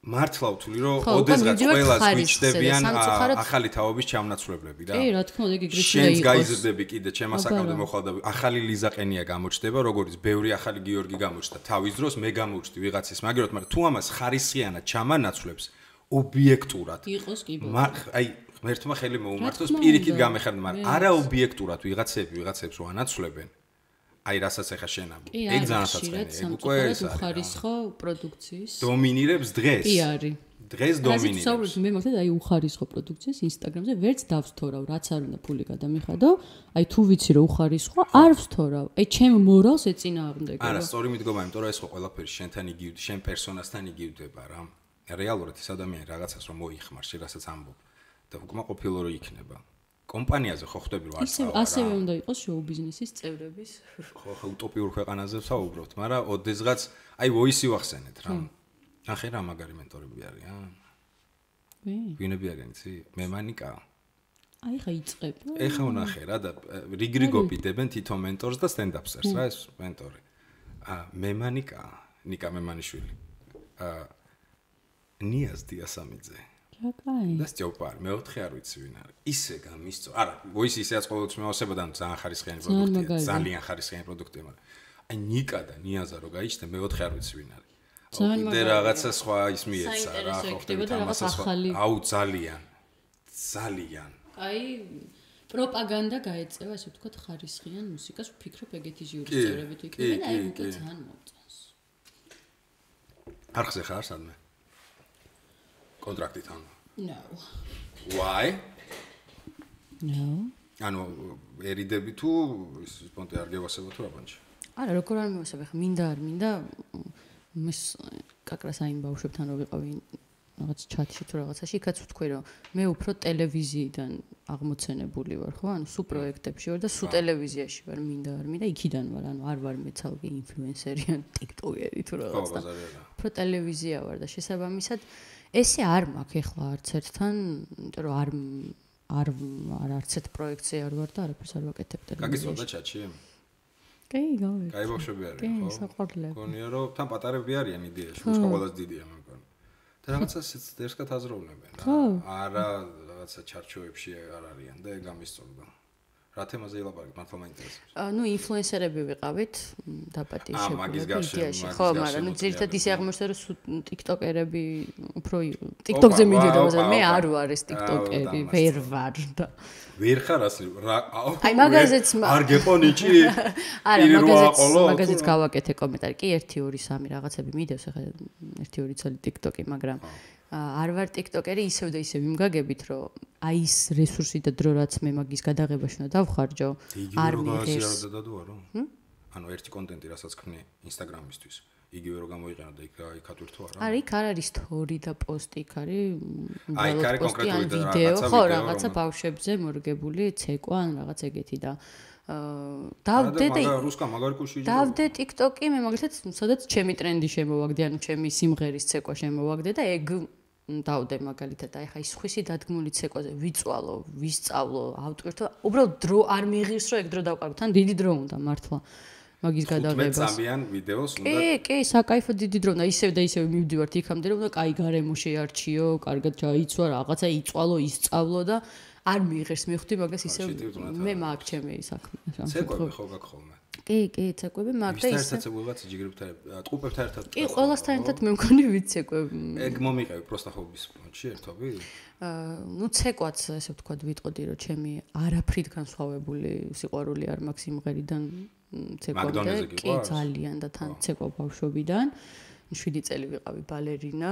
მართლა ვთვლი რომ ოდესღაც ყველას და სამწუხაროდ- ახალი თაობის ჩამნაცვლებლები რა კი რა თქმა უნდა ეგ ეგრეთ უნდა შენს იყოს. გაიზრდები კიდე ჩემას აბა აკამდე რა. მოხვალ და ახალი ლიზაყენია გამოჩდება როგორც ბევრი ახალი გიორგი გამოჩნდა. თავის დროს მე გამოვჩდი ვიღაცის მაგეროთ მაგრამ თუ ამას ხარისხიანად ჩამანაცვლებს ობიექტურად იყოს კი ბო. მაგ აი ღმერთმა ხელი მოუმართოს პირიქით გამეხარდა მაგრამ არა ობიექტურად ვიღაცები ვიღაცებს რო ანაცვლებენ აი რასაც ახლა შენ ამბობ. კი ეგ ძალიან საწყენია ეგ უკვე ეს არის რა. უხარისხო პროდუქციის დომინირებს დღეს. კი არის დღეს დომინირებს. ვსაუბრობ მე მაგალითად აი უხარისხო პროდუქციის ინსტაგრამზე ვერც დავსთორავ რაც არ უნდა ფული გადამიხადო. აი თუ ვიცი რომ უხარისხო არ ვსთორავ. აი ჩემ მორალს არა ეწინააღმდეგება სწორი მიდგომა იმიტომ რომ ეს ხო ყველაფერი შენთან იგივ შენ პერსონასთან იგივდება რა. რეალურად ეს ადამიანი რაღაცას რომ მოიხმარს რასაც ამბობ და უკმაყოფილო რო იქნება. კომპანიაზე ხო ხდები რომ არ ისევ ასევე უნდა იყოს შოუ ბიზნესის წევრების. ხო ხო უტოპიურ ქვეყანაზე ვსაუბრობთ, მაგრამ ოდესღაც აი ვოისი ვახსენეთ რა. ნახე რა მაგარი მენტორები არიან. ვინ? ვინები არიან, იცი? მემანიკა. აი ხა იწება. ეხა ვნახე რა და რიგრიგოპიდებენ თვითონ მენტორს და სტენდაპსერს რა ეს მენტორი. ა მემანიკა, ნიკა მემანიშვილი. ა ნიაზ დიასამიძე. რა კაი? და სტიოპარ მე 4 არ ვიცი ვინ არის. ისე გამისწო. არა ვოისი ისეაც ყოველთვის მეოსება და ძალიან ხარისხიანი პროდუქტია ძალიან ხარისხიანი პროდუქტია მაგრამ აი ნიკა და ნიაზა რო გაიჩნდა მე 4 არ ვიცი ვინ არის. კიდე რაღაცა სხვა ის მიეცა რა საინტერესო ხო იქნება და ხდებით რაღაც ამასაც სხვა- ახალი- აუ ძალიან ძალიან. აი პროპაგანდა გაეწევა ესე ვთქვათ ხარისხიან მუსიკას ვფიქრობ ეგეთი ჟიურის კი, წევრები თუ კი, იქნება და აი უკვე ძალიან მომწონს არხზე ხარ სადმე კონტრაქტით ანუ? No. Why? No. ანუ ერიდები თუ ის პონტე არ გევასება თუ აბანჩი არა როგორ არ მივასაბე ხა მინდა არ მინდა მის კაკრას აიმ ბავშვებთან რო ვიყავი რაღაც ჩატში თუ რაღაცაში იქაც ვთქვი რომ მე უფრო ტელევიზიიდან აღმოცენებული ვარ ხო? ანუ სუ პროექტებში ვარ და სუ ტელევიზიაში ვარ მინდა არ მინდა იქიდან ვარ ანუ არ ვარ მე ცალკე ინფლუენსერი ან ტიკტოკერი თუ რაღაც და უფრო ტელევიზია ვარ და შესაბამისად ესე არ მაქვს ეხლა არც ერთთან იმიტომ რომ არ არ არ არც ერთ პროექტზე არ ვარ და არაფერს არ ვაკეთებ კაკის ტელევიზიაში წოდა ჩატში კი გავი კაი ბავშვები კი არიან ხო საყვარლები გონია რომ თან პატარები არიან იდეაში უცხო ყველას დიდია მე მგონი და რაღაცა ერთად აზროვნებენ რა ხო. არა რაღაცა ჩარჩოებში არ არიან და ეგ გამისწორდა რა თემაზე ილაპარაკეთ? მართლა მაინტერესებს. აა ნუ ინფლუენსერები ვიყავით დაპატიჟებული მაგის ხო, მაგრამ ნუ ძირითადად ისე აღმოჩნდა რომ სულ ტიკტოკერები უფრო ტიკტოკზე ოპა, მიდიოდა, მაგრამ მე არ ვარ ეს დამასწრე. ვერ ვარ და ვერ ხარ ასე რა აი, მაგაზეც მა- არ გეყონიჭი? არა, მაგაზეც მაგაზეც გავაკეთე კომენტარი. კი 1 2 3 რაღაცები მიდევს ახლა 1 2 წელი ტიკტოკი, მაგრამ არ ვარ ტიკტოკერი ისევ და ისევ იმგაგებით, რომ აი ის რესურსი და დრო რაც მე მაგის გადაღებაში უნდა დავხარჯო, იგივე არ რო მიიღეს. გააზიარო და დადუარო? ანუ ერთი კონტენტი რასაც ქმნი ინსტაგრამისთვის, იგივე რო გამოიყენო და იქ იქ ატვირთო არა? არ იქ არ არის სტორი და პოსტი, იქ არის აი, ან კონკრეტული და ვიდეო, რაღაცა ხო, ვიდეო, რაღაცა რომელ- ბავშვებზე მორგებული ცეკვა ან რაღაც ეგეთი და აა არა დავდე და რუსკა მაგარი კუში იჯდა. დავდე TikTok-ი, მე მაგალითად, სადაც ჩემი ტრენდი შემოვაგდე, ანუ ჩემი სიმღერის ცეკვა შემოვაგდე და ეგ დავდე მაგალითად, აი ხა ის ხვისი დადგმული ცეკვაზე ვიწვალო, ვისწავლო, ავტვირთო, უბრალოდ დრო არ მიიღირს, რომ ეგ დრო დავკარგო, თან დიდი დრო უნდა მართლა მაგის 15 გადაღებას. წამიან ვიდეოს უნდა კი, კი, საკაიფო დიდი დრო და ისევ და ისევ მივდივართ იქამდე, რომ უნდა კაი გარემო შეარჩიო, კარგად ჩაიცვა, რაღაცა იწვალო, ისწავლო და არ მიიღერს მივხვდი მაგას თუნდაც მე მაგ ჩემი საქმე. ცეკვები ხო გაქვს ხოლმე. კი, კი, ცეკვები მაგ და ისე. ცეკვებაც ჯიგრებთან ტყუპებთან ერთად. კი, ყველასთან ერთად მე მგონი ვიცეკვე. ეგ მომიყევი პროსტა ხობის პონჩი ერთობი? აა, ну ცეკვაც ესე ვთქვათ ვიტყოდი, რომ ჩემი არაფრით განსხვავებული სიყვარული არ მაქვს იმღერიდან ცეკვამდე. კი, ძალიან და თან ცეკვა ბავშვობიდან. 7 წელი ვიყავი ბალერინა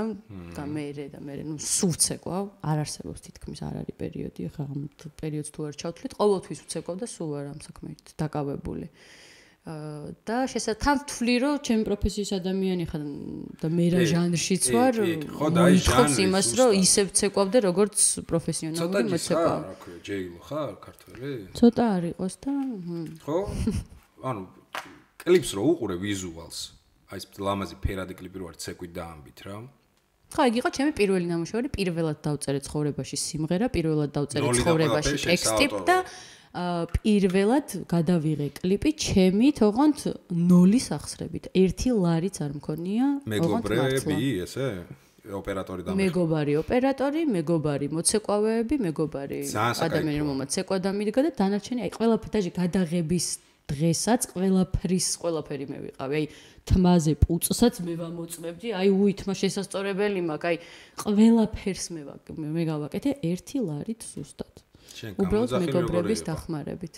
და მე და მე ნუ სულ ცეკვავ, არ არსებობს თითქმის არ არის პერიოდი, ხა ამ პერიოდს თუ არ ჩავთვლით, ყოველთვის ვცეკვავ და სულ არ ამ საქმეით დაკავებული. და შესაძლოა თვლი რომ ჩემი პროფესიის ადამიანი ხარ და მე რა ჟანრშიც ვარ კი, კი, ხო, და აი მოითხოვს ჟანრი იმას რომ ზუსტად. ისევ ცეკვავდე როგორც ცოტა პროფესიონალური ჯის მოცეკვავ ხარ, რა ქვია, ჯეილო ხარ, ქართველი? ცოტა არ იყოს და ხო? ანუ კლიპს რო უყურე ვიზუალს, აი ეს ლამაზი ფერადი კლიპი რო არის ცეკვით დაამბით რა. ხო, ეგ იყო ჩემი პირველი ნამუშევარი, პირველად დავწერე ცხოვრებაში სიმღერა, პირველად დავწერე ცხოვრებაში ტექსტი და პირველად გადავიღე კლიპი ჩემი თოღონდ ნოლის ახსრებით. ერთი ლარიც არ მქონია, ოღონდ მართლა. მეგობრები, ესე? ოპერატორი და მეგობარი ოპერატორი, მეგობარი მოცეკვავეები, მეგობარი ადამიანი, რომელმაც ცეკვა დამიდგა და დანარჩენი აი ყველაფერი გადაღების დღესაც ყველაფრის ყველაფერი მე ვიყავი. აი თმაზე პუწსაც მე ვამოწმებდი, აი უითმა შესასწორებელი მაქვს, აი ყველაფერს მე მე გავაკეთე ერთი ლარით ზუსტად. უბრალოდ მეგობრების დახმარებით.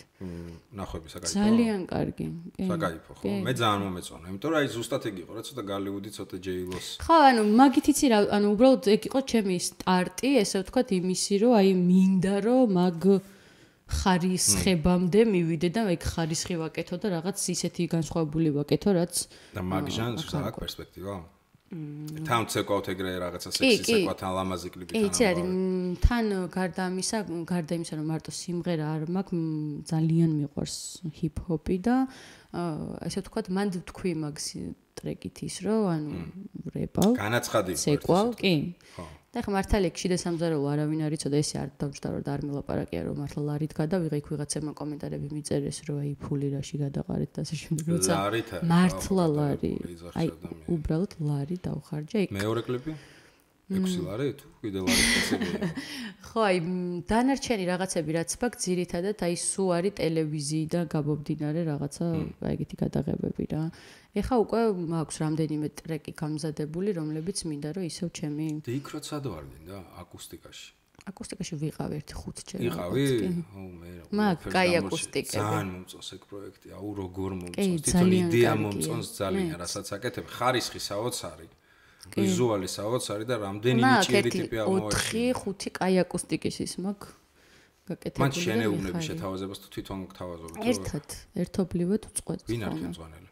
ნახვები საკაიფო. ძალიან კარგი. საკაიფო, ხო? მე ძალიან მომეწონა, იმიტომ რომ აი ზუსტად ეგ იყო, რა ცოტა გალივუდი, ცოტა ჯეილოს. ხო, ანუ მაგით იცი რა, ანუ უბრალოდ ეგ იყო ჩემი სტარტი, ესე ვთქვათ, იმისი, რომ აი მინდა რომ მაგ ხარისხებამდე მივიდე და ეგ ხარისხი ვაკეთო და რაღაც ისეთი განსხვავებული ვაკეთო, რაც და მაგ ჟანრს აქვს პერსპექტივა? თან ცეკვავთ ეგრე რაღაცა კი, სექსი კი. ცეკვა თან ლამაზი კლიპი თან. იცი არის, თან გარდა ამისა, გარდა იმისა, რომ მარტო სიმღერა არ მაქვს, ძალიან მიყვარს ჰიპ-ჰოპი და ესე ვთქვათ, მან თქვი მაგ ტრეკით ის, რომ ანუ რეპავ, განაცხადი იყო. ცეკვავ, კი. ხო. და ხა მართალია შიდა სამზარეულო არავინ არ იცოდა ესე არ დავჭდა რომ და არ მელაპარაკია რომ მართლა ლარით გადავიღე იქ ვიღაცებმა კომენტარები მიწერეს რომ აი ფული რაში გადაყარეთ და ასე შემდეგ როცა მართლა ლარი აი უბრალოდ ლარი დავხარჯე იქ მეორე კლიპი? 6 ლარი თუ კიდე ლარი წესები. ხო აი დანარჩენი რაღაცები რაც მაქვს ძირითადად აი სუ არის ტელევიზიიდან გამომდინარე რაღაცა აი ეგეთი გადაღებები რა ეხა უკვე მაქვს რამდენიმე ტრეკი გამზადებული რომლებიც მინდა რომ ისევ ჩემი და იქ როცა ვარ გინდა აკუსტიკაში. აკუსტიკაში ვიყავ ერთი ხუთჯერ იყავი? ალბათ, კი. აუ მე რა. მაგ, კაი აკუსტიკები. ძალიან მომწონს ეგ პროექტი. აუ როგორ მომწონს. თვითონ იდეა მომწონს ძალიან, რასაც აკეთებ. ხარისხი საოცარი. ვიზუალი საოცარი და რამდენი ნიჭიერი ერთი ტიპი 4 აღმოაჩინა. 5 კაი აკუსტიკის ის მაგ გაკეთებული მან შენეუნები შეთავაზებას თუ თვითონ გთავაზობთ. ერთად ერთობლივად უწყვეტ ვინ არის ხელმძღვანელი?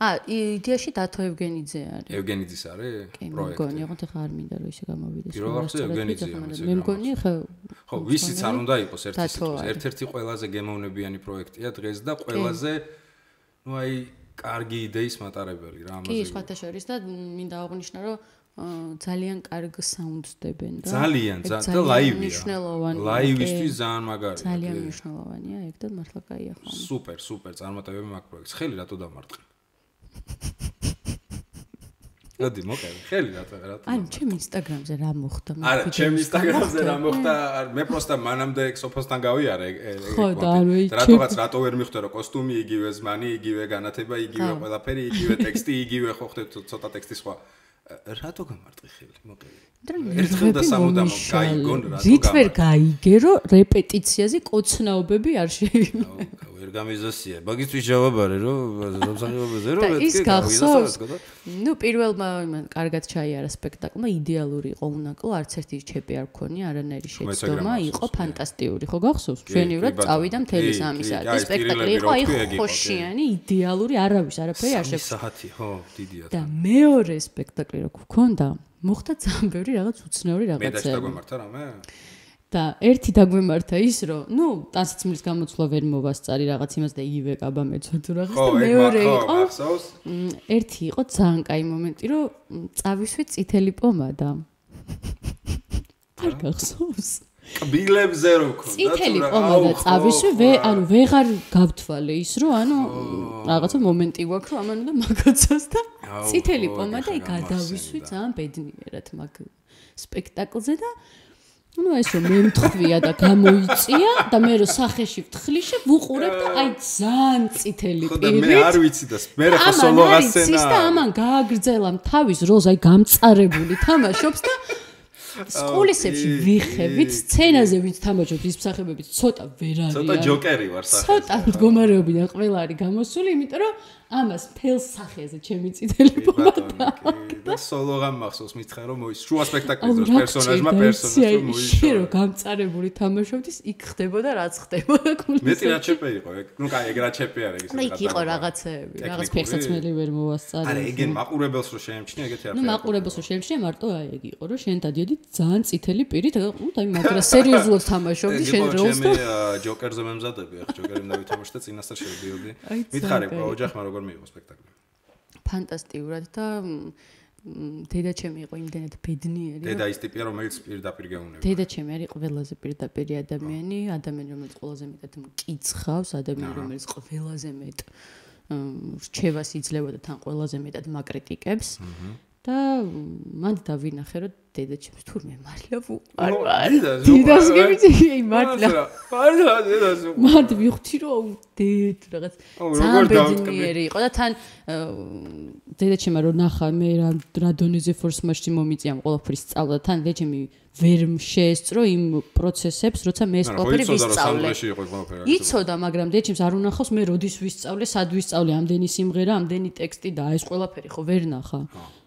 ა იდეაში დათო ევგენიძე არის ევგენიძის არის კი მე პროექტი. მგონი ოღონდ ახლა არ მინდა რომ ისე გამოვიდეს პირველ რიგში არასწორად ევგენიძე ვიტყვი, ამას მაგრამ მე მგონი ხა ხო, ვისიც არ უნდა იყოს სიტყვის. არის. ერთ-ერთი ყველაზე გემოვნებიანი პროექტია დღეს და ყველაზე ну აი კარგი იდეის მატარებელი რა კი ამაზე. სხვათა შორის და მინდა აღვნიშნო რომ ძალიან კარგ საუნდს დებენ და ძალიან ძალიან და ლაივია. მნიშვნელოვანია, ლაივისთვის კი. ძალიან მაგარია. ძალიან კი. მნიშვნელოვანია ეგ და მართლა კაია ხო სუპერ, სუპერ წარმატებები მაგ პროექტს. ხელი რატო დამარტყი? მოდი მოყევი ხელი რატო რატო ანუ ჩემ ინსტაგრამზე რა მოხდა მე არა ჩემ ინსტაგრამზე რა მოხდა? მე პროსტა მანამდე ეგ სოფოსთან გავიარე ხო, და რატოღაც რატო ვერ მიხვდა რომ კოსტუმი იგივე ზმანი იგივე განათება იგივე ყველაფერი იგივე ტექსტი იგივე ხო ხდეთ ცოტა ტექსტი სხვა. რატო გამარტყი ხელი მოყევი ერთხელ და სამუდამო გაიგონ, რატო რით ვერ გამარტყი? გაიგერო რეპეტიციაზე კოცნაობები არ შეიძლება ვერ გამიზოსია მაგისთვის ჯავაბარე რომ სამსახიობოზე რომ მეთქე, გახსოვს ნუ პირველმა იმან კარგად ჩაიარა სპექტაკლმა იდეალური იყო უნაკლო არც ერთი ჩეპი არ ქონია არანაირი შეცდომა იყო ფანტასტიკური ხო გახსოვს? ჩვენივრად წავიდა მთელი სამი საათი. სპექტაკლი იყო აი ხოშიანი იდეალური არავის არაფერი არ შეგვს საათი ხო დიდია და მეორე სპექტაკლი რო გქონდა მოხდა ძალიან ბევრი რაღაც უცნაური მე და შეგამართა რამე და ერთი დაგვემართა ის რომ ნუ ტანსაცმლის გამოცვლა ვერ მოვასწარი რაღაც იმას და იგივე კაბა მეცვა თუ რაღაც და მეორე იყო. ერთი იყო ძალიან კაი მომენტი რომ წავისვე წითელი პომადა არ გახსოვს. კბილებზე რო ქონდა წითელი თუ რა- პომადა აუ, ხო, წავისვე ვე ანუ ვეღარ გავთვალე ის რომ ანუ რაღაცა მომენტი გვაქვს რომ ამან უნდა მაგაცას და წითელი პომადა გადავისვი გამახსენდა. ძალიან ბედნიერად მაგ სპექტაკლზე და ну ეს რომ მემთხვია და გამოიწია და მე რომ სახეში ვთხრიშე ვუყურებ და აი ძალიან წითელი ხო და მე არ ვიცი და მე რა სოლო გასცენა ამან გააგრძელა თავის როლს აი გამწარებული თამაშობს და სკოლისებში კი, სცენაზე ვინც თამაშობს ის მსახიობები ცოტა ვერ ცოტა არიან ჯოკერი ვარ სახეზე. ცოტა მდგომარეობიდან ყველა არის გამოსული იმიტომ რომ ამას ფელს სახეზე ჩემი წითელი პომადა და სოლო გამახსოვს მითხარ რომ მოის შუა სპექტაკლის დროს რა პერსონაჟმა ისე მოიშორა რომ გამწარებული თამაშობდის იქ ხდებოდა რაც ხდებოდა მეტი რა ჩეპე იყო ეგ? ნუ კაი ეგ რა ჩეპე არის და იქ იყო რაღაცეები რაღაც ფეხსაცმელი ვერ მოვასწარი არა ეგენ მაყურებელს რო შეემჩნია ეგეთი არ ნუ მაყურებელს რო შემჩნია მარტო აი ეგ იყო რომ შენ დადიოდი ძალიან წითელი პირით. ნუ და მაგრა სერიოზულად თამაშობდი შენ როლს და ჩემი ჯოკერზე მემზადები ახ ჯოკერი უნდა ვითამაშო და წინასწარ შევდიოდი. მითხარი კაი. ოჯახმა როგორ მიიღო სპექტაკლი? ფანტასტიურად და დედა ჩემი იყო იმდენად ბედნიერი. დედა ის ტიპია რომელიც პირდაპირ გეუნება დედა ჩემი არის ყველაზე პირდაპირი ადამიანი, ადამიანი რომელიც ყველაზე მეტად მკიცხავს, ადამიანი რომელიც ყველაზე მეტ რჩევას იძლევა და თან ყველაზე მეტად მაკრიტიკებს. და მან დავინახე რომ დედა ჩემს თურმე მართლა ვუყარ. დედას დედას უყარ, გემიცი მართლა. მართლა დედას უყარ. მანდ ვიხთი რომ დედ რაღაც ძალიან ბედნიერი იყო და თან დედაჩემა რომ ნახა მე რა რა დონეზე ფორსმაშში მომიწია ამ ყველაფრის სწავლა და თან დედაჩემი ვერ შეესწრო იმ პროცესებს როცა მე ეს ხო ყველაფერი ვისწავლე იცოდა მაგრამ დედაჩემს არ უნახავს მე როდის ვისწავლე სად ვისწავლე ამდენი სიმღერა ამდენი ტექსტი და ეს ყველაფერი ხო ვერ ნახა არ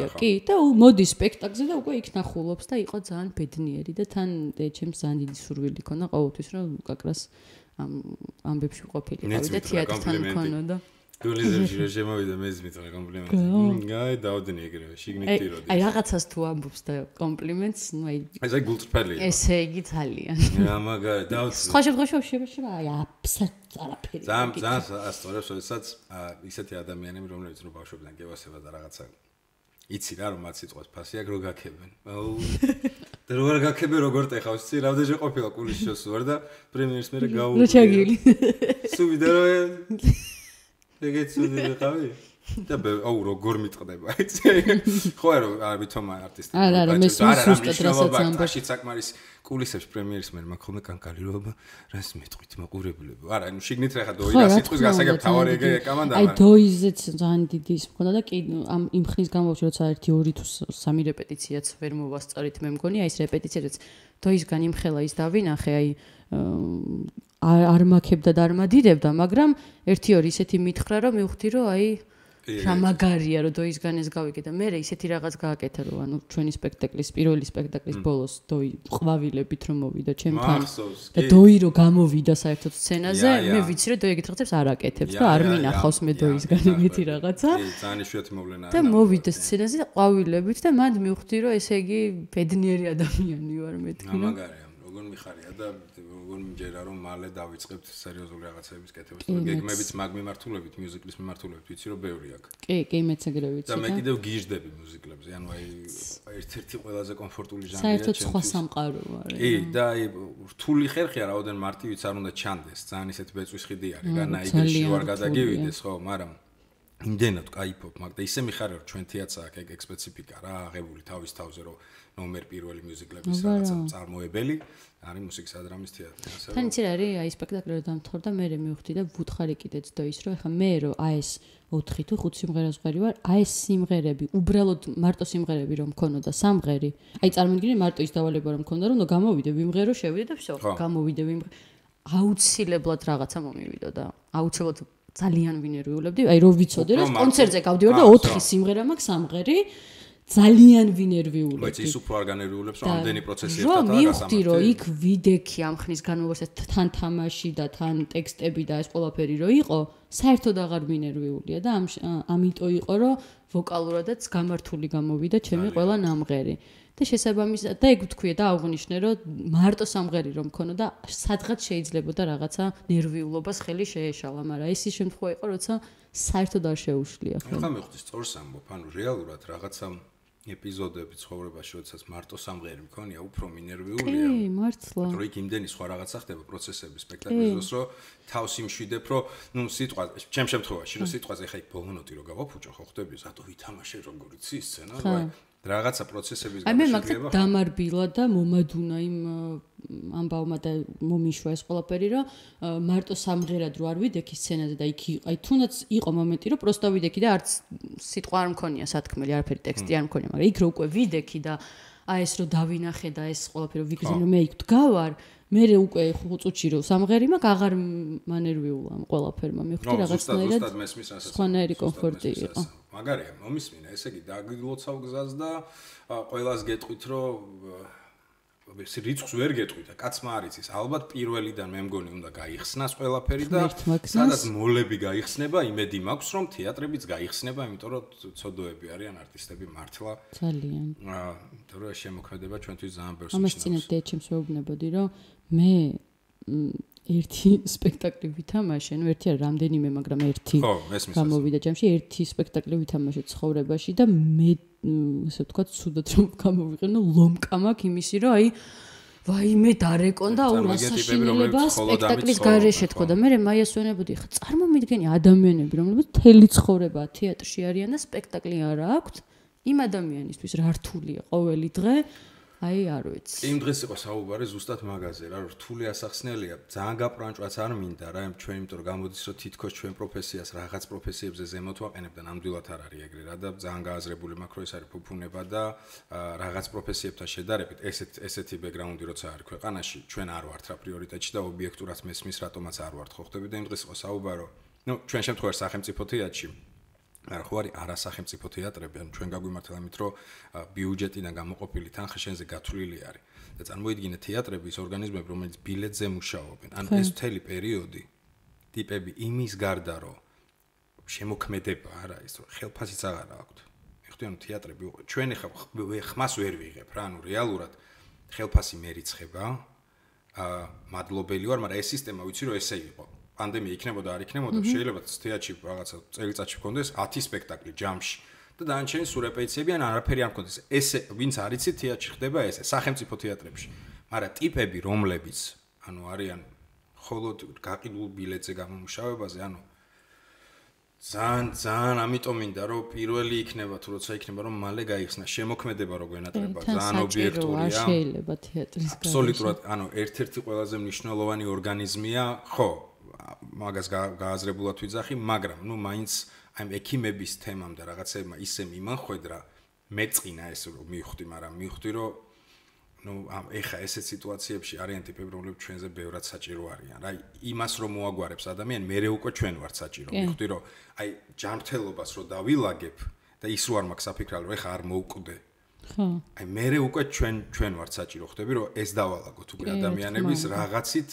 ნახა. კი და მოდი სპექტაკლზე და უკვე იქ ნახულობს და იყო ძალიან ბედნიერი და თან დედაჩემს ძალიან დიდი სურვილი ქონდა ყოველთვის რომ კაკრას ამ ამბებში ყოფილიყავი და თეატრთან კომპლიმენტი. მქონოდა გულიზებში რომ შემოვიდა მეზმით რა გა. კომპლიმენტი. აი დაუდენი ეგრევე, შიგნით აი ტიროდი. აი რაღაცას თუ ამბობს და კომპლიმენტს ნუ აი ეს აი გულწრფელია. ესე იგი ძალიან რა მაგარი დაუცი. სხვა შემთხვევაში შეიძლება შეიძლება აი აბსოლუტურად არაფერი ძალიან ძალიან ასწორებს, როდესაც აა, ისეთი ადამიანები, რომლებიც რო ბავშვობიდან გევასება და რაღაცა იცი რა რომ მათ სიტყვას ფასი აქვს რო გაქებენ. აუ და როგორ გაქებენ როგორ ტეხავს, იცი რამდენჯერ ყოფილა კულის შოს ვარ და პრემიერს მერე გაუ. რო ჩაგილი სუ ვიდა რომ ეგეც სუდი ვიყავი. და აუ როგორ მიტყდება, იცი? ხო არა, არ ვითომა არტისტი. არა, არა, მე სულ ზუსტად რასაც ამბობ. ამბობ. საკმარის კულისებში პრემიერის მერე მაქვს ხოლმე კანკალი რომ რას მეტყვით მაყურებლებო. არა, ანუ შიგნით რა ხა დოირა რა სიტყვის გასაგებ თავარი ეგ კამანდა. აი დოიზეც ძალიან დიდი ის მქონდა და კი ამ იმ ხნის განმავლობაში როცა ერთი ორი თუ სამი რეპეტიციაც ვერ მოვასწარით მე მგონი აი ეს რეპეტიციაც დოისგან იმხელა ის დავინახე აი არ მაქებდა და არ მადიდებდა მაგრამ ერთი ორი ისეთი მითხრა რომ მივხვდი რომ აი რა მაგარია რომ დოისგან ეს გავიგე და მე ისეთი რაღაც გააკეთა რომ ანუ ჩვენი სპექტაკლის პირველი სპექტაკლის ბოლოს დოი ყვავილებით რომ მოვიდა ჩემთან. და დოი რო გამოვიდა საერთოდ სცენაზე, მე ვიცი რომ დოი ეგეთ რაღაცებს არ აკეთებს და არ მინახავს მე დოისგან ეგეთი რაღაცა. ძალიან იშვიათი მოვლენა. და მოვიდა სცენაზე ყვავილებით და მანდ მივხვდი რომ ესე იგი ბედნიერი ადამიანი ვარ მეთქი რომ ამაგარია, როგორ მიხარია და როგორ მჯერა რომ მალე დავიწყებთ სერიოზული რაღაცების კეთებას. გეგმებიც მაგ მიმართულებით, მუსიკლის მიმართულებით ვიცი რომ ბევრი აქვს. კი, კი მეც ეგრე ვიცი და მე კიდევ გიждდები მუსიკლებზე. ანუ აი ერთ-ერთი ყველაზე კომფორტული ჟანრია ჩემთვის. საერთოდ სხვა სამყაროა რა. კი, და აი რთული ხერხია რაოდენ მარტივიც არ უნდა ჩანდეს. ძალიან ისეთ ბეწვის ხიდი არის რა, ნაიგეში ვარ გადაგივიდეს ხო, მაგრამ იმდენად кайფობ მაგ და ისე მიხარია რომ ჩვენ თეატრს აქვს ეგ სპეციფიკა რა აღებული თავის თავზე რომ ნომერ პირველი მუსიკლების რაღაცა წარმოებელი არის მუსიკის ადრამის თეატრი, ასე რომ. თან იცი რა არის, აი სპექტაკლი რომ დამთხოვდა, მე მე მივხვდი და ვუთხარი კიდეც და ის რომ ეხა მე რომ აი ეს 4 თუ 5 სიმღერას ვღერი ვარ, აი ეს სიმღერები, უბრალოდ მარტო სიმღერები რომ მქონოდა სამღერი. აი წარმოგიდგენთ მარტო ის დავალება რომ მქონდა, რომ ნუ გამოვიდე, ვიმღერო, შევიდე და всё, გამოვიდე, ვიმღერო. აუცილებლად რაღაცა მომივიდო და აუცილებლად ძალიან ვინერვიულებდი. აი რო ვიცოდე რომ კონცერტზე გავდივარ და 4 სიმღერა მაქვს სამღერი. ძალიან ვინერვიულებდი. բայց ის უფრო არ განერვიულებს რომ ამდენი პროცესი ერთად არა გასამართლე. მივხვდი რომ იქ ვიდექი ამ ხნის განმავლობაში თან თამაში და თან ტექსტები და ეს ყველაფერი რო იყო, საერთოდ აღარ ვინერვიულია და ამ ამიტომ იყო რომ ვოკალურადაც გამართული გამოვიდა ჩემი ყველა ნამღერი. და შესაბამისად და ეგ ვთქვია და აღვნიშნე რომ მარტო სამღერი რომ მქონოდა სადღაც შეიძლებოდა რაღაცა ნერვიულობას ხელი შეეშალა მაგრამ ეს ის შემთხვევა იყო როცა საერთოდ არ შეუშლია ხო ხა მეხვდი სწორს ამბობ ანუ რეალურად რაღაცა ეპიზოდები ცხოვრებაში როდესაც მარტო სამღერი მქონია? უფრო მინერვიულია. კი მართლა რომ იქ იმდენი სხვა რაღაცა ხდება პროცესები სპექტაკლის დროს რომ თავს იმშვიდებ რომ ნუ სიტყვა ჩემ შემთხვევაში რომ სიტყვაზე ხა იქ ბოლონოტი რო გავაფუჭო ხო ხდები ზატო ვითამაშე როგორი ცი სცენა რა რაღაცა პროცესების გამო შეიძლება. აი მე მაგათ დამარბილა და მომადუნა იმ ამბავმა და მომიშვა ეს ყველაფერი, რომ მარტო სამღერად რო არ ვიდექი სცენაზე და იქ აი თუნდაც იყო მომენტი, რომ პროსტო ვიდექი და არც სიტყვა არ მქონია სათქმელი, არაფერი ტექსტი არ მქონია, მაგრამ იქ რო უკვე ვიდექი და აი ეს რო დავინახე და ეს ყველაფერი ვიგზინო მე იქ დგავარ, მე უკვე ხუწუჩი რო სამღერი მაქვს, აღარ მანერვიულა ამ ყველაფერმა. მე ხვდი რაღაცნაირად სხვანაირი კომფორტი იყო. მაგარია, მომისმინა, ესე იგი დაგილოცავ გზას და ყველას გეტყვით, რომ ეს რიცხვს ვერ გეტყვით და კაცმა არის ის, ალბათ პირველიდან მე მგონი უნდა გაიხსნას ყველაფერი და სადაც მოლები გაიხსნება, იმედი მაქვს, რომ თეატრებიც გაიხსნება, იმიტომ რომ ცოდოები არიან არტისტები მართლა. ძალიან. აა, იმიტომ რომ შემოქმედება ჩვენთვის ძალიან ბევრს. ამას წინათ დეჩემს ვეუბნებოდი, რომ მე ერთი სპექტაკლი ვითამაშე, ну ერთი არა, რამდენიმე, მაგრამ ერთი. ხო, მესმის. გამოვიდა ჯამში ერთი სპექტაკლი ვითამაშე ცხოვრებაში და მე ასე ვთქვა, ცუდად რომ გამოვიყენო ლომკა მაქვს იმისი, რომ აი ვაიმე დარეკონდა აუ რასაშინელება სპექტაკლის გარეშე თქო და მე მაიასვენებოდი ხა წარმომიდგენი ადამიანები რომლებიც თელი ცხოვრება თეატრში არიან და სპექტაკლი არ აქვთ იმ ადამიანისთვის რა რთულია ყოველი დღე აი არ ვიცი. იმ დღეს იყო საუბარი ზუსტად მაგაზე რა, რთული ასახსნელია. ძალიან გაპრანჭვაც არ მინდა რა, ჩვენ იმიტომ რომ გამოდის რომ თითქოს ჩვენ პროფესიას რაღაც პროფესიებზე ზემოთ ვაყენებ და ნამდვილად არ არის ეგრე რა და ძალიან გააზრებული მაქვს რომ ეს არის ფუფუნება და რაღაც პროფესიებთან შედარებით ესეთ ესეთი ბექგრაუნდი როცა არის ქვეყანაში, ჩვენ არ ვართ რა პრიორიტეტში და ობიექტურად მესმის რატომაც არ ვართ ხო ხდები და იმ დღეს იყო საუბარო. ნუ ჩვენ შემთხვევაში სახელმწიფო თეატრში არა ხო არის არასახელმწიფო თეატრები, ანუ ჩვენ გაგვიმართლა იმით, რომ ბიუჯეტიდან გამოყოფილი თანხა შენზე გათვლილი არის. და წარმოიდგინე თეატრების ორგანიზმები, რომელიც ბილეთზე მუშაობენ. ანუ ეს მთელი პერიოდი ტიპები იმის გარდა, რომ შემოქმედება არა ის, რომ ხელფასიც აღარა აქვთ. ეხლა ანუ თეატრები ჩვენ ხა ხმას ვერ ვიღებ რა, ანუ რეალურად ხელფასი მერიცხება. აა მადლობელი ვარ, მაგრამ ეს სისტემა ვიცი რომ ესე იყო. პანდემია იქნებოდა არ იქნებოდა შეიძლება თეატრში რაღაცა წელიწადში გქონდეს 10 სპექტაკლი ჯამში. და დანარჩენი სულ რეპეტიციები ან არაფერი არ გქონდეს ესე ვინც არიცი თეატრში ხდება ესე სახელმწიფო თეატრებში. მაგრამ ტიპები რომლებიც ანუ არიან ხოლოდ გაყიდულ ბილეთზე გამომუშავებაზე ანუ ძალიან ძალიან ამიტომ მინდა რომ პირველი იქნება თუ როცა იქნება რომ მალე გაიხსნა შემოქმედება რო გვენატრება ძალიან ობიექტურია. შეიძლება თეატრის გარშემო აბსოლუტურად ანუ ერთ-ერთი ყველაზე მნიშვნელოვანი ორგანიზმია ხო მაგას გააზრებულად ვიძახი, მაგრამ ნუ მაინც აი ექიმების თემამ და რაღაცეებმა ისე მიმანხვედრა მეწყინა ეს რომ მივხვდი, მაგრამ მივხვდი რომ ნუ ამ ეხა ესეთ სიტუაციებში არიან ტიპები, რომლებიც ჩვენზე ბევრად საჭირო არიან. რა იმას რომ მოაგვარებს ადამიანი, მე უკვე ჩვენ ვართ საჭირო. მივხვდი რომ აი ჯანმრთელობას რომ დავილაგებ და ის რო არ მაქვს საფიქრალ რომ ეხა არ მოუკვდე. ხო. აი მე უკვე ჩვენ ჩვენ ვართ საჭირო ხდები რომ ეს დავალაგოთ უკვე ადამიანების რაღაცით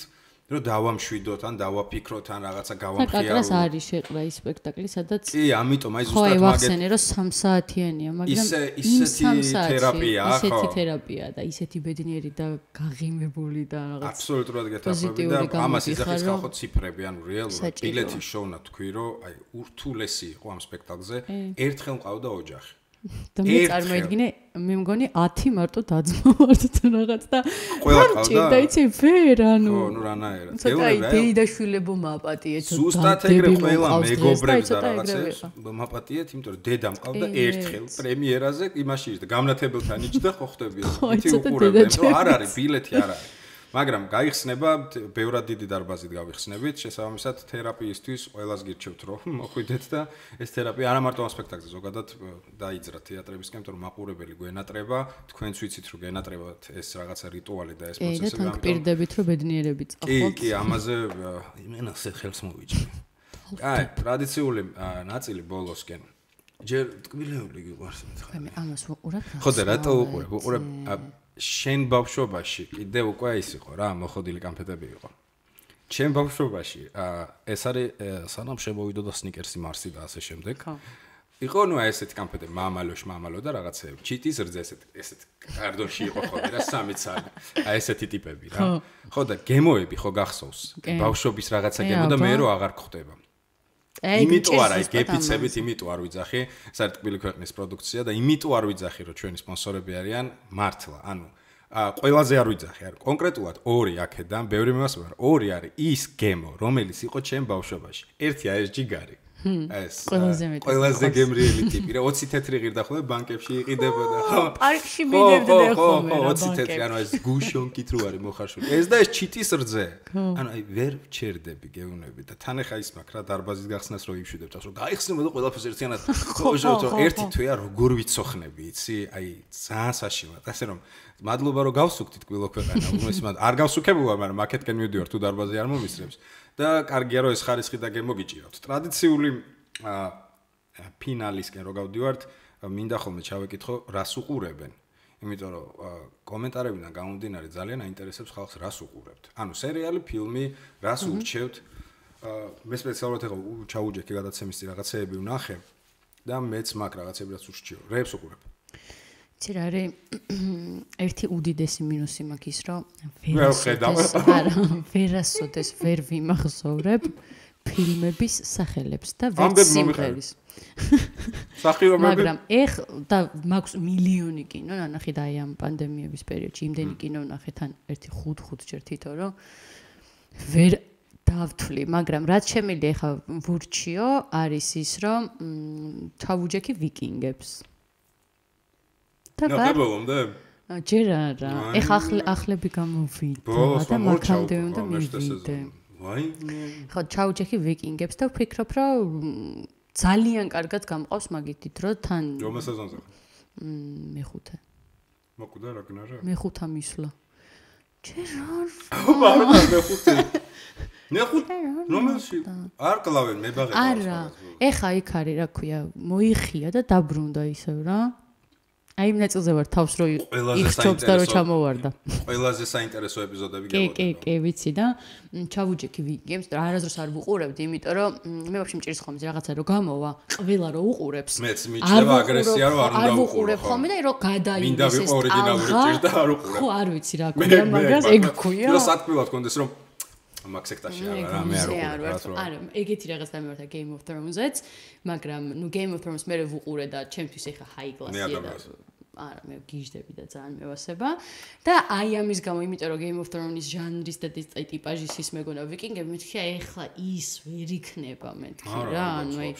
რომ დავამშვიდოთ ან დავაფიქროთ ან რაღაცა გავამხიარო. სპექტაკლს არის შეყრა ის სპექტაკლი, სადაც კი, ამიტომ აი ზუსტად მაგეთ. ხო, ვახსენე რომ 3 საათიანია, მაგრამ ისე ისეთი თერაპიაა, ხო. ისეთი თერაპია და ისეთი ბედნიერი და გაღიმებული და რაღაც. აბსოლუტურად გეთახმები და ამას იზახის ხალხო ციფრები, ანუ რეალურად ბილეთის შოუნა თქვი, რომ აი ურთულესი იყო ამ სპექტაკლზე, ერთხელ მყავდა ოჯახი. და მე წარმოიდგინე, მე მგონი 10 მარტო დაძმოვართ თუ რაღაც და ყველა ყავდა? მჭირდა იცი ვერ ანუ ხო, ნუ რანაირად. ცოტა გეუბნები, აი, დეიდაშვილებო მაპატიეთ ზუსტად ეგრე ყველა მეგობრებს და რაღაცებს მაპატიეთ, იმიტომ რომ დედა მყავდა ერთხელ პრემიერაზე იმაში და გამნათებელთან იჯდა ხო ითი ცოტა უყურებდნენ, დედა რომ არ არის ბილეთი არ არის. მაგრამ გაიხსნება ბევრად დიდი დარბაზით გავიხსნებით, შესაბამისად თერაპიისთვის ყველას გირჩევთ რომ მოხვიდეთ და ეს თერაპია არა მარტო ამ სპექტაკლზე ზოგადად დაიძრა თეატრებისკენ, რომ მაყურებელი გვენატრება, თქვენც ვიცით რომ გენატრებათ ეს რაღაცა რიტუალი და ეს კი პროცესები, თან გპირდებით რომ ბედნიერები კი, წახოთ კი, ამაზე ა, იმენასე ხელს მოვიჭრე. აი, ტრადიციული ნაწილი ბოლოსკენ. ჯერ ტკბილეული გიყვარს მე ხა მე ამას ვუყურებ რა ხო და რატო უყურებ? უყურებ შენ ბავშვობაში კიდე უკვე ის იყო რა, მოხოდილი კამფეტები იყო. ჩემ ბავშვობაში ეს არის სანამ შემოვიდო და სნიკერსი მარსი და ასე შემდეგ. იყო ნუ ესეთი კამფეტები, მამალოშ, მამალო და რაღაცეები. ჩიტის რძე ესეთ ესეთ კარდონში იყო ხოლმე რა სამი ცალი. აი ესეთი ტიპები რა. ხო და გემოები ხო გახსოვს? ბავშვობის რაღაცა გემო და მე რო აღარ გხვდება. აი იმიტომ არა, ზუსტად გეფიცებით, იმიტომ არ ვიძახი, ეს არის ტკბილი ქვეყნის პროდუქცია და იმიტომ არ ვიძახი, რომ ჩვენი სპონსორები არიან მართლა, ანუ ყველაზე არ ვიძახი, არ კონკრეტულად ორი აქედან, ბევრი მევასება, ორი არის ის გემო, რომელიც იყო ჩემ ბავშვობაში. ერთი არის ეს ჯიგარი. ეს ყველაზე გემრიელი ტიპი რა 20 თეთრი ღირდა ხოლმე ბანკებში იყიდებოდა ხო პარკში ხო, ხოლმე ხო, რა 20 თეთრი, ანუ ეს გუშონკით რო არის მოხარშული. ეს და ეს ჩიტის რძე. ანუ აი ვერ ჩერდები გეუნები და თან ახლა ის მაქვს რა დარბაზის გახსნას რო ივშვიდებ თავს რომ გაიხსნება და ყველაფერს ერთიანად ხო ერთი თვეა როგორ ვიცოხნები იცი? აი ძალიან საშინლად ასე რომ მადლობა რომ გავსუქთით კვილო ქვეყანა. უმესმად არ გავსუქებულა მაგრამ აქეთკენ მივდივარ თუ დარბაზი არ მომისრებს და კარგია რომ ეს ხარისხი და გემოგიჭირავთ ტრადიციული აა ფინალისკენ რო გავდივართ მინდა ხოლმე ჩავეკითხო რას უყურებენ იმიტომ რომ კომენტარებიდან გამომდინარე ძალიან აინტერესებს ხალხს რას უყურებთ. ანუ სერიალი, ფილმი, რას ურჩევთ. მე სპეციალურად ეხა ჩაუჯექი გადაცემის წინ რაღაცეები ვნახე და მეც მაგ რაღაცები რაც ურჩევ. რეებს უყურებ. იცი რა არის ერთი უდიდესი მინუსი მაქვს ის რომ ვერასოდეს არა ვერასოდეს ვერ ვიმახსოვრებ ფილმების სახელებს და ვერ სიმღერის. სახიობები მაგრამ ეხ და მაქვს მილიონი კინო ნანახი და აი ამ პანდემიების პერიოდში იმდენი კინო ვნახე თან ერთი 5-5 ჯერ თითო რომ ვერ დავთვლი მაგრამ რაც შემიძლია ეხა ვურჩიო არის ის რომ ჩავუჯექი ვიკინგებს და ვარ ნახებობამდე? ჯერ არა ეხა ახლ- ახლები გამოვიდა და მაქამდე უნდა მივიდე ვაი ხო ჩავუჯექი ვიკინგებს და ვფიქრობ რომ ძალიან კარგად გამყავს მაგითით რომ თან რომელ სეზონზე? მ, მეხუთე მოკვდა რაგნარა? მეხუთა მისვლა. ჯერ არ ბარდა მე ხუთი. მე ხუთი. რომელში? არ კლავენ მე ბაღე. არა. ეხა იქ არის, რა ქვია, მოიხია და დაბრუნდა ისევ რა. აი იმ ნაწილზე ვარ თავს რო იხჩობს და რო ჩამოვარდა. ყველაზე საინტერესო ეპიზოდები კი, კი, გეუბნება. კი, ვიცი და ჩავუჯექი ვიგემს და არასდროს არ ვუყურებდი, იმიტომ რომ მე ვაფშე მჭირს ხოლმე რაღაცა რო გამოვა, ყველა რო უყურებს. მეც ვუყურებ, აგრესია, რომ არ უნდა ვუყურებ ვუყურო, ხოლმე და რო მინდა გადაიდეს ეს ვიყო ორიგინალური ჭირს და არ ვუყურებ. ხო, არ ვიცი რა ქვია მაგას, ეგ ქვია. ნუ სათქმელად კონდეს რომ მაგ სექტაში არა რა მე არ ვარ არა ეგეთი რაღაც დამევარდა Game of Thrones-ზეც მაგრამ ნუ Game of Thrones მე ვუყურე და ჩემთვის ეხა high class-ია და არა მე გიждები და ძალიან მევასება. და აი ამის გამო იმიტომ რომ Game of Thrones-ის ჟანრის და ეს ტიპაჟის ის მეგონა ვიკინგები მეთქი აი ეხლა ის ვერ იქნება მეთქი რა ანუ აი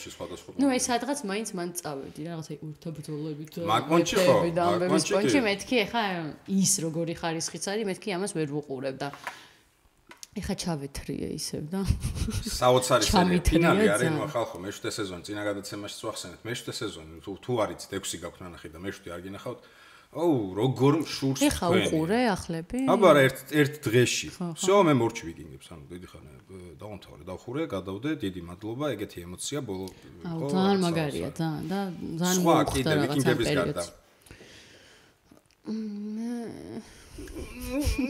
ნუ ეს სადღაც მაინც მან წავედი რაღაცა ურთაბრძოლებით მაგონჩი ხო? მაგონჩი მეთქი ეხლა ის როგორი ხარისხიც არის მეთქი ამას ვერ ვუყურებ და ეხა ჩავეთრიე ისევ და საოცარი სერია ჩამითრია ფინალი არის ძალიან. ნუ ახალ ხო მეშვიდე სეზონი წინა გადაცემაში ვახსენეთ მეშვიდე სეზონი თუ თუ არიცით 6 გაქვთ ნანახი და მეშვიდე არ გინახავთ ოუ როგორ შურს ეხა უყურე ახლები აბა არა ერთ ერთ დღეში всё მე მორჩი ვიკინგებს ანუ დიდი ხანი დავამთავრე დავხურე გადავდე დიდი მადლობა ეგეთი ემოცია ბოლო აუ იყო, ძალიან რაღაც მაგარია საოცარი. ძალიან და ძალიან სხვა მოუხდა კიდე რაღაცა ვიკინგების გარდა პერიოდს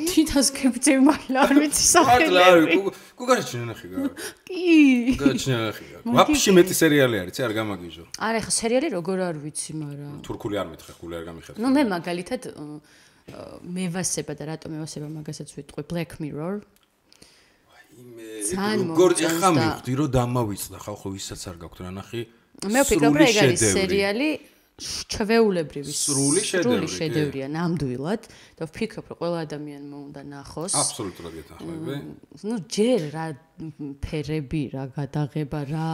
თითას კეფცე მაილა არ ვიცი მართლა არის სახელები გუგარჩი ნახი გა. კი. გუგარჩი ნახი გა. ვაფშე მეტი სერიალი არის არ გამაგიჟო. არა ეხა სერიალი როგორ არ ვიცი მაგრამ თურქული არ მითხე გული არ გამიხეთ ну მე მაგალითად ა, ა, მევასება და რატო მევასება მაგასაც ვიტყვი? Black Mirror. ძალიან როგორ მომწონს ეხა მივხვდი რომ დამავიწყდა ხალხო ვისაც არ გაქვთ რა ნახი მე ვფიქრობ რომ ეგ არის სერიალი ჩვეულებრივი სრული შედევრი, შედევრია ნამდვილად და ვფიქრობ რომ ყველა ადამიანმა უნდა ნახოს. აბსოლუტურად გეთანხმები. ну ჯერ რა ფერები, რა გადაღება, რა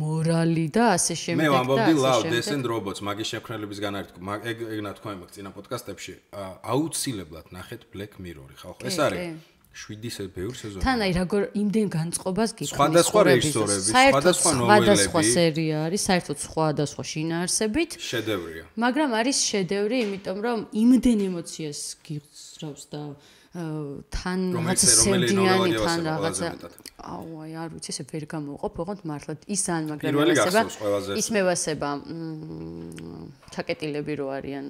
მორალი და ასე მე შემდეგ და ვამბობდი ასე love შემდეგ. death and robots მაგის შექმნელებისგან არის მაგ- ეგ ეგ ნათქვამი მაქვს წინა პოდკასტებში აუცილებლად ნახეთ black mirror-ი ხალხო ეს არის კი. 7 სე ბევრი სეზონი თან აი როგორ იმდენ განწყობას გიქმნის სხვადასხვა რეჟისორები, სხვადასხვა სხვადასხვა ნოველები. სერია არის, საერთოდ სხვადასხვა შინაარსებით, შედევრია მაგრამ არის შედევრი, იმიტომ რომ იმდენ ემოციას გიღწრავს და თან რაღაცა სევდიანი თან რაღაცა აუ აი არ ვიცი ესე ვერ გამოვყოფ, ოღონდ მართლა ის ან მაგრამ პირველი ევასება, გახსოვს ყველაზე. ის მევასება ჩაკეტილები რო არიან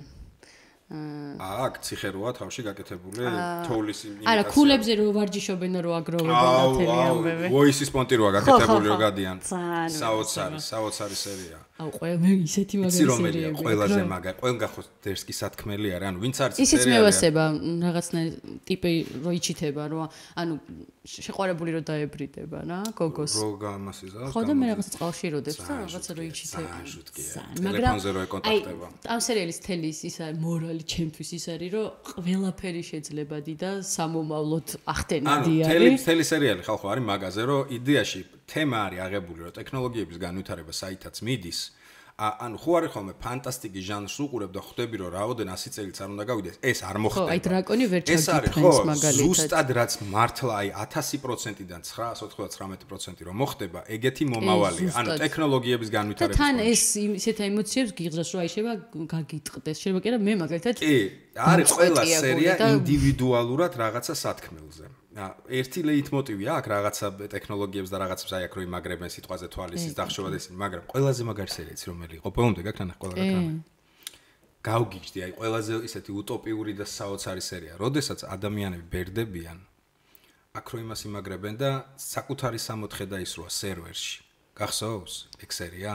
აქ ციხეროა თავში გაკეთებული თოვლის იმ არა, ქულებზე რო ვარჯიშობენ რო აგროვებენ ათელი აუ ამბები. ვოისის პონტი როა გაკეთებული რო გადიან. ძალიან საოცარი საოცარი სერია აუ ყველა მე ისეთი მაგარი სერიები. ყველაზე მაგარი ყველგან ხო დერსკი სათქმელი არის ანუ ვინც არის ისიც მევასება რაღაცნაირ ტიპი რო იჩითება რო ანუ შეყვარებული რო დაებრიდება რა გოგოს? რო გამასიზა ხო და მე რაღაცა წყალში როდებს და რაღაცა რო იჩითება. ძალიან ძალიან, ტელეფონზე რო ეკონტაქტება. აი, ამ სერიალის თელის ის არის მორალი ჩემთვის ის არის რომ ყველაფერი შეიძლება და სამომავლოდ ანუ ახდენადი თელი არის. თელი სერიალი ხალხო არის მაგაზე რომ იდეაში თემა არის აღებული რომ ტექნოლოგიების განვითარება საითაც მიდის ანუ ხო არის ხოლმე ფანტასტიკის ჟანრს უყურებ და ხვდები რომ რაოდენ 100 წელიც არ უნდა გავიდეს ეს არ მოხდება აი, დრაკონი ვერ ხო ჩაგიფრენს მაგალითად. ზუსტად რაც მართლა აი 1000%-დან 999% რომ მოხდება ეგეთი მომავალია ანუ ტექნოლოგიების და განვითარების თან ეს ისეთ ემოციებს გიღწევს რომ აი შეიძლება გაგიტყდეს შეიძლება კი არა მე მაგალითად კი, არის ყველა სერია ინდივიდუალურად რაღაცა სათქმელზე. ერთი ლეიტმოტივია აქ რაღაცა ტექნოლოგიებს და რაღაცებს აი აქ რო იმაგრებენ სიტყვაზე თვალის დახშობა და ისინი, მაგრამ ყველაზე მაგარი სერიაც რომელი იყო, ბოლომდე გაქრანა ყველა გაქრანა. გავგიჯდი, აი ყველაზე ისეთი უტოპიური და საოცარი სერია. როდესაც ადამიანები ბერდებიან, აქ რო იმას იმაგრებენ და საკუთარი სამოთხე დაისროა სერვერში. გახსოვს? ეგ სერია?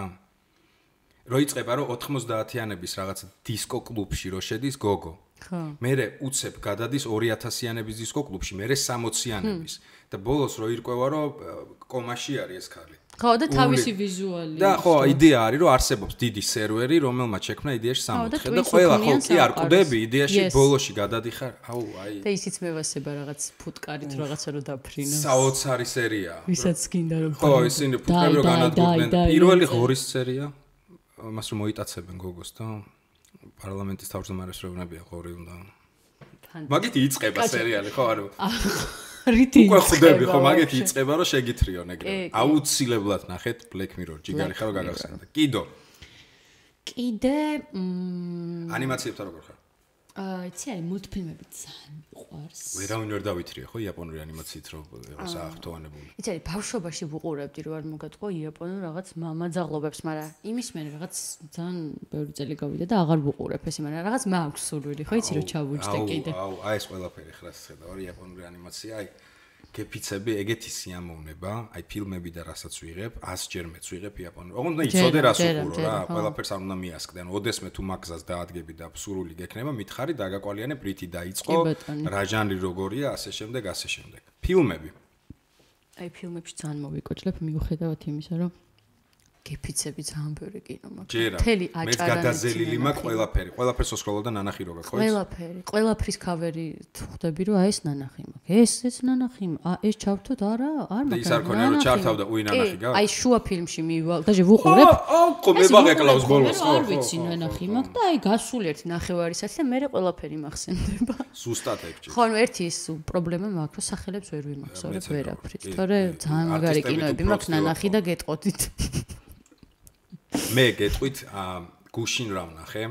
რო იწება რომ 90-იანების რაღაც დისკო კლუბში რო შედის გოგო ხო. მერე უცებ გადადის 2000-იანების დისკო კლუბში, მერე 60-იანების და ბოლოს რო ირკვევა რომ კომაში არის ეს ქალი. ხო და თავისი ვიზუალი და ხო, იდეა არის რომ არსებობს დიდი სერვერი, რომელმაც შექმნა იდეაში და 60 და ყველა ხო კი არ კვდები იდეაში ბოლოში გადადიხარ. აუ, აი. და ისიც მევასება რაღაც ფუტკარით რაღაცა რო დაფრინოს. საოცარი სერია. ვისაც გინდა რომ ხო, ისინი ფუტკები რო განადგურდნენ. პირველი ღორის სერია. მას რომ მოიტაცებენ გოგოს და პარლამენტის თავმჯდომარეს რო ვნებია ღორი უნდა. მაგით იწყება სერიალი, ხო, ანუ რითი უკვე ხვდები იწყება ხო მაგით იწყება რომ შეგითრიონ ეგრე. აუცილებლად ნახეთ Black Mirror, ჯიგარი ხარო გაგახსენდა. კიდო, კიდე მ, ანიმაციებთან როგორ ხარ? აა იცი აი მულტფილმები ძალიან მიყვარს ვერავინ ვერ დავითრია ხო იაპონური ანიმაციით რომ იყო საერთოანებული. იცი ბავშვობაში ვუყურებდი რომ არ მოგატყო იაპონურ რაღაც მამაძაღლობებს მაგრამ იმის მერე რაღაც ძალიან ბევრი წელი გავიდა და აღარ ვუყურებ ესე მაგრამ რაღაც მაქვს სურვილი ხო იცი რომ ჩავუჯდე აუ, კიდე აუ, აი ეს ყველაფერი ხრას ხედავ, იაპონური ანიმაცია, აი გეფიცები ეგეთი სიამოვნება, აი ფილმები და რასაც ვიღებ, 100 ჯერ მეც ვიღებ იაპონურ. ოღონდ ჯერა, იცოდე რას უყურო რა, ყველაფერს არ უნდა მიასკდე. ანუ ოდესმე თუ მაგზას დაადგები და სურვილი გექნება, მითხარი დაგაკვალიანე პრიტი დაიწყო, რა ჟანრი როგორია, ასე შემდეგ, ასე შემდეგ. ფილმები. აი ფილმებში ძალიან მოვიკოჭლებ მიუხედავად იმისა რომ გეფიცები ძალიან ბევრი კინო მაქვს მთელი მეც აჭარა გადაზელილი მაქვს ყველაფერი. ყველაფერს ოსკროლობ და ნანახი როგა, ხო? იცი? ყველაფერი, ყველაფრის კავერი ხვდები რომ აი ეს ნანახი მაქვს. ეს ეს ნანახი, ა ეს ჩავთოთ არა, არ და მაქვს. ის არ ქონია, რომ ჩართავ და უი ნანახი გაქვს? აი შუა ფილმში მივალ, დაჟე ვუყურებ. აუ, ხო, მე ვაღეკლავს ბოლოს, ხო, არ ვიცი ნანახი მაქვს და აი გასული ერთი ნახევარისაც და მე ყველაფერი მახსენდება. ზუსტად ეგ ჭირს. ხო, ანუ ერთი ის პრობლემა მაქვს, რომ სახელებს ვერ ვიმახსოვრებ მეც ვერაფრით. თორე ძალიან მაგარი კინოები მაქვს ნანახი და გეტყოდით. მე გეტყვით გუშინ რა ვნახე?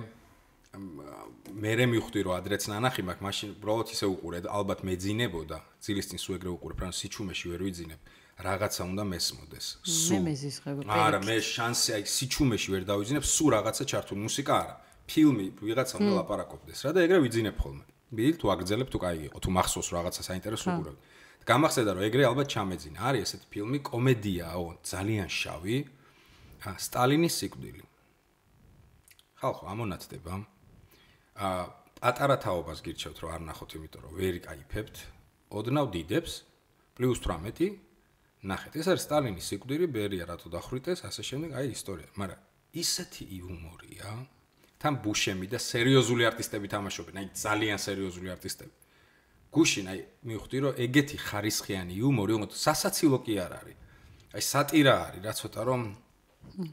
მერე მივხვდი რომ ადრეც ნანახი მაქვს მაშინ უბრალოდ ისე უყურე ალბათ მეძინებოდა. ძილისწინ სულ ეგრე უყურებ რანუ სიჩუმეში ვერ ვიძინებ. რაღაცა უნდა მესმოდეს. სულ მე მეზისხება არა მე შანსი აი სიჩუმეში ვერ დავიძინებ. სულ რაღაცა ჩართულ მუსიკა არა. ფილმი ვიღაცა უნდა ლაპარაკობდეს რა და ეგრე ვიძინებ ხოლმე. მიდი თუ აგრძელებ თუ კაი იყო თუ მახსოვს რაღაცა საინტერესო უყურებ. გამახსენდა რომ ეგრე ალბათ ჩამეძინა. არის ესეთი ფილმი კომედიაო ძალიან შავი. სტალინის სიკვდილი. ხალხო ამონათდება. ა პატარა თაობას გირჩევთ რომ არ ნახოთ იმიტომ რომ ვერ იკაიფებთ. ოდნავ დიდებს პლუს 18 ნახეთ. ეს არის სტალინის სიკვდილი ბერია რატო დახვრიტეს? ასე შემდეგ. აი ისტორია. მაგრამ ისეთი იუმორია. თან ბუშემი და სერიოზული არტისტები თამაშობენ, აი ძალიან სერიოზული არტისტები. გუშინ აი მივხვდი რომ ეგეთი ხარისხიანი იუმორი, უფრო სასაცილო კი არ არის. აი სატირა არის, რა ცოტა რომ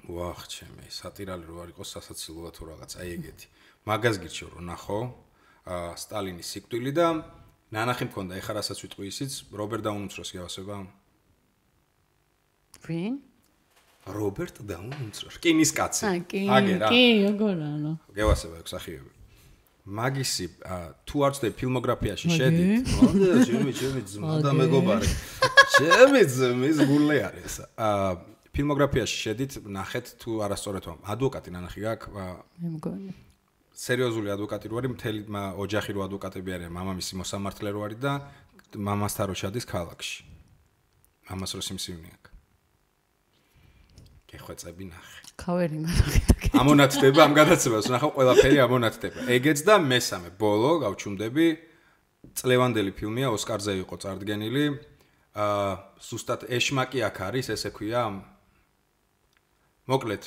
ვახ, ჩემი, სატირალი რო არ იყოს სასაცილოა თუ რაღაც, აი ეგეთი. მაგას გირჩევ რომ ნახო, აა სტალინის სიკვდილი და ნანახი მქონდა, ეხლა რასაც ვიტყვი ისიც, რობერტ დაუნუცროს გიავსება? ვინ? რობერტ დაუნუცრო, რკინის კაცი. აა, კი, აგერა. კი, როგორ არა. გევასება ეგ სახიები. მაგისი თუ არ ვწდე ფილმოგრაფიაში შედით. მოდა ჩემი ჩემი ძმა და მეგობარი. ჩემი ძმის გულე არის. აა ფილმოგრაფიაში შედით, ნახეთ თუ არასწორად ვამ. ადვოკატი ნანახი გაქვს? მე მგონი. სერიოზული ადვოკატი რო არის, მთელი ოჯახი რო ადვოკატები არიან, მამამისი მოსამართლე რო არის და მამასთან რო ჩადის ქალაქში. მამას რო სიმსივნე აქვს. გეხვეწები ნახე. ქავერი მაგარი. ამონათდება ამ გადაცემას, ნახავ ყველაფერი ამონათდება. ეგეც და მესამე ბოლო გავჩუმდები წლევანდელი ფილმია ოსკარზე იყო წარდგენილი. აა სუსტად ეშმაკი აქ არის, ესე ქვია. მოკლედ,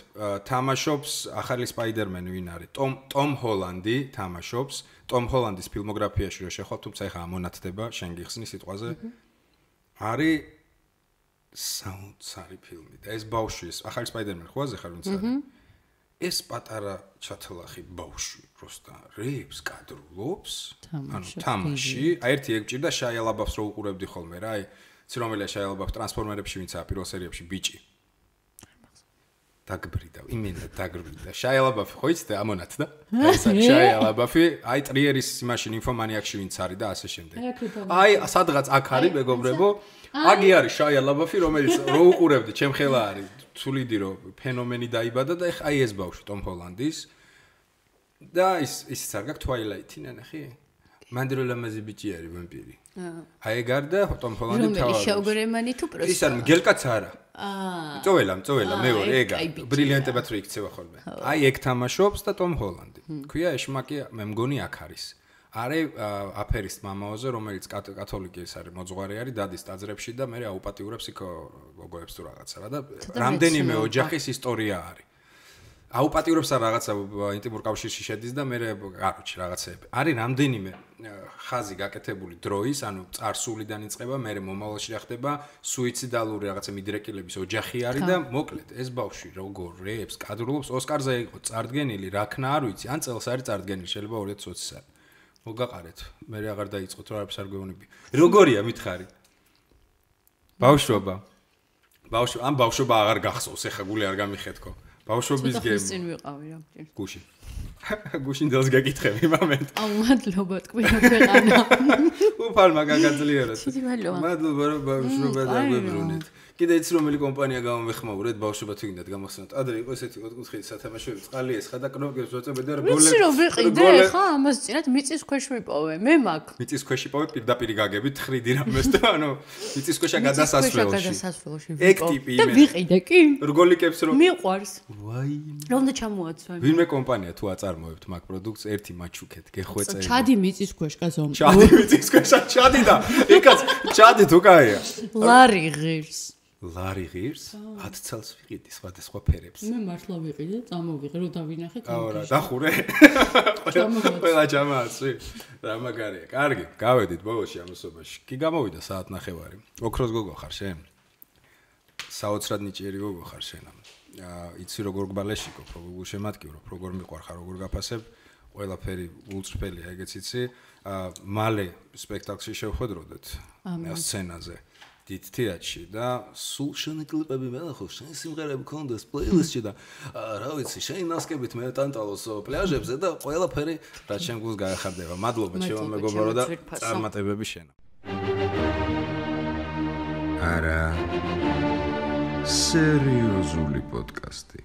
თამაშობს ახალი სპაიდერმენი ვინ არის? ტომ ტომ ჰოლანდი თამაშობს. ტომ ჰოლანდის ფილმოგრაფიაში რო შეხვალ, თუმცა ეხა ამონათდება, შენ გიხსნის სიტყვაზე. არის საუნდსარი ფილმი და ეს ბავშვი ეს ახალი სპაიდერმენი ხო აზე ხარ ვინც არის ეს პატარა ჩათლახი ბავშვი პროსტა რეებს კადრულობს. ანუ თამაში. აი ერთი ეგ ჭირდა შაიალაბავს რო უყურებდი ხოლმე რა. აი ცი რომელია შაიალაბავს ტრანსფორმერებში ვინცა პირველ სერიებში ბიჭი დაგბრიდა იმენა დაგბრიდა. შაიალაბაფი ხო იცით ამონათ და აი შაიალაბაფი აი ტრიერის იმაში ინფომანიაკში ვინც არის და ასე შემდეგ. აი სადღაც აქ არის მეგობრებო. აგი არის შაია ლაბაფი რომელიც რო უყურებდი ჩემ ხელა არის ცულიდი რო ფენომენი დაიბადა და აი ეს ბავშვი ტომ ჰოლანდის. და ის ისიც არ გაქვს თვაილაითი ნახე მანდრო ლამაზი ბიჭი არის ვამპირი აი ეგ არ და ტომ ჰოლანდი თავი რომელი შაუგრემანი თუ პროსტა ის არ მგელკაც არა აა წოველა წოველა მეორე ეგა. ბრილიანტებად რო იქცევა ხოლმე. აი ეგ თამაშობს და ტომ ჰოლანდი. ქვია ეშმაკი მე მგონი აქ არის. არის აფერის მამაოზე, რომელიც კათოლიკე ის არის, მოძღვარი არის დადის ტაძრებში და მე აუპატიურებს იქ გოგოებს თუ რაღაცა რა და რამდენიმე ოჯახის ისტორია არის. აუპატიურებს რა რაღაცა ინტიმურ კავშირში შედის და მე კაროჩი რაღაცეები. არის რამდენიმე ხაზი გაკეთებული დროის, ანუ წარსულიდან იწყება, მე მომავალში რა ხდება, სუიციდალური რაღაცა მიდრეკილების ოჯახი არის და მოკლედ ეს ბავშვი როგორ რეებს, კადრულობს, ოსკარზე იყო წარდგენილი, რა ქნა არ ვიცი, ან წელს არის წარდგენილი, შეიძლება 2020 წელი. მოგაყარეთ, მე აღარ დაიწყოთ რა არის არ გვეუბნები. როგორია მითხარი? ბავშვობა. ბავშვი, ან ბავშვობა აღარ გახსოვს, ეხა გული არ გამიხეთქო. აა ბავშვობის გემ. წინ ვიყავი რა. გუში. გუშინ დელს გაკითხები მომენტ. აუ მადლობა თქვენ ქვეყანა. უფალმა გაგაძლიეროთ. მადლობა. მადლობა ბავშვობა დაგვებრუნეთ. კიდე იცი რომელი კომპანია გამომეხმაურეთ ბავშვობა თუ გინდათ გამახსენოთ. ადრე იყო ესეთი ოთხკუთხედი სათამაშოები წყალი ეს ხა და კნოპკებს ვაწებდი და გოლები ვიცი რომ ვიყიდე ხა ამას წინათ მიწის ქვეშ ვიპოვე მე მაგ მიწის ქვეშ ვიპოვე პირდაპირ გაგებით ხრიდი რამეს და ანუ მიწის ქვეშა გადასასვლელში. ეგ ტიპი და ვიყიდე კი. რგოლიკებს რომ მიყვარს. ვაი. რომ და ჩამოაცვა ვინმე კომპანია თუ აწარმოებთ მაგ პროდუქტს ერთი მაჩუქეთ გეხვეწე. ჩადი მიწის ქვეშ კაცო ჩადი მიწის ქვეშ ჩადი და ეკაც ჩადი თუ კაია ლარი ღირს ლარი ღირს 10 წელს ვიყიდი სხვადასხვა ფერებს. მე მართლა ვიყიდე, წამოვიღე, რომ დავინახე აუ რა, დახურე. ყველა ჩამააცვი. რა მაგარია. კარგი, გავედით ბოლოში ამასობაში. კი გამოვიდა საათ ნახევარი. ოქროს გოგო ხარ შენ? საოცრად ნიჭიერი გოგო ხარ შენ. აა იცი როგორ გბალეშიკო, როგორ შემატკივრო, როგორ მიყვარხარ, როგორ გაფასებ. ყველაფერი ულწრფელია, ეგეც იცი. აა მალე სპექტაკლში შევხვედროდეთ. სცენაზე. დიდ თეატრში და სულ შენი კლიპები მენახო, შენი სიმღერები კონდეს პლეილისტში და რა ვიცი, შენი ნასკებით მე ტანტალოს პლაჟებზე და ყველაფერი რა ჩემ გულს გაახარდება. მადლობა ჩემო მეგობარო და წარმატებები შენ. არა სერიოზული პოდკასტი